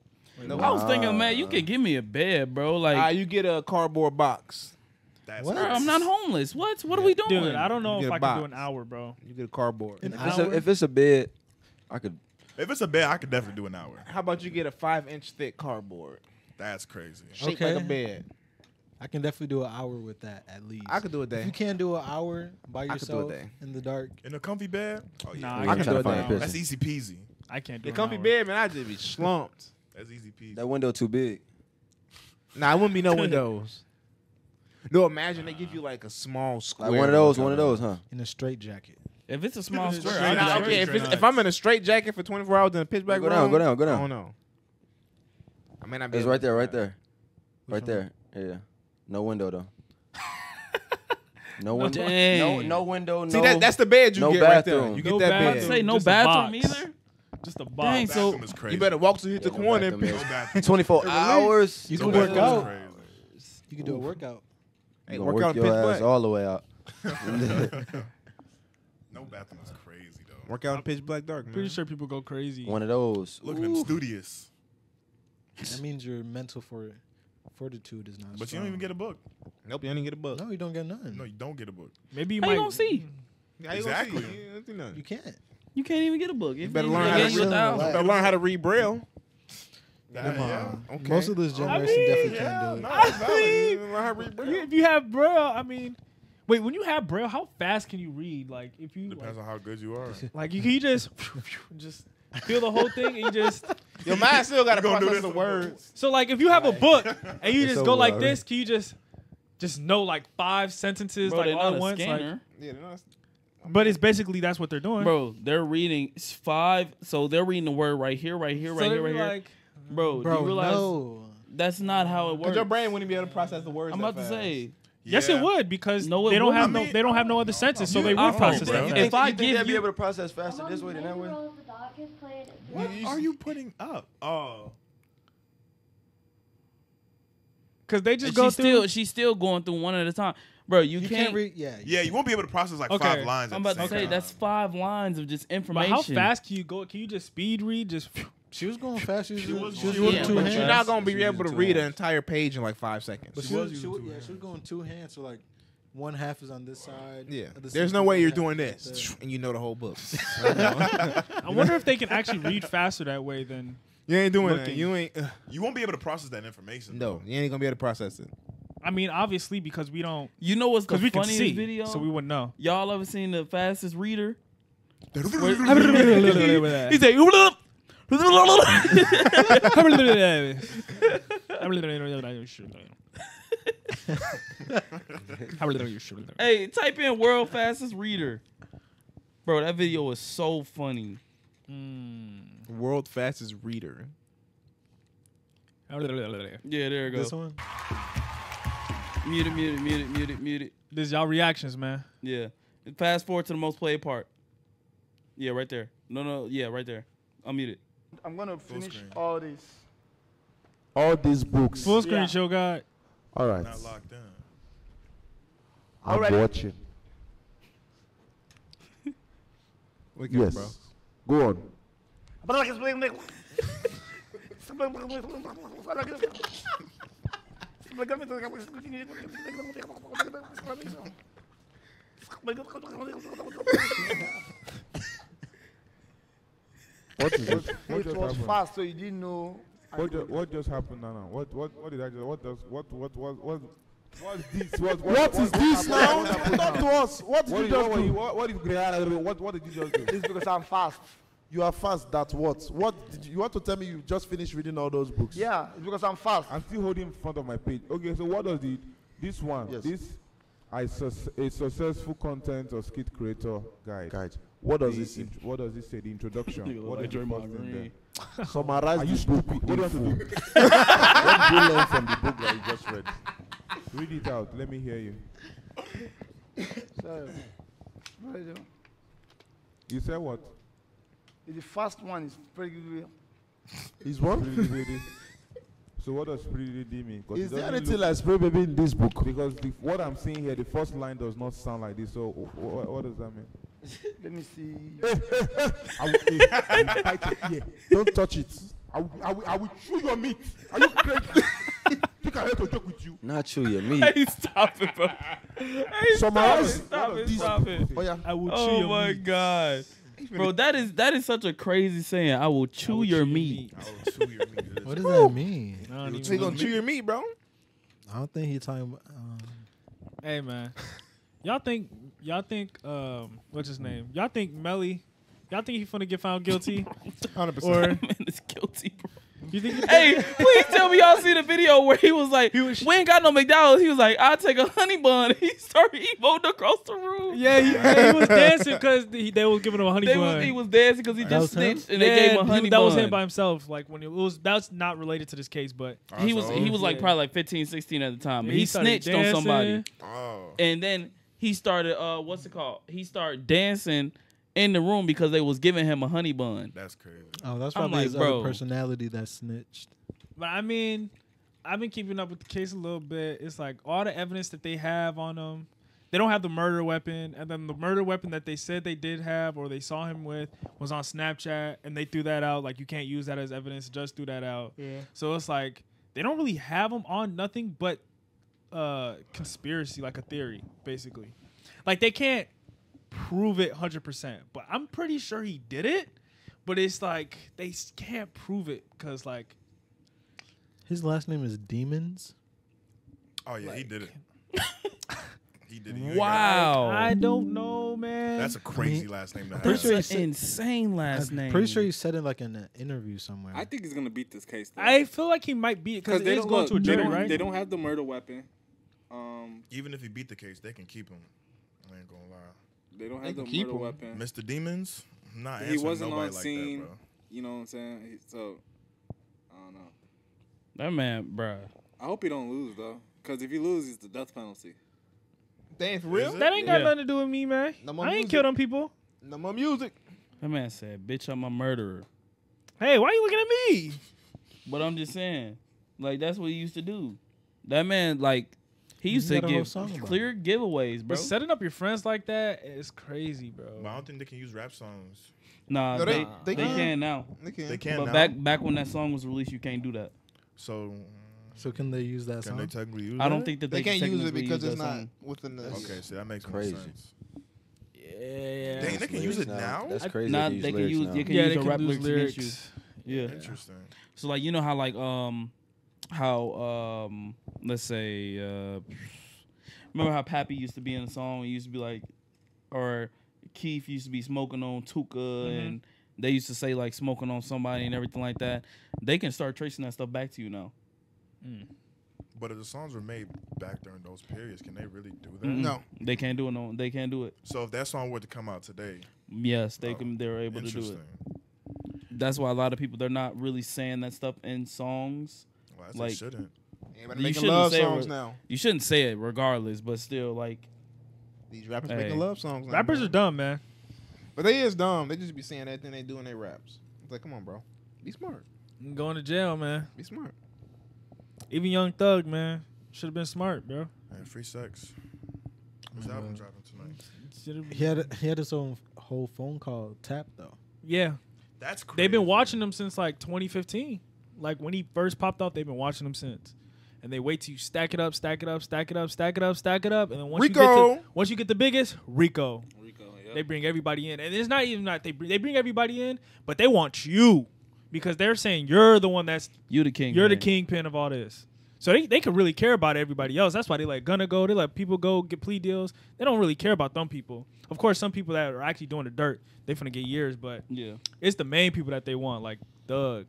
No.
I was thinking, man, you can give me a bed, bro. Like,
Uh, you get a cardboard box.
That's
What?
bro, I'm not homeless. What? What are we doing?
dude, I don't know
You
if
get
I
a
can do
box.
an hour, bro.
You get a cardboard.
An
If it's, a,
hour?
if it's a bed, I could.
If it's a bed, I could definitely do an hour.
How about you get a five inch thick cardboard
That's crazy.
shaped
Okay.
like a bed?
I can definitely do an hour with that at least.
I could do a
If
day.
you can't do an hour by
I could do a
yourself
day.
in the dark,
In a comfy bed? Oh yeah.
Nah,
I
I
can
can
do
try
it
to find
now.
a picture.
That's easy peasy.
I can't do it.
The
an
comfy
hour.
bed, man, I just be slumped.
That's easy peasy.
That window too big.
Nah, it wouldn't be no windows. No, imagine they give you like a small square.
Like one of those, one of those, huh?
in a straight jacket.
If it's a small
Straight
square. I'll
Nah,
just
okay, if, it's, if I'm in a straight jacket for 24 hours in a pitch black
Go down,
room,
go down, go down.
I don't know. I may not be
It's
able
right
to
there, right
that.
there, right there. Yeah, no window though. No window. No,
Dang.
no window. No.
See, that, that's the bed you
no
get right there.
bathroom.
You get
No
that
bathroom.
bed.
say no
Just a
bathroom
box.
either.
Just a
Dang, so
Bathroom is crazy.
You better walk to hit the corner.
bathroom
and
is-
No bathroom.
24 hours.
You can work out. You can do a workout.
Hey,
You
work out
your ass all the way out.
No bathroom is crazy though.
Work out in pitch black dark, man.
Pretty sure people go crazy.
One of those.
Look at them studious.
That means your mental for fortitude is not.
But you don't even get a book.
Nope, you don't even get a book.
No, you don't get none.
No, you don't get a book.
Maybe you
How
might.
you gonna see?
How you gonna see?
Exactly.
You don't do nothing.
You can't.
You can't even get a book. If
better
you
learn
ain't
how to
getting you a
read.
You better learn how to read braille.
Yeah.
Okay.
Most of this generation
mean,
definitely
Yeah,
can't do it.
no,
I mean,
learn how to read braille.
if you have braille, I mean, wait. When you have braille, how fast can you read? Like, if you like,
Depends on how good you are.
like you can you just just feel the whole thing and you just
Your mind still got to
You do
process
this
the words.
so like if you have a book and you
It's
just go
over
like
already.
this, can you just just know like five sentences
Bro,
like
they're
all at
a
once? Like,
scanner.
Yeah, no, that's-
but it's basically that's what they're doing.
Bro, they're reading s- five. So they're reading the word right here, right here,
So
right
they
here, right
be
here.
like,
Bro, do you realize
no.
that's not how it works?
your brain wouldn't be able to process the words.
I'm
that
about to
fast.
say,
yes,
Yeah.
it would because
No, it
they don't have
wouldn't.
no they don't have no other senses, so
you-
they
I
would process that.
think- if I
think
give
they'd be able to process faster this way than that way.
What are you putting up? Oh.
Because they just
and
go
she's
through.
still she's still going through one at a time. Bro, you,
You
can't.
can't read. Yeah.
Yeah, you won't be able to process like
Okay.
five lines.
I'm
at
about
the
to
same
say
time.
that's five lines of just
but
information.
how fast can you go? Can you just speed read? Just
She was going fast. She was,
She was
she was
going
doing
fast.
two hands.
you're not gonna
She
be
was
able to
two
read an
hands.
entire page in like five seconds.
But
She
she,
was
was, she, was, yeah,
hands.
she was going two hands. So like, one half is on this side.
Yeah.
other
There's no way you're
half
doing
there.
this and you know the whole book.
I wonder if they can actually read faster that way than.
you ain't doing that.
Looking.
You ain't. Uh,
You won't be able to process that information.
no, you ain't gonna be able to process it.
I mean, obviously because we don't
You know what's the
because we can
funniest
see,
video?
so we wouldn't know.
Y'all ever seen the fastest reader?
he
he
said,
Hey, type in world fastest reader. Bro, that video was so funny. Hmm.
World fastest reader.
Yeah, there it
This
goes.
one.
Mute it, mute it, mute it, mute it, mute it.
This is y'all reactions, man.
Yeah. Fast forward to the most played part. Yeah, right there. No, no, yeah, right there. Unmute it.
I'm gonna finish
screen.
all this. All these books.
Full screen
Yeah.
show guy.
All right.
Not locked in.
I'm Already. watching.
Look at
Yes.
bro.
Go on.
What is it? What
It
just
was
happened?
fast, so you didn't know.
What, ju- what just happened now? now? What what what did I just what does what what what what What's this? What,
What is this now? Talk to us. What did
What,
you
did-
just
what,
do?
what, what, did, what, what did you just do?
It's because I'm fast.
You are fast. That what? What did you, you want to tell me? You just finished reading all those books?
Yeah, it's because I'm fast.
I'm still holding in front of my page. Okay, so what does the this one?
Yes.
This I sus- a successful content or skit creator guide.
Guide. What does
The
it say?
what does it say? The introduction.
Nigga look
what
like
is the
Draymond
first thing there?
Summarize
Are you
book.
stupid? What do you want to
in
do?
full. what did you learn from the book that you just read?
Read it out. Let me hear you.
sorry what is?
You said what?
The first one is pretty good.
Is what?
So what does pretty lady mean? 'Cause
Is there anything like spray baby in this book?
Because the, what I'm seeing here, the first line does not sound like this. So what, what does that mean?
Let me see.
I will, eh, I will bite your.
Don't touch it.
I will, I will, I will chew your meat. Are you crazy? Think I have to joke with you?
Not chew your meat.
Hey, stop it, bro. Hey, stop
Summarize.
it, stop it, stop it.
Oh yeah.
I will chew
Oh my god, bro, that is that is such a crazy saying. I will chew your meat.
I will chew your meat.
What does that mean?
I don't
You
even
So
know.
gonna chew your meat, bro?
I don't think he talking about. Um,
Hey man, y'all think y'all think um what's his name? Y'all think Melly? Y'all think he finna get found guilty?
Hundred
Or
That man is guilty, bro.
You think?
Hey, please tell me y'all see the video where he was like,
He was-
"We ain't got no McDonald's." He was like, "I'll take a honey bun." He started emoting across the room.
yeah, he, yeah, he was dancing because they was giving him a honey
They
bun.
was, he was dancing because he
That
just
was him?
snitched, and they gave him a
he-
honey
that
bun.
was him by himself. Like when it was that's not related to this case, but
he was he was like probably like 15, 16 at the time.
Yeah,
but
he
he,
started
snitched on somebody.
Oh.
and then he started uh what's it called? He started dancing in the room because they was giving him a honey bun.
That's crazy.
oh, that's probably
like,
his
bro.
other personality that snitched.
but I mean, I've been keeping up with the case a little bit. It's like all the evidence that they have on him. They don't have the murder weapon, and then the murder weapon that they said they did have or they saw him with was on Snapchat, and they threw that out. Like you can't use that as evidence. Just threw that out.
Yeah.
So it's like they don't really have him on nothing but uh conspiracy, like a theory, basically. Like they can't prove it hundred percent, but I'm pretty sure he did it. But it's like they can't prove it because like
His last name is Demons.
Oh yeah, he did it. he did it. You ain't
Wow,
I don't know, man.
That's a crazy last name to have.
sure he
an insane last
I'm
name.
pretty sure he said it like in an interview somewhere.
I think he's gonna beat this case. Though.
I feel like he might beat it because
they
it is
don't
going
look,
to a
they
jury,
don't,
right?
They don't have the murder weapon. Um,
Even if he beat the case, they can keep him. I ain't gonna lie.
They don't
They
have the
keep
murder
him.
weapon.
Mr. Demons, I'm not
He wasn't
nobody
on
like
scene.
that, bro.
You know what I'm saying? He- So I don't know.
that man, bruh.
I hope he don't lose though, because if he loses, it's the death penalty.
Damn, for real?
That ain't got
Yeah.
nothing to do with me, man.
No more
I ain't
music.
killed them people.
No more music.
That man said, "Bitch, I'm a murderer."
Hey, why are you looking at me?
But I'm just saying, like that's what he used to do. That man, like, he used
He
to
got a whole
give clear giveaways, bro.
But setting up your friends like that is crazy, bro.
But I don't think they can use rap songs.
Nah,
No,
they,
they-
they,
they can.
can now.
They can.
They can
But
now.
back back when that song was released, you can't do that.
So
so can they use that
can
song?
they technically use
I don't think that
They
they,
can't
can
use it because
use
it's not
song.
within the.
Okay, so that makes
Crazy.
more sense.
Yeah.
Dang, they can use it now.
That's crazy.
Nah,
they,
they can use
now.
they can
yeah,
use
they can
rap
lose
lyrics,
lyrics.
you. Yeah.
Interesting.
So like you know how like um how um let's say uh remember how Pappy used to be in a song? He used to be like or Keith used to be smoking on Tooka and they used to say like smoking on somebody and everything like that. They can start tracing that stuff back to you now.
But if the songs were made back during those periods, can they really do that?
Mm-mm.
No.
They can't do it no they can't do it.
So if that song were to come out today,
Yes, they
Oh,
can they're able to do it. That's why a lot of people they're not really saying that stuff in songs.
Well, that's
Like-
they shouldn't.
Everybody
You
making
shouldn't
love
say
songs
re-
now.
You shouldn't say it regardless, but still like
These rappers
Hey.
making love songs now.
Rappers
man.
are dumb, man.
But they is dumb. They just be saying that thing they do in their raps. It's like, come on, bro. Be smart.
Going to jail, man.
Be smart.
Even Young Thug, man, should have been smart, bro.
And free sex. Whose mm-hmm. album dropping tonight?
He had he had his own whole phone call tap though.
Yeah,
That's crazy.
they've been watching him since like 2015. Like when he first popped off, they've been watching him since. And they wait till you stack it up, stack it up, stack it up, stack it up, stack it up, and then once you get to once you get the biggest, Rico.
Rico, yeah.
They bring everybody in, and it's not even that they bring, they bring everybody in, but they want you because they're saying you're the one that's
you the king.
you're the kingpin of all this. So they, they could really care about everybody else. That's why they like gonna go. They let people go get plea deals. They don't really care about them people. Of course, some people that are actually doing the dirt, they finna get years. But
Yeah.
it's the main people that they want, like Thug.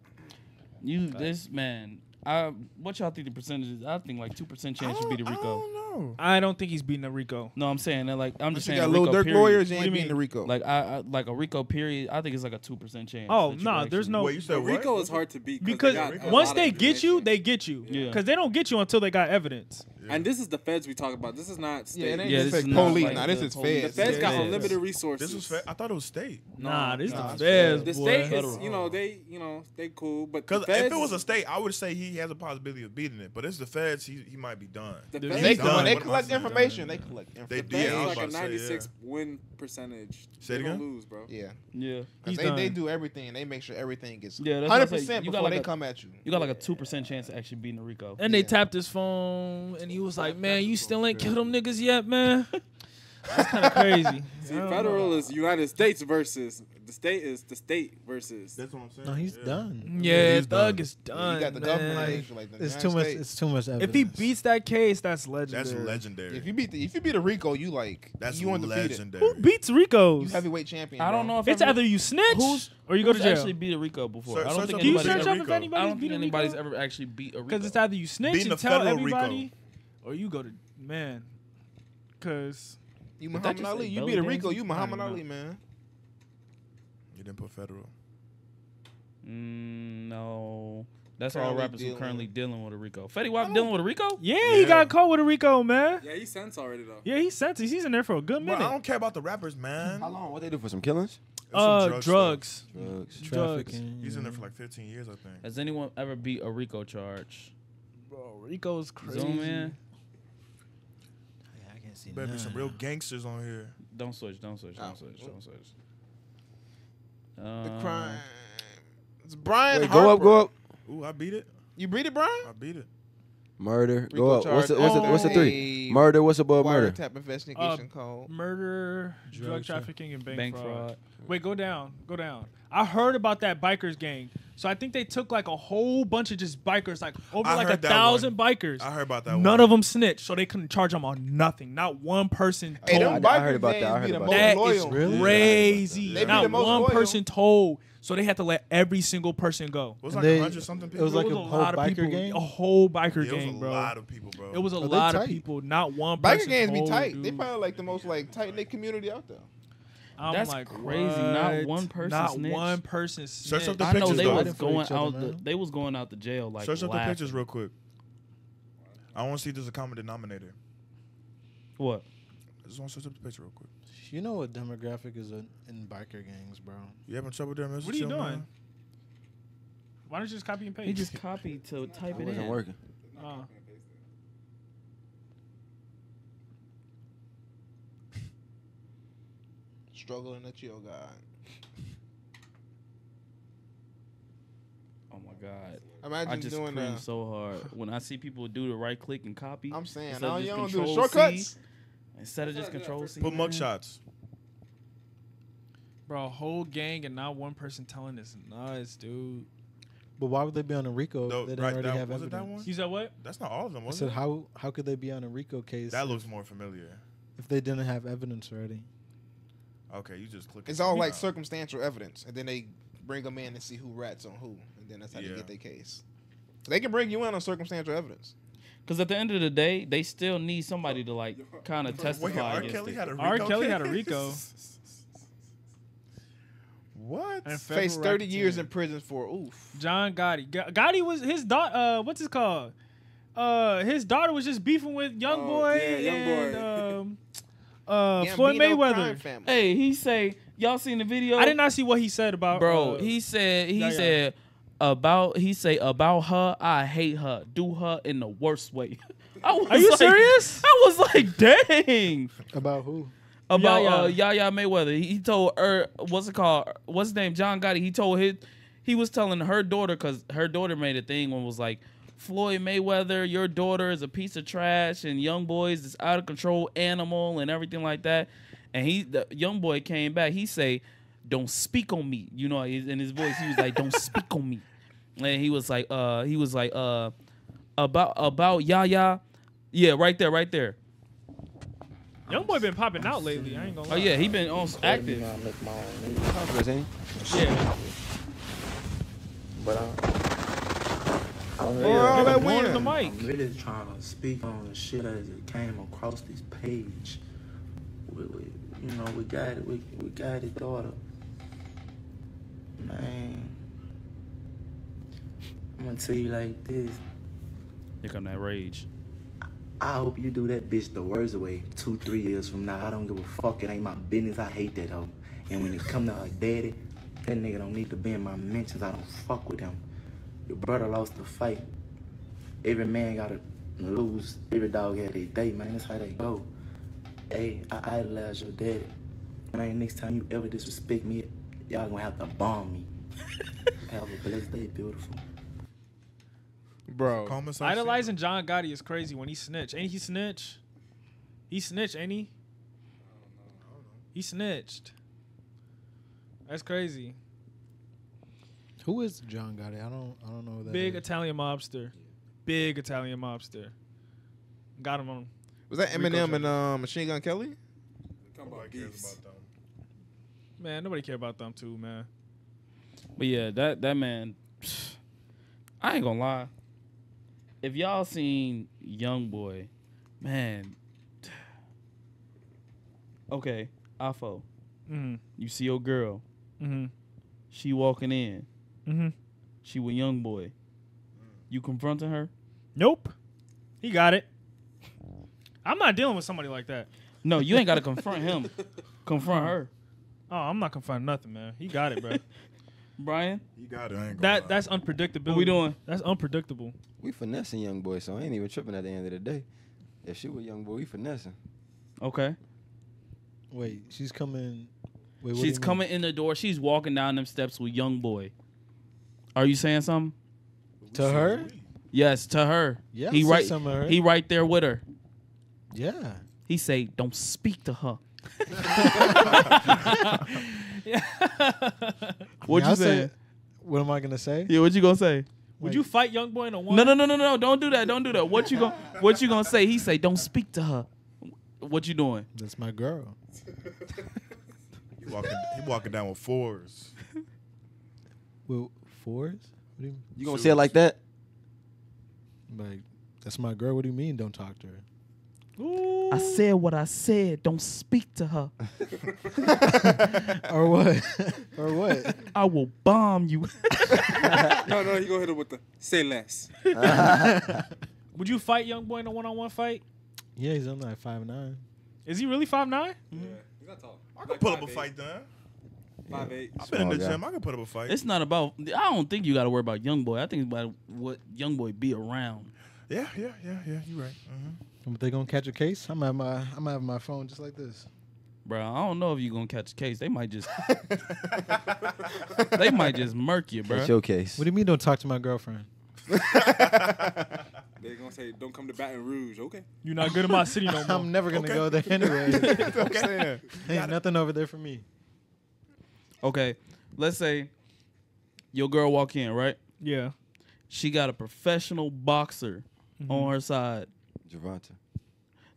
You this man. I what y'all think the percentage is? I think like two percent chance you beat a Rico.
No.
I don't think he's beating a Rico.
No, I'm saying that like I'm just saying.
you
saying
got
a
Lil
Rico
Durk
period.
lawyers, you ain't
you
beating the? Rico.
Like I, I like a Rico period. I think it's like a two percent chance.
Oh no,
can
there's no
Wait, you said?
Rico is hard to beat
because
they got
once they get you, they get you.
Yeah.
Because they don't get you until they got evidence.
And this is the feds we talk about. This is not state.
Yeah, it ain't
Yeah,
just
this is
police.
like
Nah, this
the
is
police.
the
feds.
feds got
Yeah.
unlimited resources.
This was fa- I thought it was state.
Nah, this
is
the feds.
the state is, you know, they, you know, they cool, but
Because if it was a state, I would say he has a possibility of beating it. But it's the feds, he, he might be done.
the
They
feds
They,
is
done.
they
What am I
collect
saying?
information, they collect
They
information.
did.
feds
I
is like a
about to say,
96 win percentage.
Say
they
it
don't
again?
lose, bro.
Yeah.
Yeah,
'Cause
He's
they, they do everything they make sure everything gets
Yeah, that's what I'm
hundred
saying.
percent
You got
before
like
they
a-
come at you.
you got like a two percent chance of actually beating a Rico.
And they
Yeah.
tapped his phone, and he was like, "Man, you still ain't killed them niggas yet, man." That's kind of crazy.
See, federal is United States versus the state is the state versus.
That's what I'm saying.
No, he's
Yeah.
done.
Yeah,
he's
Thug
done.
is done.
you got the
man.
government, like the
It's
United
too much.
States.
It's too much evidence.
If he beats that case, that's legendary.
That's legendary.
If you beat the, if you beat a Rico, you like
That's
you undefeated.
legendary.
Who beats Rico's?
You heavyweight champion.
I don't
bro.
know if
It's
ever-
either you snitch
who's
or you go to jail.
actually beat a Rico before.
Search-
I don't
search
think
up
Can you
Anybody's
anybody's
search
ever,
up if anybody's
I don't think anybody's ever actually beat a Rico.
Because it's either you snitch and tell everybody, or you go to man. Because
You Muhammad Ali. You beat a Rico. You Muhammad
don't know.
Ali, man.
You didn't put federal.
Mm, no, that's all
Currently
rappers who currently dealing with a Rico. Fetty Wap dealing with a Rico?
yeah, he got caught with a Rico, man.
Yeah, he sent already though.
Yeah, he sentenced. He's in there for a good
Bro,
minute.
I don't care about the rappers, man.
How long? What they do for some killings?
It's some
Uh,
drug
drugs.
Drugs.
Drugs.
trafficking.
He's in there for like 15 years, I think.
Has anyone ever beat a Rico charge?
Bro, Rico's crazy.
Zoom in.
Yeah, see
Better be some real gangsters on here.
Don't switch. Don't switch. Don't
Oh.
switch. Don't switch.
The
Uh,
crime. It's Bryan.
Wait, go up, go up.
Ooh, I beat it.
You beat it, Bryan.
I beat it.
Murder.
Rico
Go up. What's the,
charge.
what's the, what's the three?
Hey,
Murder. What's above murder?
Wiretap investigation
Uh,
code.
Murder, drug,
Drug tra-
trafficking, and bank,
bank
fraud.
fraud.
Wait, go down. Go down. I heard about that bikers gang. So I think they took like a whole bunch of just bikers, like over
I
like a
heard that
thousand bikers.
I heard about that
None
one.
of them snitched, so they couldn't charge them on nothing. Not one person
Hey,
told.
them
I- I heard about that. I heard
be the
about
most
That
loyal.
is
Really?
crazy.
They be
Not
the most
one
loyal.
person told, so they had to let every single person go.
It was
And
like
they-
100 something people.
it was like
It
a
was
whole
lot of
biker
people,
gang?
A whole biker
yeah, it was a
bro.
lot of people, bro.
It was a
they
lot of people. Not one
Biker
person.
gangs be
told,
tight. They probably like the most like tight knit community out there.
I'm
That's
like,
crazy. Not
what?
one person
Not
snitched.
one person.
Search up
snitched.
the
I know they
though.
was going
each other,
out. The, they was going out the jail like
Search up the pictures real quick. I want to see if there's a common denominator.
What?
I just want to search up the picture real quick.
You know what demographic is in, in biker gangs, bro?
You having trouble there, Mr.
What are you doing?
man?
Why don't you just copy and paste?
He just copied to type
It
it
wasn't
in.
working.
Oh.
Struggling to chill, God.
Oh my god!
Imagine
I just
doing
cringe
that.
so hard when I see people do the right click and copy.
I'm saying,
instead
no,
of
you
just
don't do the
Control
shortcuts.
C, instead of just control C.
Put
man.
mugshots.
Bro, a whole gang and not one person telling is nuts, dude.
But why would they be on a RICO?
No,
they didn't
right,
already
that-
have
was it
evidence.
that one?
You said what?
That's not all of them,
I said
it?
how how could they be on a RICO case
That looks more familiar.
if they didn't have evidence already?
Okay, you just click.
It's all like
No.
circumstantial evidence, and then they bring them in and see who rats on who, and then that's how
Yeah.
they get their case. They can bring you in on circumstantial evidence.
Because at the end of the day, they still need somebody to like kind of
Wait,
testify
R.
against
Kelly
it.
had a Rico
R. Kelly had a? Rico.
what?
And
Face
federal
thirty years in prison for oof.
John Gotti. Gotti was his daughter. Uh, what's it called? Uh, his daughter was just beefing with Young
Oh,
Boy
yeah, Young
and
Boy.
um, uh, Floyd
Gambino crime
Mayweather.
family.
Hey, he say, y'all seen the video?
I did not see what he said about
Bro,
uh,
he said he
yeah, yeah.
said about he say about her, I hate her, do her in the worst way. I was
Are you
like-
serious?
I was like, dang.
About who?
About
Yaya.
uh Yaya Mayweather. He, he told her what's it called? What's his name? John Gotti. He told his he was telling her daughter because her daughter made a thing when was like Floyd Mayweather, your daughter is a piece of trash, and young boys this out of control animal and everything like that. And he the young boy came back. He say, "Don't speak on me." You know, in his voice, he was like, "Don't speak on me." And he was like, uh, he was like, uh, about about Yaya. Yeah, right there, right there.
Young boy been popping out lately. I ain't gonna.
Oh yeah, he been on active.
Yeah.
But uh, I'm
Oh, that
Born the mic.
I'm really trying to speak on the shit as it came across this page. We, we, you know, we got it. We, we got it, daughter. Man, I'm gonna tell you like this.
Here come that rage.
I hope you do that bitch the worst way two, three years from now. I don't give a fuck. It ain't my business. I hate that hoe. And when it come to her daddy, that nigga don't need to be in my mentions. I don't fuck with him. Your brother lost the fight. Every man gotta lose. Every dog had their day, man. That's how they go. Hey, I idolize your daddy. Man, next time you ever disrespect me, y'all gonna have to bomb me. have a blessed day, beautiful.
Bro.
Idolizing John Gotti is crazy when he snitch. Ain't he snitch? He snitch, ain't he? He snitched. That's crazy.
Who is John Gotti? I don't. I don't know who that.
Big
is.
Italian mobster. Big Italian mobster. Got him on.
Was that
Rico
Eminem
Charge.
and uh, Machine Gun Kelly?
Nobody cares about them.
Man, nobody care about them too, man.
But yeah, that that man, I ain't gonna lie. If y'all seen Young Boy, man. Okay, Afo,
Mhm.
you see your girl.
Mhm.
She walking in.
Mhm.
She with Young Boy. You confronting her?
Nope. He got it. I'm not dealing with somebody like that.
No, you ain't got to confront him. Confront her.
Oh, I'm not confronting nothing, man. He got it, bro.
Bryan,
You got it. I ain't gonna
that
lie.
that's unpredictable.
What we doing?
That's unpredictable.
We finessing young boy, so I ain't even tripping at the end of the day. If she was young boy, we finessing.
okay.
Wait, she's coming. Wait, what do
She's
you mean?
coming in the door. She's walking down them steps with Young Boy. Are you saying something?
to her.
Yes, to her.
Yeah,
he right.
something to her.
He right there with her.
Yeah.
He say, "Don't speak to her." What
I
you
say-
saying?
What am I gonna say?
Yeah, what you gonna say?
Would you fight Young Boy in a one?
No, no, no, no, no! Don't do that! Don't do that! What you gonna What you gonna say? He say, "Don't speak to her." What you doing?
That's my girl.
He walking, he walking down with fours.
Well, fours? What do you
You gonna say it like that?
like? That's my girl. What do you mean? Don't talk to her.
I said what I said. Don't speak to her.
or what? or what?
I will bomb you.
no, no, you go hit him with the say less.
Would you fight Young Boy in a one-on-one fight?
Yeah, he's only like five nine.
Is he really five nine?
Yeah, he's not tall.
I can pull up a fight then.
Five eight.
I've been in the
Small guy.
gym. I can put up a fight.
It's not about. I don't think you got to worry about Young Boy. I think it's about what Young Boy be around.
yeah, yeah, yeah, yeah. You're right. hmm
But they gonna catch a case? I'm have my I'm having my phone just like this.
Bro, I don't know if you gonna catch a case. They might just. they might just murk you, bro.
That's your case.
What do you mean? Don't talk to my girlfriend?
They're gonna say, "Don't come to Baton Rouge." Okay.
You're not good in my city no more.
I'm never gonna
Okay.
go there anyway.
okay.
Ain't nothing over there for me.
Okay, let's say your girl walk in, right?
Yeah.
She got a professional boxer on mm-hmm. her side.
Gervonta.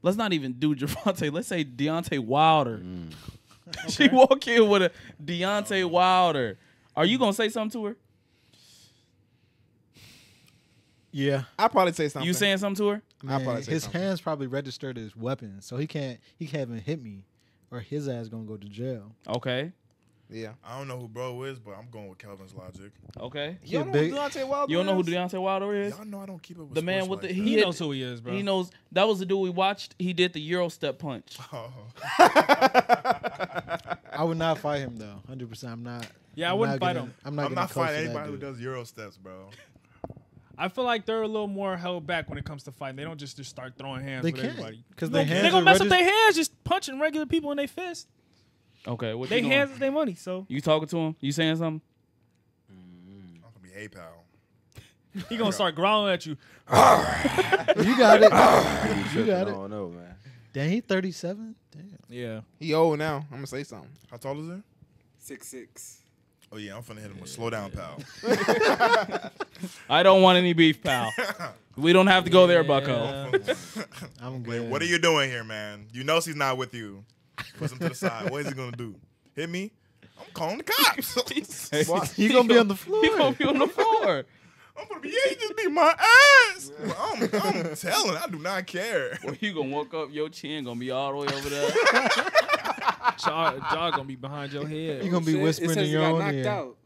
Let's not even do Gervonta. Let's say Deontay Wilder. Mm. She walk in with a Deontay Wilder. Are you gonna say something to her?
Yeah.
I probably say something.
You saying something to her?
I'll probably say
his
something.
hands probably registered as weapons, so he can't he can't even hit me, or his ass gonna go to jail.
Okay.
Yeah.
I don't know who bro is, but I'm going with Kelvin's logic.
Okay.
He
You don't
big-
know who Deontay Wilder
You don't know who
is?
Deontay Wilder is?
Y'all know I don't keep up with
The man
sports
with the
like
he,
He knows who he is, bro.
He knows that was the dude we watched. He did the Euro step punch.
Oh.
I would not fight him though. Hundred percent. I'm not.
Yeah, I
I'm
wouldn't
not
fight
getting-
him.
I'm not.
I'm not fighting anybody who does Euro steps, bro.
I feel like they're a little more held back when it comes to fighting. They don't just, just start throwing hands
They
with
can't
everybody.
because
They
their hands.
are gonna
are
mess up their hands just punching regular people in their fist.
Okay, what
They
you doing?
hands is their money. So
You talking to him? You saying something? Mm-hmm.
I'm gonna be a pal.
he gonna start growling at you.
You got it. you got it.
I
it.
don't know, man.
Dang, he 37. Damn.
Yeah.
He old now. I'm gonna say something.
How tall is he?
Six six.
Oh yeah, I'm finna hit him with slow down, pal.
I don't want any beef, pal. we don't have to go there, Bucko.
I'm
Wait,
good.
what are you doing here, man? You know she's not with you. Push him to the side. What is he gonna do? Hit me? I'm calling the cops.
He gonna be on the floor.
He gonna be on the floor.
I'm gonna be, yeah, he just beat my ass. I'm, I'm telling, I do not care.
Or you gonna walk up, your chin gonna be all the way over there.
Jaw, jaw gonna be behind your head.
You gonna be
Shit,
whispering in your
got
own
knocked
ear.
out.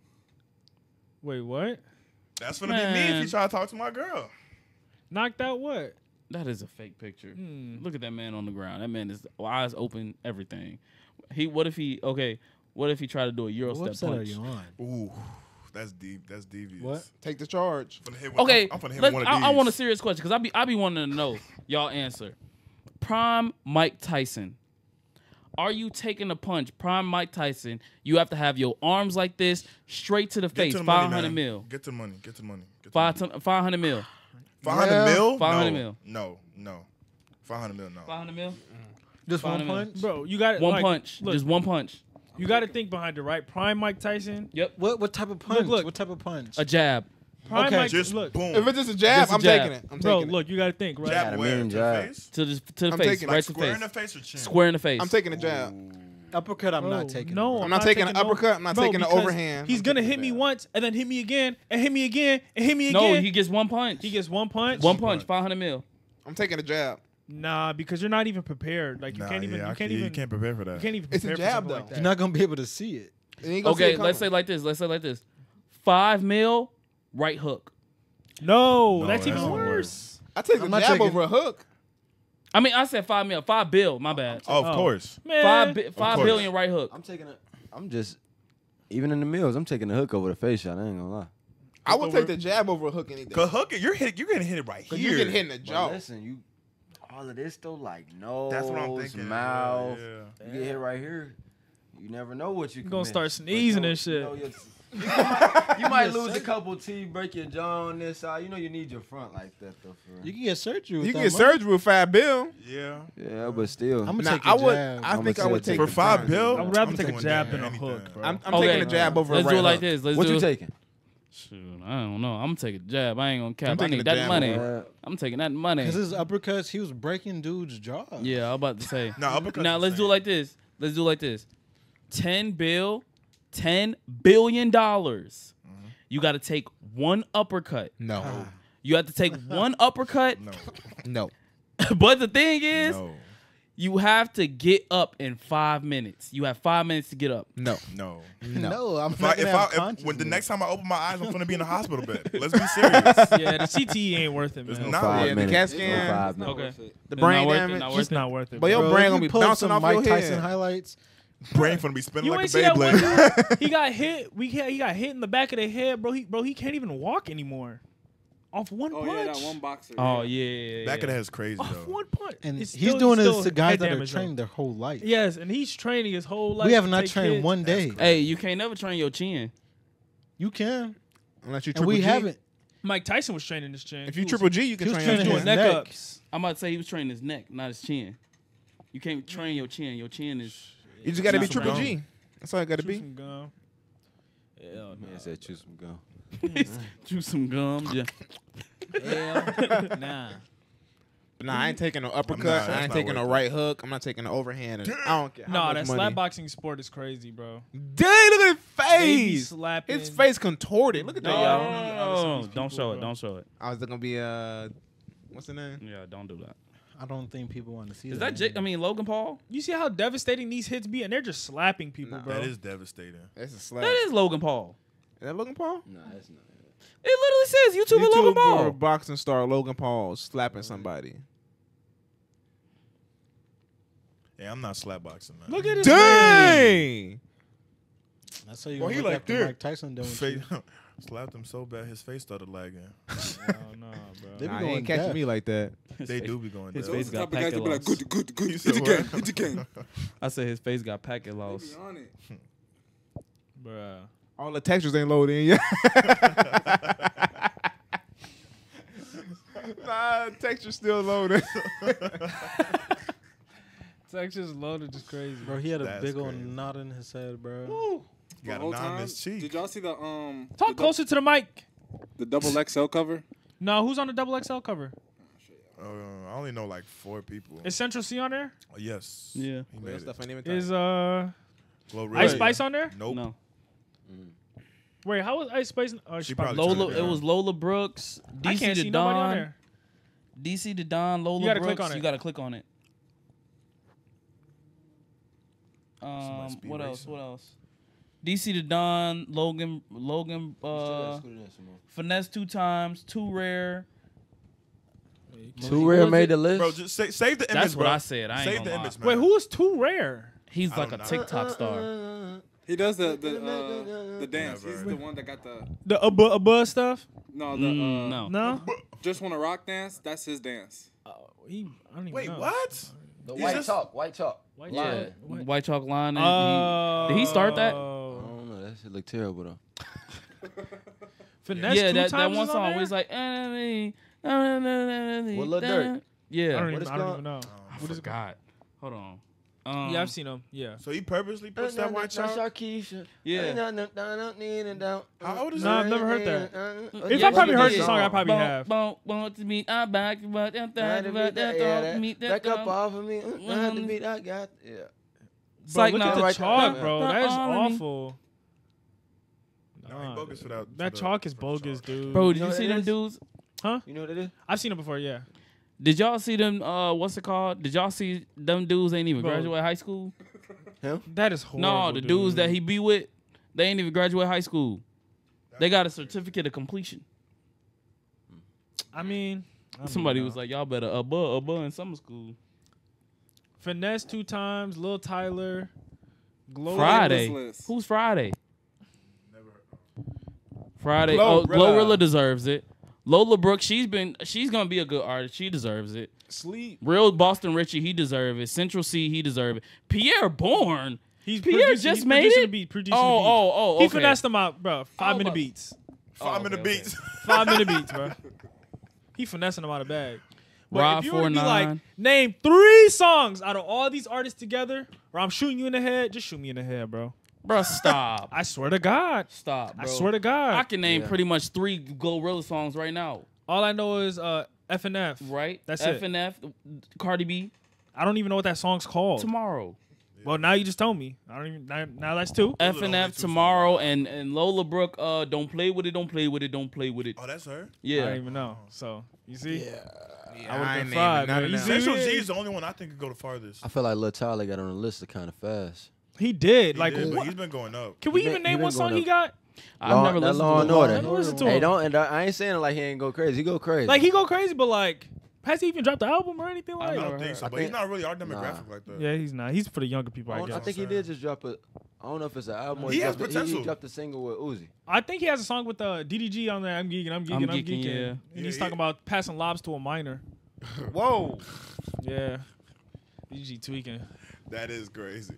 Wait, what?
That's gonna be me if you try to talk to my girl.
Knocked out what?
That is a fake picture.
Hmm.
Look at that man on the ground. That man is eyes open, everything. He. What if he? Okay. What if he tried to do a euro
What
step
website are
punch?
you on?
Ooh, that's deep. That's devious.
What?
Take the charge.
I'm hit one,
Okay,
I'm, I'm finna hit
let's-
one of
I,
these.
I want a serious question because I be I be wanting to know y'all answer. Prime Mike Tyson. Are you taking a punch? Prime Mike Tyson. You have to have your arms like this, straight to the
Get
face.
to the money,
Five hundred mil.
Get the money. Get the money. Get to
Five
money.
five hundred mil.
500
Yeah.
mil?
500
no,
mil.
No, no. 500 mil, no.
Five hundred mil. Mm-hmm.
Just one
500 mil.
punch.
Bro, you got it.
One
like,
punch.
Look,
Just one punch.
you got to think behind it, right? Prime Mike Tyson.
Yep.
What what type of punch?
look.
What type of punch?
A jab.
Prime
Okay.
Mike.
Just
look,
boom.
If it's just a jab,
Just a
I'm
jab.
taking it. I'm
bro,
taking it.
look, you got to think, right?
jab
Got a
where?
mean
To the
jab.
face?
To the to the
I'm
face.
taking.
Right
Like
to
square
face.
in the face or chin?
Square in the face.
I'm taking a jab.
Uppercut. I'm
Bro,
not oh, taking.
No,
bro.
I'm not taking an
no-
uppercut, I'm not
Bro,
taking the
because
overhand.
He's
I'm
gonna hit me
jab.
once and then hit me again and hit me again and hit me again.
no,
again.
he gets one punch.
he gets one punch.
one punch. Five hundred mil.
I'm taking a jab.
Nah, because you're not even prepared. Like you
Nah,
can't even.
yeah,
you can't
yeah,
even.
You can't prepare for that.
You can't even.
It's a
prepare for
jab,
something
though.
Like that.
You're not gonna be able to see it.
You see
Okay,
it
let's say like this. Let's say like this. Five mil, right hook.
No,
No,
that's
that's
even
not
worse.
I take the
I'm not
jab
taking-
over a hook.
I mean, I said five mil, five bill. My oh, bad.
Oh, of
Oh.
course.
Man,
Five bi- five
course.
billion right hook.
I'm taking a. I'm just. Even in the meals, I'm taking the hook over the face shot. I ain't gonna lie.
I would take the jab over a hook any day.
Cause hook it, you're hit, you're getting hit it
right
here.
you get hit in the
But
jaw.
listen, you. All of this though, like nose,
That's what I'm thinking.
mouth.
Yeah,
You get hit right here. You never know what you
You
can
gonna
miss.
start sneezing and shit.
You, know, your- you might, you might lose a couple teeth, break your jaw on this side. You know you need your front like that though. For
You can get surgery. With
You
that
can get
money.
surgery with five bill.
Yeah.
yeah, but still.
I'm gonna
Nah,
take a
I would.
jab.
I
I'ma
think I
say
would
take
take
For
the
five
jab.
bill,
I would rather
I'm
take a
doing
jab
that.
than a
Anything.
hook, bro.
I'm, I'm
Okay.
taking a jab over
Let's
a right
do it like
hook.
this. Let's
what
do
you
it.
taking?
Shoot, I don't know. I'm gonna take a jab. I ain't gonna cap.
I'm
I need that
jab
money.
over-
I'm taking that money.
Because his uppercuts, he was breaking dudes' jaw.
Yeah, I'm about to say.
No, uppercuts
now let's do it like this. Let's do it like this. Ten bill, ten billion dollars.
Mm-hmm.
You got to take one uppercut.
No,
You have to take one uppercut.
No.
no.
but the thing is,
No.
you have to get up in five minutes. You have five minutes to get up.
No.
No.
No.
No, I'm
If
not
I, if
have
I, if, when the next time I open my eyes, I'm gonna be in the hospital bed. Let's be serious.
yeah, the CTE ain't worth it,
It's not.
Five
Yeah, the. CAT scan.
five minutes.
Okay.
The brain
worth it,
damage.
not
It's
worth
just
it.
not worth it.
But
bro.
your
Bro,
brain gonna be bouncing
some
off
Mike
your
Tyson highlights.
Brain gonna be spinning
You
like a
ain't see
Beyblade.
He got hit. We he got hit in the back of the head, bro. He bro, he can't even walk anymore. Off one
Oh
punch.
yeah, that one boxer.
Oh
yeah.
yeah. yeah,
Back of the
yeah.
head is crazy
Off
though.
one punch.
And
It's
he's
still-
doing
still
this to guys that are
damage, though.
trained their whole life.
Yes, and he's training his whole life.
we have not trained
kids.
one day.
Hey, you can't never train your chin.
You can,
Unless you
and
triple
we
G.
haven't.
Mike Tyson was training his chin.
If you triple G, you can
he was
train
training
your
his
neck
neck.
ups.
I'm about to say he was training his neck, not his chin. You can't train your chin. Your chin is.
You just gotta be triple
gum.
G. That's all you gotta
Chew
be.
some gum. Hell
Man said choose some gum.
Chew some gum. Yeah.
Hell nah.
But nah, I ain't taking no uppercut.
that's
I ain't taking
worth
no
it.
right hook. I'm not taking the overhand. I don't care. how
Nah, that
money.
slap boxing sport is crazy, bro.
Dang, look at his
They be
face.
slapping.
His face contorted. Look at
No,
that,
no,
y'all.
no,
Honestly,
no,
these
Don't
people,
show it. Don't show it.
I was gonna be uh, what's the name?
Yeah, don't do that.
I don't think people want to see
Is
that.
that Jake? I mean, Logan Paul?
You see how devastating these hits be, and they're just slapping people, bro.
That is devastating.
That's a slap.
That is Logan Paul.
Is that Logan Paul?
Nah, that's not.
It literally says YouTuber, Logan Paul.
boxing star Logan Paul slapping somebody.
Yeah, I'm not slapboxing, man.
Look at his
Dang.
That's how you
Well, he
look
like
after
that.
Mike Tyson doing
Face,
shit.
Slapped him so bad his face started lagging.
Oh no, bro.
They be
Nah, he
going
ain't catching
deaf.
me like that.
His
they
face-
do be going
his
down.
face got
Type of guys
packet
to be like,
loss.
good, good, good.
You
Hit
said
again,
what?
hit again.
I said his face got packet loss.
Be on it.
Bruh.
All the textures ain't loaded in yet. nah, texture still loaded.
Texas loaded is crazy.
Bro, he had a
That's
big old
crazy.
knot in his head, bro.
The
Got a non
time.
miss cheek.
Did y'all see the um
Talk closer to the mic.
the double XL cover?
No, who's on the double XL cover?
Uh, I only know like four people.
Is Central Cee on there?
Oh, yes.
Yeah.
He
Wait,
made
that
it.
stuff ain't even
Is uh
Glorilla.
Ice Spice on there?
Nope.
No.
Wait, how was Ice Spice? Oh,
She
she
probably
probably.
Lola.
turned it
It was Lola Brooks. DC
I can't
the
see nobody on
Don.
there.
DC the Don. Lola
You gotta
Brooks.
click on it.
You gotta click on it. Um,
must be
what else? What else? DC the Don, Logan, Logan, uh, Finesse2tymes, too rare.
Too rare made
it?
the list.
Bro, just sa- save the image,
That's what
bro.
I said. I ain't
Save
gonna
the
lie.
image, man.
Wait, who is too rare?
He's
I
like a
know.
TikTok star.
He does the the uh, the dance.
Never.
He's the one that got the
The Abba Abba stuff?
no the
Mm,
uh,
no.
No.
just wanna rock dance. That's his dance.
He, I don't even
Wait,
know.
what?
The
He's
white
just-
chalk, white chalk.
White
Yeah,
chalk. What?
White Chalk Line. and
Oh.
he, did he start that?
I don't. That shit look terrible though.
Finesse
yeah,
two
that, that one
is on
song
there?
where he's like, enemy, enemy,
With Lil Durk.
Yeah,
I don't, even,
is
I don't even know.
I
What is it called?
forgot. Hold on. Um,
Yeah, I've seen him. Yeah.
So he purposely puts that white chalk?
Yeah.
How old is
No,
he?
I've never heard that.
Uh,
If
Yeah,
I probably heard the song, I probably have.
won't- won't to meet, I'm back, but that- that- that- that- that- meet that-
Back up
um,
off of me. uh, I had to beat. I got. Yeah.
It's
Bro,
like,
look
no,
at the
right
chalk,
there.
bro.
Not
That is
all of me.
awful.
No, he bogus for that. for
that
the-
chalk is bogus,
chalk.
dude.
Bro, did
know
you see them
is?
dudes? Huh?
You know what it is?
I've seen them before. Yeah.
Did y'all see them? Uh, what's it called? Did y'all see them dudes ain't even
Bro.
graduate high school?
That is horrible.
no, the
dude.
dudes that he be with, they ain't even graduate high school. They got a certificate of completion.
I mean, I
Somebody
even
was
know.
like, "Y'all better above above in summer school."
finesse two times. Luh Tyler. Glow
Friday.
list.
Who's Friday? Friday.
Glorilla.
Oh, Glorilla deserves it. Lola Brooks, she's been she's gonna be a good artist. She deserves it.
Sleep.
Real Boston Richey, he deserve it. Central Cee, he deserve it. Pi'erre Bourne.
He's
Pierre
producing-
just
he's
made
producing
it?
beat, producing
oh,
beat.
oh, oh,
He
okay.
finessed them out, bro. Five
Oh,
minute beats.
Five
Oh,
minute
okay,
beats.
Five minute beats, bro. He finessing them out of bag. But
Rob
if you were to be like, name three songs out of all these artists together, or I'm shooting you in the head, just shoot me in the head, bro.
Bro, stop.
I swear to God.
Stop, bro.
I swear to God.
I can name
Yeah.
pretty much three Gorilla songs right now.
all I know is uh, F and F.
Right?
That's
F
it.
and F, Cardi B,
I don't even know what that song's called.
tomorrow.
Well, now you just told me. I don't even. Now, now that's two.
F and F tomorrow and and Lola Brooke. Uh, don't play with it. Don't play with it. Don't play with it.
Oh, that's her.
Yeah.
I don't even know. So you see,
Yeah,
I would
I
have been
naming
fried,
none
man.
of
You see
Central? Cee is the only one I think could go the farthest.
I feel like Luh Tyler got on the list kind of fast.
He did.
He
like,
did,
what-
he's been going up.
can we
He
even
been-
name one song
going
he
up.
got?
I've
Law-
never listened
Law
to
and
it.
Order.
Never listened to
Hey,
him.
don't. And I ain't saying like he ain't go crazy. He go crazy.
Like he go crazy, but like, has he even dropped the album or anything
I
like?
I don't think so,
I
but he's not really our
Nah.
demographic like that.
Yeah, he's not. He's for the younger people, I
Oh,
guess.
I think he did just drop a. I don't know if it's an album. or
He has
dropped a- He,
potential.
dropped a single with Uzi.
I think he has a song with uh, DDG on there. I'm geeking. I'm geeking. I'm,
I'm
geeking.
geeking, yeah.
And
Yeah,
he's
he-
talking about passing lobs to a minor.
Whoa.
Yeah. DDG tweaking.
That is crazy.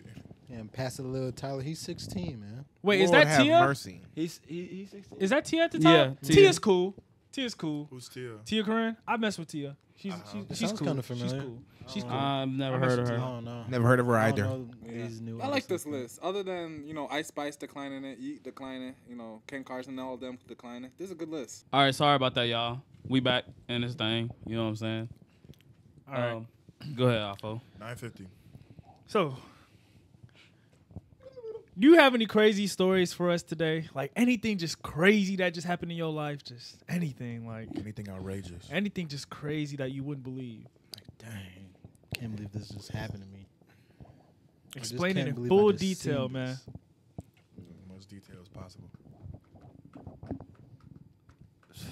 And pass it a little Tyler. He's 16, man.
Wait, is
Lord
that
have
Tia?
Mercy.
He's he, he's 16.
Is that Tia at the top?
Yeah, Tia.
Tia's cool. Tia's cool.
Who's Tia?
Tia Corinne. I mess with Tia. She's
Uh-huh.
she's,
It
she's
sounds
cool.
kinda
She's
familiar.
cool. She's cool.
I've never
I
heard of
with
her.
I don't know.
Never heard of her
I don't
either.
know these new
I like
artists
this
and
list. Other than you know Ice Spice declining it, Yeat declining, you know Ken Carson, and all of them declining. This is a good list.
All right, sorry about that, y'all. We back in this thing. You know what I'm saying?
All right.
Um, go ahead, Afo.
950.
So, do you have any crazy stories for us today? Like anything just crazy that just happened in your life? Just anything like
Anything outrageous?
anything just crazy that you wouldn't believe.
Like dang. Can't believe this just happened to me.
Explain it in full
just seen
detail,
this.
man.
As much detail as possible.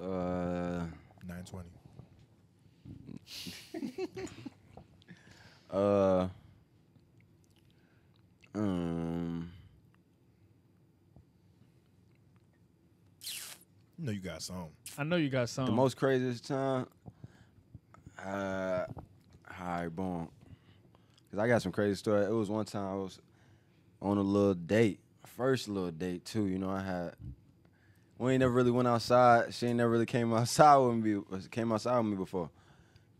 Uh,
920.
uh, um,
You know you got some.
I know you got some.
the most craziest time. Uh, alright, boom. Cause I got some crazy story. It was one time I was on a little date, first little date too. You know, I had. We ain't never really went outside. She ain't never really came outside with me. Came outside with me before.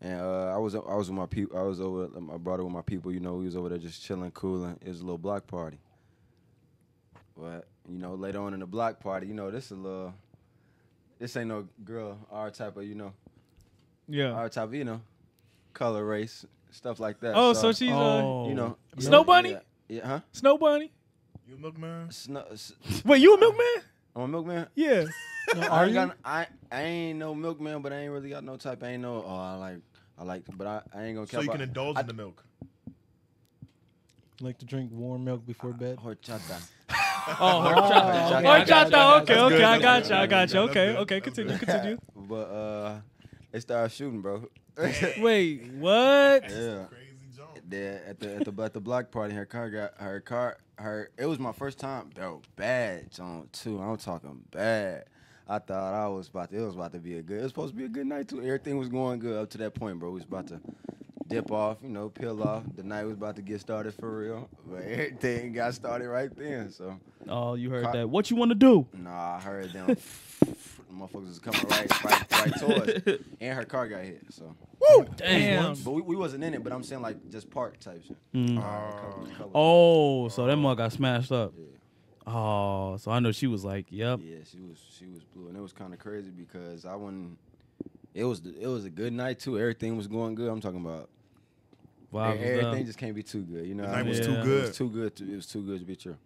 And uh, I was I was with my people. I was over. I brought it with my people. You know, we was over there just chilling, cooling. It was a little block party. But you know, later on in the block party, you know, this a little. This ain't no girl our type of you know.
Yeah.
Our type of you know, color, race, stuff like that.
Oh, so she's, uh,
you know
Snow Bunny?
Yeah, yeah huh?
Snow Bunny.
You a milkman?
Snow, s-
Wait, you a milkman?
I'm a milkman.
Yeah.
I, ain't got, I I ain't no milkman, but I ain't really got no type. I ain't no. Oh, I like I like, but I, I ain't gonna.
So you
out-
can indulge
I-
in the milk.
Like to drink warm milk before bed.
Horchata.
Oh,
okay.
horchata.
Okay,
Horchata.
that's
Okay, okay, I
That's
got you. I got you. Okay, okay. Continue, continue.
but uh, they started shooting, bro.
Wait, what?
Yeah. There at the at the at the block party, her car got her car her. It was my first time, bro. Bad on too. I'm talking bad. I thought I was about to. It was about to be a good. It was supposed to be a good night too. Everything was going good up to that point, bro. We was about to dip off, you know, peel off. The night was about to get started for real, but everything got started right then. So.
Oh, you heard
Car-
that. What you want to do?
Nah, I heard them. the motherfuckers was coming right, right, right towards, us. and her car got hit. So.
Woo! Damn.
But we, we wasn't in it. But I'm saying like just park type shit.
Mm.
Uh, cover- cover.
Oh, so that mug got smashed up. Oh, so I know she was like, "Yep."
Yeah, she was she was blue, and it was kind of crazy because I wouldn't. It was it was a good night too. Everything was going good. I'm talking about.
Vibes
e- everything
up.
just can't be too good. You know,
The
what I
night was
mean?
too
It
good.
was too good. To, it was too good to be true.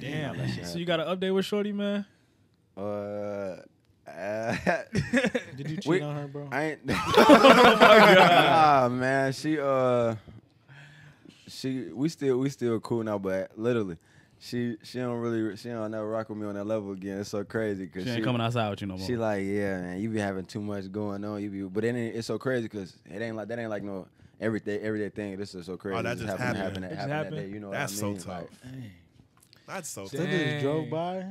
Damn.
that
So you got an update with Shorty, man?
Uh, uh
Did you cheat
we-
on her, bro?
I ain't.
Oh my God.
Nah, man. She uh, she we still we still cool now, but literally, she she don't really she don't never rock with me on that level again. It's so crazy because
She ain't coming outside with you no more.
She like, yeah, man, you be having too much going on. You be, but then it- it's so crazy because it ain't like that ain't like no everyday everyday thing. This is so crazy.
Oh, that
It
just
happened,
happened.
happened,
It
that, happened that day. You know
That's
what I
so
mean?
tough.
Like,
That's so
Still just drove by.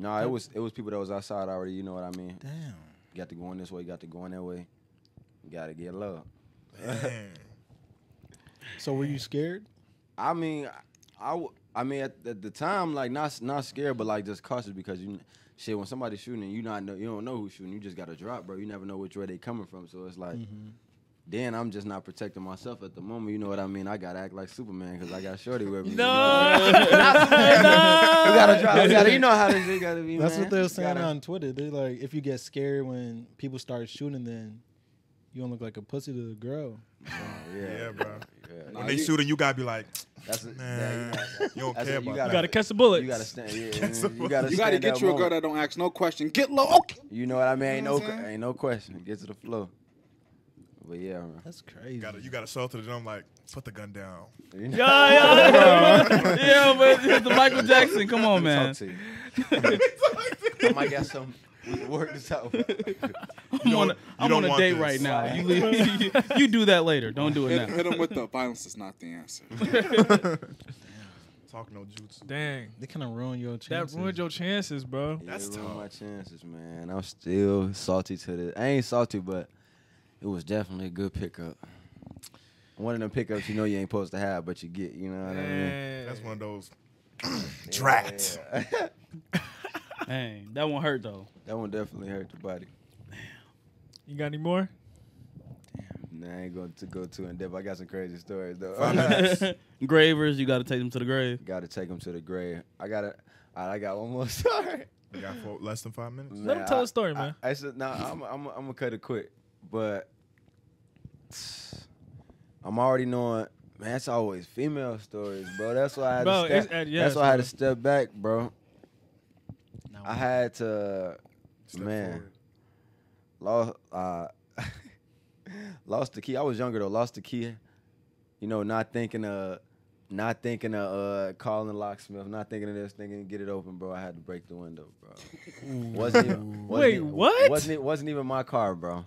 No, it was it was people that was outside already. You know what I mean?
Damn.
You got to go in this way. You got to go in that way. You got to get love.
So were you scared?
I mean, I I mean at, at the time like not not scared, but like just cautious because you shit when somebody's shooting you not know you don't know who's shooting. You just got to drop, bro. You never know which way they coming from. So it's like. Mm-hmm. Then I'm just not protecting myself at the moment. You know what I mean? I gotta act like Superman because I got Shorty with me. you know?
No.
Not no. You gotta drop. You, gotta, you know how this shit gotta be.
That's
man.
what they were saying
gotta-
on Twitter. They're like, if you get scared when people start shooting, then you don't look like a pussy to the girl.
Oh, yeah,
Yeah, bro.
Yeah.
When they shooting, you gotta be like,
That's a,
man,
yeah,
you don't
That's
care
a-
about
You gotta catch the bullets.
You gotta stand. Yeah,
Catch
you
the
gotta.
You gotta
stand
get
that
you a girl that don't ask no question. Get low. Okay.
You know what I mean? Ain't no,
what I'm saying?
ain't no question. Get to the flow. But yeah, man.
That's crazy.
You gotta, you gotta show up to the gym like, put the gun down.
Yeah, yeah, yeah, but it's the Michael Jackson. Come on, man.
Talk to you. I might got some. We can work this out.
I'm on a, I'm on a date
this.
right now. You, leave, you do that later. Don't do it
Hit,
now.
hit him with the violence is not the answer.
Talk no jutsu.
Dang.
They kind of ruin your chances.
That ruined your chances, bro.
That's
That's
ruined
tough.
my chances, man. I'm still salty to this. I ain't salty, but it was definitely a good pickup. One of them pickups you know you ain't supposed to have, but you get. You know what I mean?
That's one of those drats.
Dang, that one hurt though.
That one definitely hurt the body. Damn.
You got any more?
Nah, I ain't going to go too in depth. I got some crazy stories though.
Gravers, you got to take them to the grave.
got to take them to the grave. I got to I got one more story.
You got for less than five minutes.
Let him tell a story, man.
I, I said, nah, I'm, I'm, I'm gonna cut it quick, but I'm already knowing. Man, it's always female stories, bro. That's why I had
Bro,
to step.
uh, yes,
that's why I had to step back, bro.
Now
I had to,
Step
man,
forward.
lost, uh, lost the key. I was younger though. Lost the key. You know, not thinking of, not thinking of uh, calling the locksmith. Not thinking of this, thinking get it open, bro. I had to break the window, bro. wasn't even, wasn't
Wait,
even-
what?
Wasn't? Wasn't even my car, bro.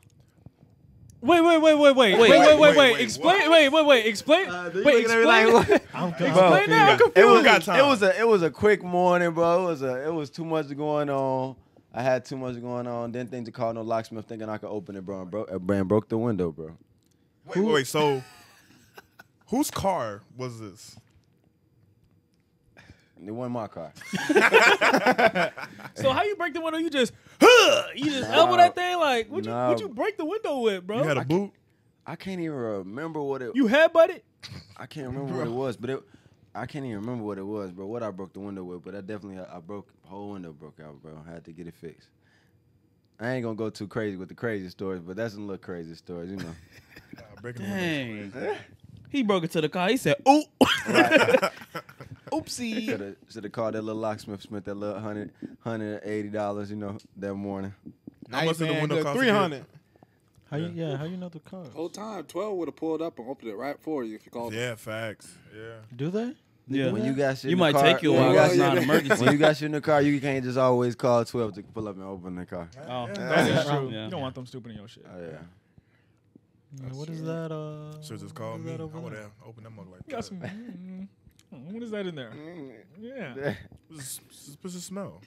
Wait, wait, wait, wait, wait, wait, wait, wait, wait, wait. Explain. Wait, wait, wait. Explain. Wait, explain.
I'm
Explain that. I'm
It
confused.
was,
got time.
it was a it was a quick morning, bro. It was a it was too much going on. I had too much going on. Didn't think to call no locksmith, thinking I could open it, bro. And broke, and broke the window, bro.
Wait, wait, wait. So, whose car was this?
It wasn't my car.
So how you break the window? You just, huh, you just
Nah.
elbow that thing like what you what you break the window with, bro?
You had a
I
boot.
I can't even remember what it.
You headbutt it?
I can't remember what it was, but it. I can't even remember what it was, bro. What I broke the window with, but I definitely I broke whole window broke out, bro. I had to get it fixed. I ain't gonna go too crazy with the crazy stories, but that's some little crazy stories, you know.
Breaking the window.
Dang. He broke it to the car. He said, "Ooh, oopsie."
Should have should have called that little locksmith, spent that little hundred hundred eighty dollars, you know, that morning.
Now
How
you
much did the window
good
cost to
Three
get?
hundred.
How you? Yeah. How you know the car?
Whole time, twelve would have pulled up and opened it right for you if you called.
Yeah, facts. Yeah.
Do they?
Yeah.
When you got shit,
You
in
might
the car,
take you a
when
while. It's not an emergency.
When you got shit in the car, you can't just always call twelve to pull up and open the car.
Oh,
Yeah.
that is true.
Yeah.
You don't want them stupid in your shit.
Oh yeah.
Yeah, what is that? Uh,
Should just call me. I
that over
would
there?
have opened them up like
You got
that.
Some. mm, mm, what is that in there? Yeah.
What's what's the smell?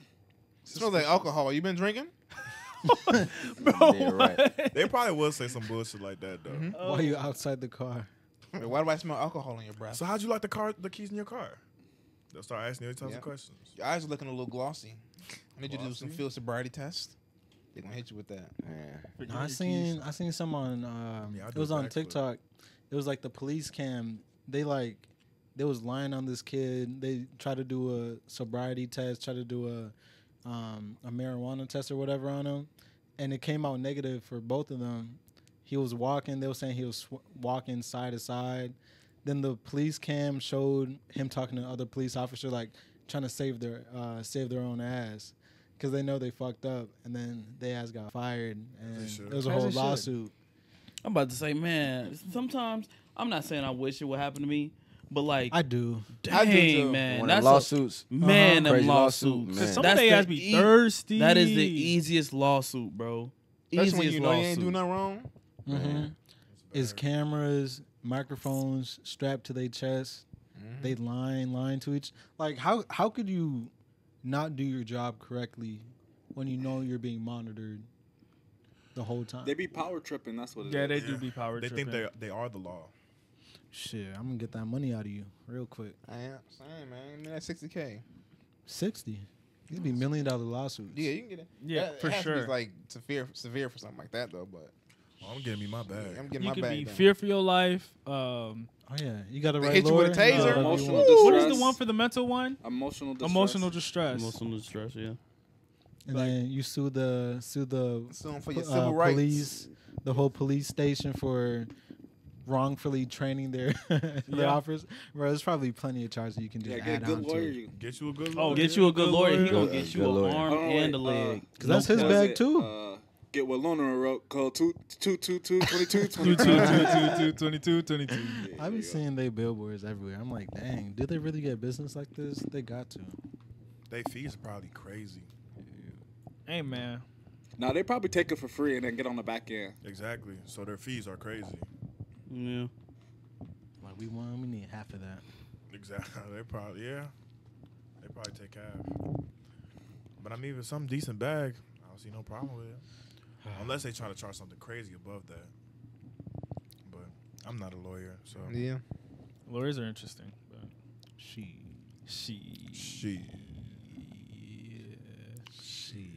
Smells like alcohol. You been drinking?
Bro,
Yeah, right.
They probably will say some bullshit like that though.
Mm-hmm.
Why you outside the car?
Wait, Why do I smell alcohol in your breath?
So how'd you like the car, the keys in your car? They'll start asking you all types
Yeah.
of questions.
Your eyes are looking a little glossy. I need you to do some
Glossy?
field sobriety test. They're gonna hit you with that.
Yeah.
No, I seen I seen some on um,
Yeah, I
it was on
backflip.
TikTok. It was like the police cam. They like they was lying on this kid. They tried to do a sobriety test, try to do a um, a marijuana test or whatever on him, and it came out negative for both of them. He was walking. They were saying he was sw- walking side to side. Then the police cam showed him talking to other police officer, like trying to save their uh, save their own ass, because they know they fucked up. And then they ass got fired, and
should.
there was a whole
they should.
lawsuit.
I'm about to say, man. Sometimes I'm not saying I wish it would happen to me, but like,
I do.
dang,
I do
man,
One
that's
them
a-
lawsuits.
man, them
Crazy lawsuit,
lawsuits.
man.
Some
That's
of they
the
ass be
ea-
thirsty.
That is the easiest lawsuit, bro.
Especially
Easiest
when you know you
lawsuit.
ain't do nothing wrong.
Mm-hmm. Is cameras, microphones strapped to their chest? They lying, lying to each. Like how how could you not do your job correctly when you know you're being monitored the whole time?
They be power tripping. That's what it is.
Yeah, they do be power tripping.
They
tripping.
think they they are the law.
Shit, I'm gonna get that money out of you real quick.
I am same man. Give me that sixty k.
Sixty. These be million dollar lawsuits.
Yeah, you can get it.
Yeah,
That- it
for
has to be,
sure.
like severe, severe for something like that though. But
Oh, I'm getting me my bag.
I'm getting
you
my
could
bag.
be fear for your life. Um,
Oh yeah, you got to
They
write
hit you with a taser?
No,
Emotional distress.
what is the one for the mental one?
Emotional distress.
Emotional distress.
Emotional distress, yeah.
And then you sue the sue the
Sue 'em for your
uh,
civil rights.
police, the whole police station for wrongfully training their their
Yeah.
officers. Bro, there's probably plenty of charges you can just
Yeah, get a good
on
lawyer.
to. it.
Get you a good lawyer. Oh.
Get you a good lawyer. He gonna get you
good
an
lawyer.
arm
Oh,
and a
uh,
leg.
Cause that's his
what is
bag
it?
too.
Uh, get what Loner wrote. Call two two two two twenty two
Two, two,
twenty
two, two, two,
two.
22, 22.
I be seeing they billboards everywhere. I'm like, dang, do they really get business like this? They got to.
They fees are probably crazy.
Hey man,
Now they probably take it for free and then get on the back end.
Exactly. So their fees are crazy.
Yeah.
Like we won, we need half of that.
Exactly. They probably yeah. They probably take half. But I mean, with some decent bag, I don't see no problem with it. Unless they try to charge something crazy above that. But I'm not a lawyer, so
Yeah.
lawyers are interesting. But
She,
she,
she.
she.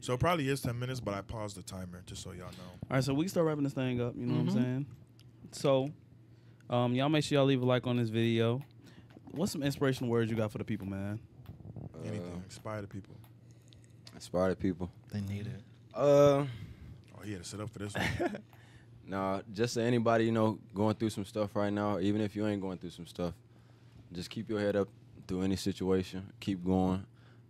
So it probably is ten minutes, but I paused the timer just so y'all know.
All right, so we start wrapping this thing up. You know what
Mhm.
I'm saying? So, um, y'all make sure y'all leave a like on this video. What's some inspirational words you got for the people, man?
Anything. Inspire the people.
Inspire the people.
They need it.
Uh,
Oh, he had to sit up for this one.
nah, just to anybody you know going through some stuff right now, even if you ain't going through some stuff, just keep your head up through any situation. Keep going.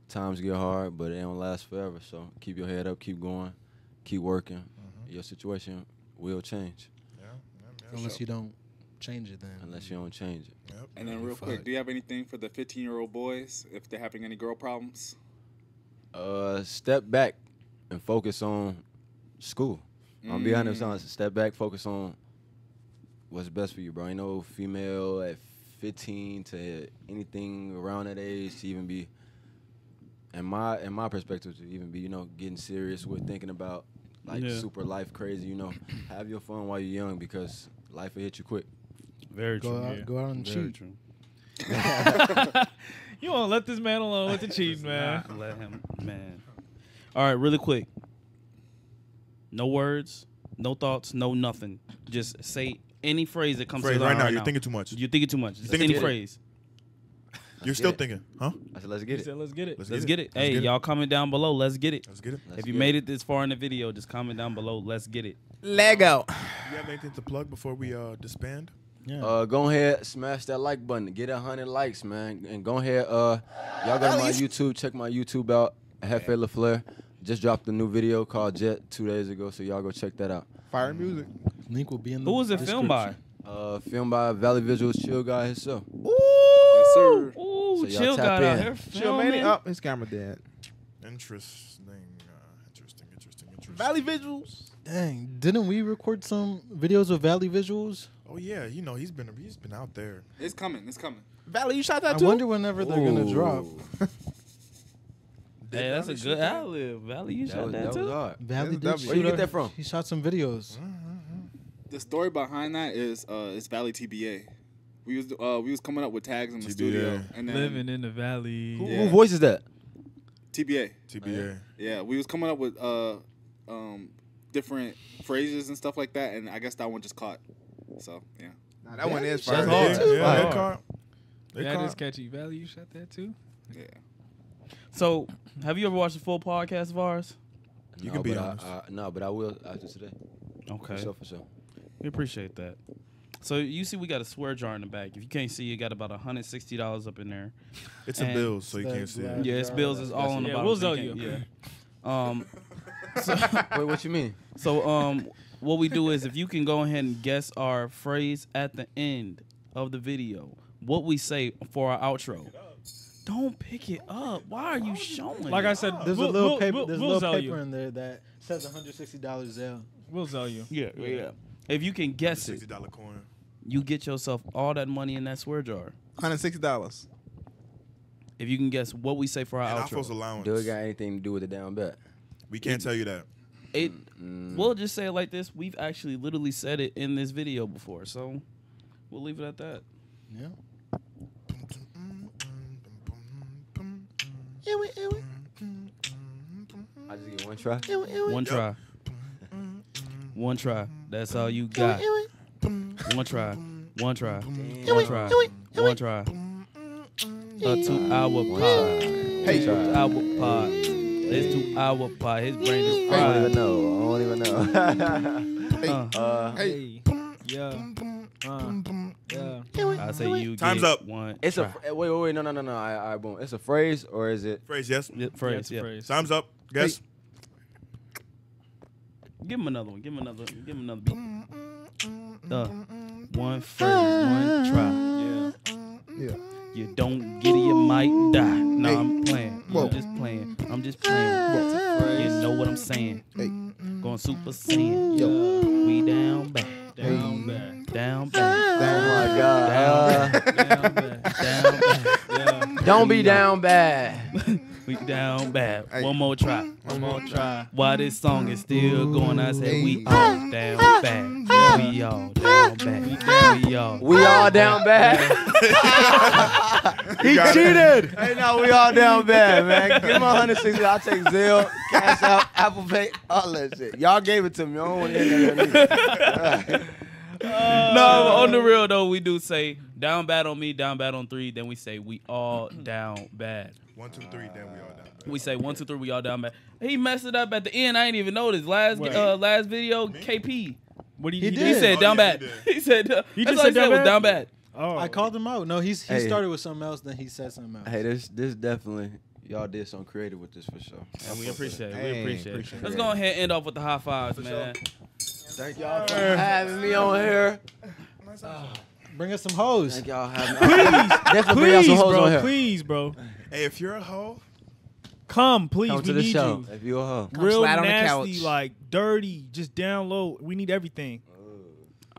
Times get hard, but it don't last forever. So keep your head up, keep going, keep working. Your situation will change
Unless
sure.
you don't change it, then.
unless you don't change it.
Yep.
And then real quick, do you have anything for the 15 year old boys if they're having any girl problems?
Uh, step back and focus on school. I'm be honest,
Mm.
honest. Step back, focus on what's best for you, bro. Ain't no female at 15 to anything around that age to even be, in my in my perspective, to even be, you know, getting serious with thinking about like
Yeah.
super life crazy. You know, have your fun while you're young because life will hit you quick.
Very
Go
true.
out, go out and
Very
cheat.
true.
You won't let this man alone with the cheating, man.
Let him, man. All right, really quick. No words, no thoughts, no nothing. Just say any phrase that comes
Phrase
to your
right
mind
now, you're thinking too much.
You're thinking too much. Just
thinking
any
too much.
phrase.
You're still thinking, huh?
I said, let's get
He
it.
said, let's get it.
Let's get it. Hey, y'all comment down below. Let's get it.
Let's get it.
if you made it this far in the video, just comment down below. Let's get it.
Lego.
You have anything to plug before we uh disband?
Yeah.
Uh, go ahead, smash that like button, get a hundred likes, man, and go ahead. Uh, y'all go to my YouTube, check my YouTube out. Jefe Laflare just dropped a new video called Jet two days ago, so y'all go check that out.
Fire music.
Link will be in the
Who was it filmed by?
Uh, filmed by Valley Visuals Chill Guy himself.
Yes, sir.
Ooh,
So y'all
chill
tap
got out
in.
here
Chill, man.
filming.
Up. His camera dead.
Interesting. Uh, interesting. Interesting. Interesting.
Valley Visuals.
Dang, didn't we record some videos of Valley Visuals?
Oh yeah, you know he's been he's been out there.
It's coming. It's coming.
Valley, you shot
I
that too?
I wonder whenever they're gonna drop.
Hey, that's a good
shoot that?
ad lib. Valley, you
That
shot
was,
that,
that
too.
was hard.
Valley did
W.
Where you
shoot
get that from?
He shot some videos.
The story behind that is uh, it's Valley TBA. We was uh, we was coming up with tags in the studio, and then
Living in the valley.
Who,
Yeah.
who voices that?
TBA.
TBA.
Yeah, we was coming up with uh, um, different phrases and stuff like that, and I guess that one just caught. So yeah.
Nah, that one is
That's
fire.
hard.
Yeah,
That's
yeah,
hard.
they caught. They
That is
caught.
catchy. Valley, you shot that too?
Yeah.
So, have you ever watched a full podcast of ours?
You
no,
can be
but
honest.
I, I, no, but I will after today.
Okay.
For sure, for sure.
We appreciate that. So you see, we got a swear jar in the back. If you can't see, you got about hundred sixty dollars up in there.
It's a
And-
bill, so you can't see it.
Yeah, it's bills It's all on the
Yeah,
bottom.
we'll
so
you.
Yeah. Um.
Wait, what you mean?
So um, what we do is if you can go ahead and guess our phrase at the end of the video, what we say for our outro. Don't pick it up. Why are you showing?
Like
it?
I said,
There's
we'll,
a little
we'll,
paper.
We'll,
there's a
we'll
little paper
you.
in there that says 160 dollars Zelle.
We'll sell you.
yeah, yeah, yeah. If you can guess it,
Sixty dollar coin.
you get yourself all that money in that swear jar.
Hundred sixty dollars.
If you can guess what we say for our
And
outro.
Allowance.
Do it got anything to do with the down bet?
We can't tell you that.
It.
Mm.
We'll just say it like this. We've actually literally said it in this video before, so we'll leave it at that.
Yeah.
I just get one try.
One try. One try. That's all you got. One try. One try. One try. One try. A two hour pod. Hey, two hour pod. It's two hour pod. His brain is fried.
I don't even know. I don't even know.
Uh,
uh,
Hey. Yeah. Uh, yeah.
I say you
Time's
get
up.
one.
it's a
try.
fr- wait, wait, wait, no, no, no, no. I, I, boom. It's a phrase or is it?
Phrase yes.
Yeah,
Yeah,
phrase.
it's a
Yeah.
phrase.
Time's up. Guess.
Give him another one. Give him another. Give him another beat. Uh, one phrase, one try.
Yeah.
Yeah.
You don't get it, you might die. No, I'm playing. I'm just playing. I'm just playing. You know what I'm saying?
Hey.
Going super saiyan.
Yo.
We down bad.
Down bad.
Down bad.
Oh my God. Uh,
Down bad.
Down bad.
Yeah.
don't be down bad.
We down bad.
Hey.
One more try.
One more try.
While this song is still going, I said we all down bad. Yeah, We all down bad. We all.
We all down bad. he cheated. Hey, no, we all down bad, man. Give him 160. I'll take Zelle, Cash App, Apple Pay, all that shit. Y'all gave it to me. I don't want to hear that.
no, on the real though, we do say down bad on me, down bad on three. Then we say we all down bad.
One, two, three. Then we all down.
We say one, two, three. We all down bad. He messed it up at the end. I ain't even noticed. Last
What?
uh, last video, KP.
What do
He
you
did.
He said
Oh,
down
yeah,
bad.
did.
He said. Uh,
He
that's
just
all
said down
said was
bad?
down bad.
Oh.
I called him out. No, he's he
Hey.
started with something else, then he said something else.
hey, this this definitely y'all did something creative with this for sure.
And we appreciate it. We appreciate,
appreciate
it. Let's
it.
go ahead and end off with the high fives, man.
Thank y'all for having me on here.
Bring us some hoes.
Thank y'all for having me. Definitely bring y'all
Please,
some hoes on
bro.
here.
Please, bro.
Hey, if you're a hoe,
Come, please.
Come
we
to the
need
show
you.
if you're a hoe.
Real
slide on the
nasty,
couch.
like dirty, just download. We need everything.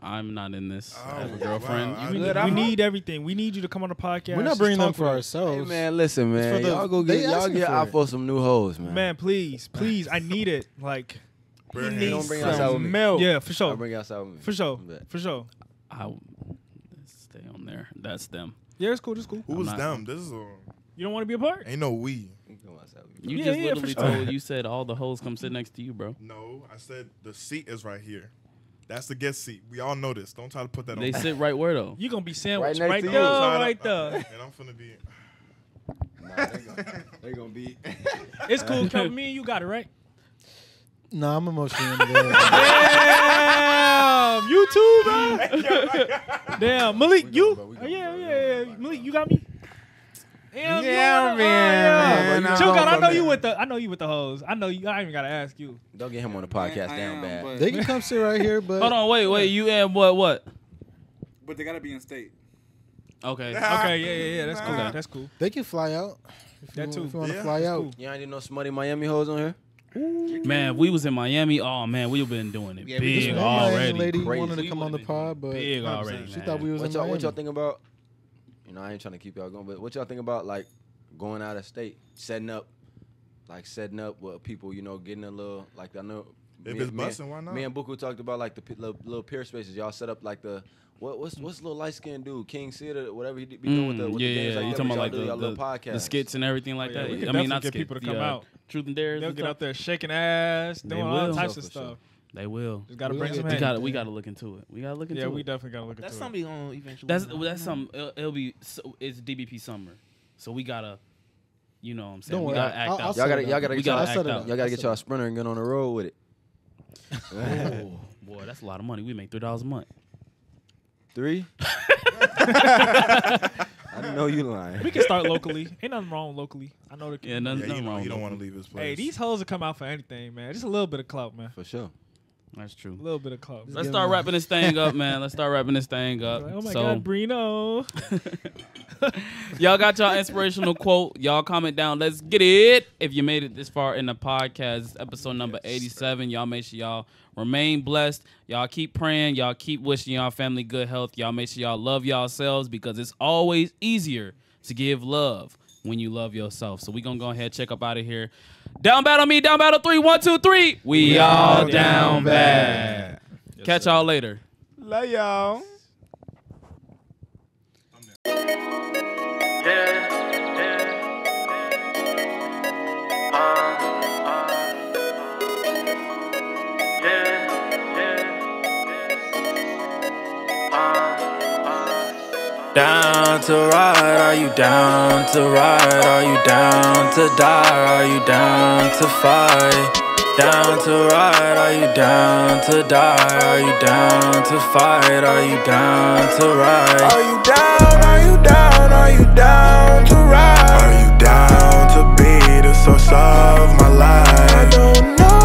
I'm not in this. Oh, I
Oh,
have a girlfriend.
wow.
We,
Good,
we
I'm-
need everything. We need you to come on the podcast.
We're not
just
bringing them
talk
for
with us.
ourselves.
Hey man, listen, man.
for the-
y'all go
they
get y'all
asking
get
for
out
it.
for some new hoes, man.
Man, please, please, I need it. Like,
bare
Don't bring
some
us out with me.
milk. Yeah, for
I'll
sure,
bring y'all outside with me.
for sure,
Bet.
for sure.
I stay on there. That's them.
Yeah, it's cool. It's cool.
Who was
not-
them? This is a
You don't want to be a part?
ain't no we.
You
Yeah,
just
yeah, for
literally
sure.
told you said all the hoes come sit next to you, bro.
No, I said the seat is right here. That's the guest seat. We all know this. Don't try to put that on.
They
on.
sit right where though?
You're gonna be sandwiched
next
right,
to
there,
you.
right uh, there.
And I'm finna be.
Nah, They gonna be.
It's cool. Kelvin, me and you got it right.
No, I'm emotionally unavailable.
Damn, you too, bro. Damn, Malik, you? Oh, yeah, yeah, yeah. Malik, you got me. Damn, you
Yeah,
wanna- oh,
man,
yeah.
man,
Chill,
I'm
God, I know you with the. I know you with the hoes. I know you. I ain't even gotta ask you.
Don't get him on the podcast
I
down
am,
bad.
they can come sit right here, but
Hold on, wait, wait. You and what? What?
But they gotta be in state.
Okay.
Okay, yeah, yeah, yeah. That's cool.
Okay.
That's cool.
they can fly out. If
That
you,
too.
If you want to
Yeah,
fly
that's
out,
cool.
You ain't no smutty Miami hoes on here?
Man, if we was in Miami, oh man, we've been doing it
Yeah,
big already.
lady
Crazy.
wanted to come on the pod, but
big already,
she
man.
thought we was
What
in
y'all,
Miami.
what y'all think about? You know, I ain't trying to keep y'all going, but what y'all think about like going out of state, setting up, like setting up with people, you know, getting a little like I know.
If
me-
it's
me-
busting, why not?
Me and Buku talked about like the p- little, little peer spaces. Y'all set up like the what what's what's the little light skinned dude, King Cedar, whatever he be doing with the,
Mm,
with
yeah,
the games.
yeah,
like
you
that,
talking about like
do,
the,
little
the,
podcast.
the skits and everything like
Oh, yeah,
that.
we
I mean,
definitely
not
get
skits,
people to
the,
come
uh,
out.
Truth and dares.
They'll
and
get
stuff.
out there shaking ass, doing all types
For
of
sure.
Stuff.
They will.
Just gotta
We'll
bring
get
some
to
We got to we got to look into it. We got to look into
Yeah,
it.
Yeah, we definitely gotta look into it.
That's
it.
something gonna eventually.
That's
happen.
that's some. It'll, it'll be. So, it's DBP summer, so we gotta. You know what I'm saying?
Don't
we
worry,
gotta
I'll-
act
I'll
out.
Y'all gotta y'all gotta
We
get y'all,
gotta act
it
out.
y'all gotta get y'all a sprinter and get on the road with it.
Oh, boy, that's a lot of money. We make three dollars a month.
Three. I know you lying.
We can start locally. Ain't nothing wrong locally. I know the
Yeah, nothing,
Yeah,
nothing
you,
wrong.
you don't want to leave his place.
Hey, these hoes will come out for anything, man. Just a little bit of clout, man.
For sure.
That's true.
A little bit of clout.
Let's start wrapping this thing up, man. Let's start wrapping this thing up.
Oh my
so,
God, Brino.
y'all got y'all inspirational quote. Y'all comment down. Let's get it. If you made it this far in the podcast, episode number 87. Y'all make sure y'all remain blessed. Y'all keep praying. Y'all keep wishing y'all family good health. Y'all make sure y'all love yourselves because it's always easier to give love when you love yourself. So we gonna go ahead check up out of here. Down battle me, down battle three, one, two, three. We, all down bad. Catch y'all later.
Love y'all.
Uh, down to ride? Are you down to ride? Are you down to die? Are you down to fight? Down to ride? Are you down to die? Are you down to fight? Are you down to ride? Are you down? Are you down? Are you down to ride? Are you down to be the source of my life? I don't know.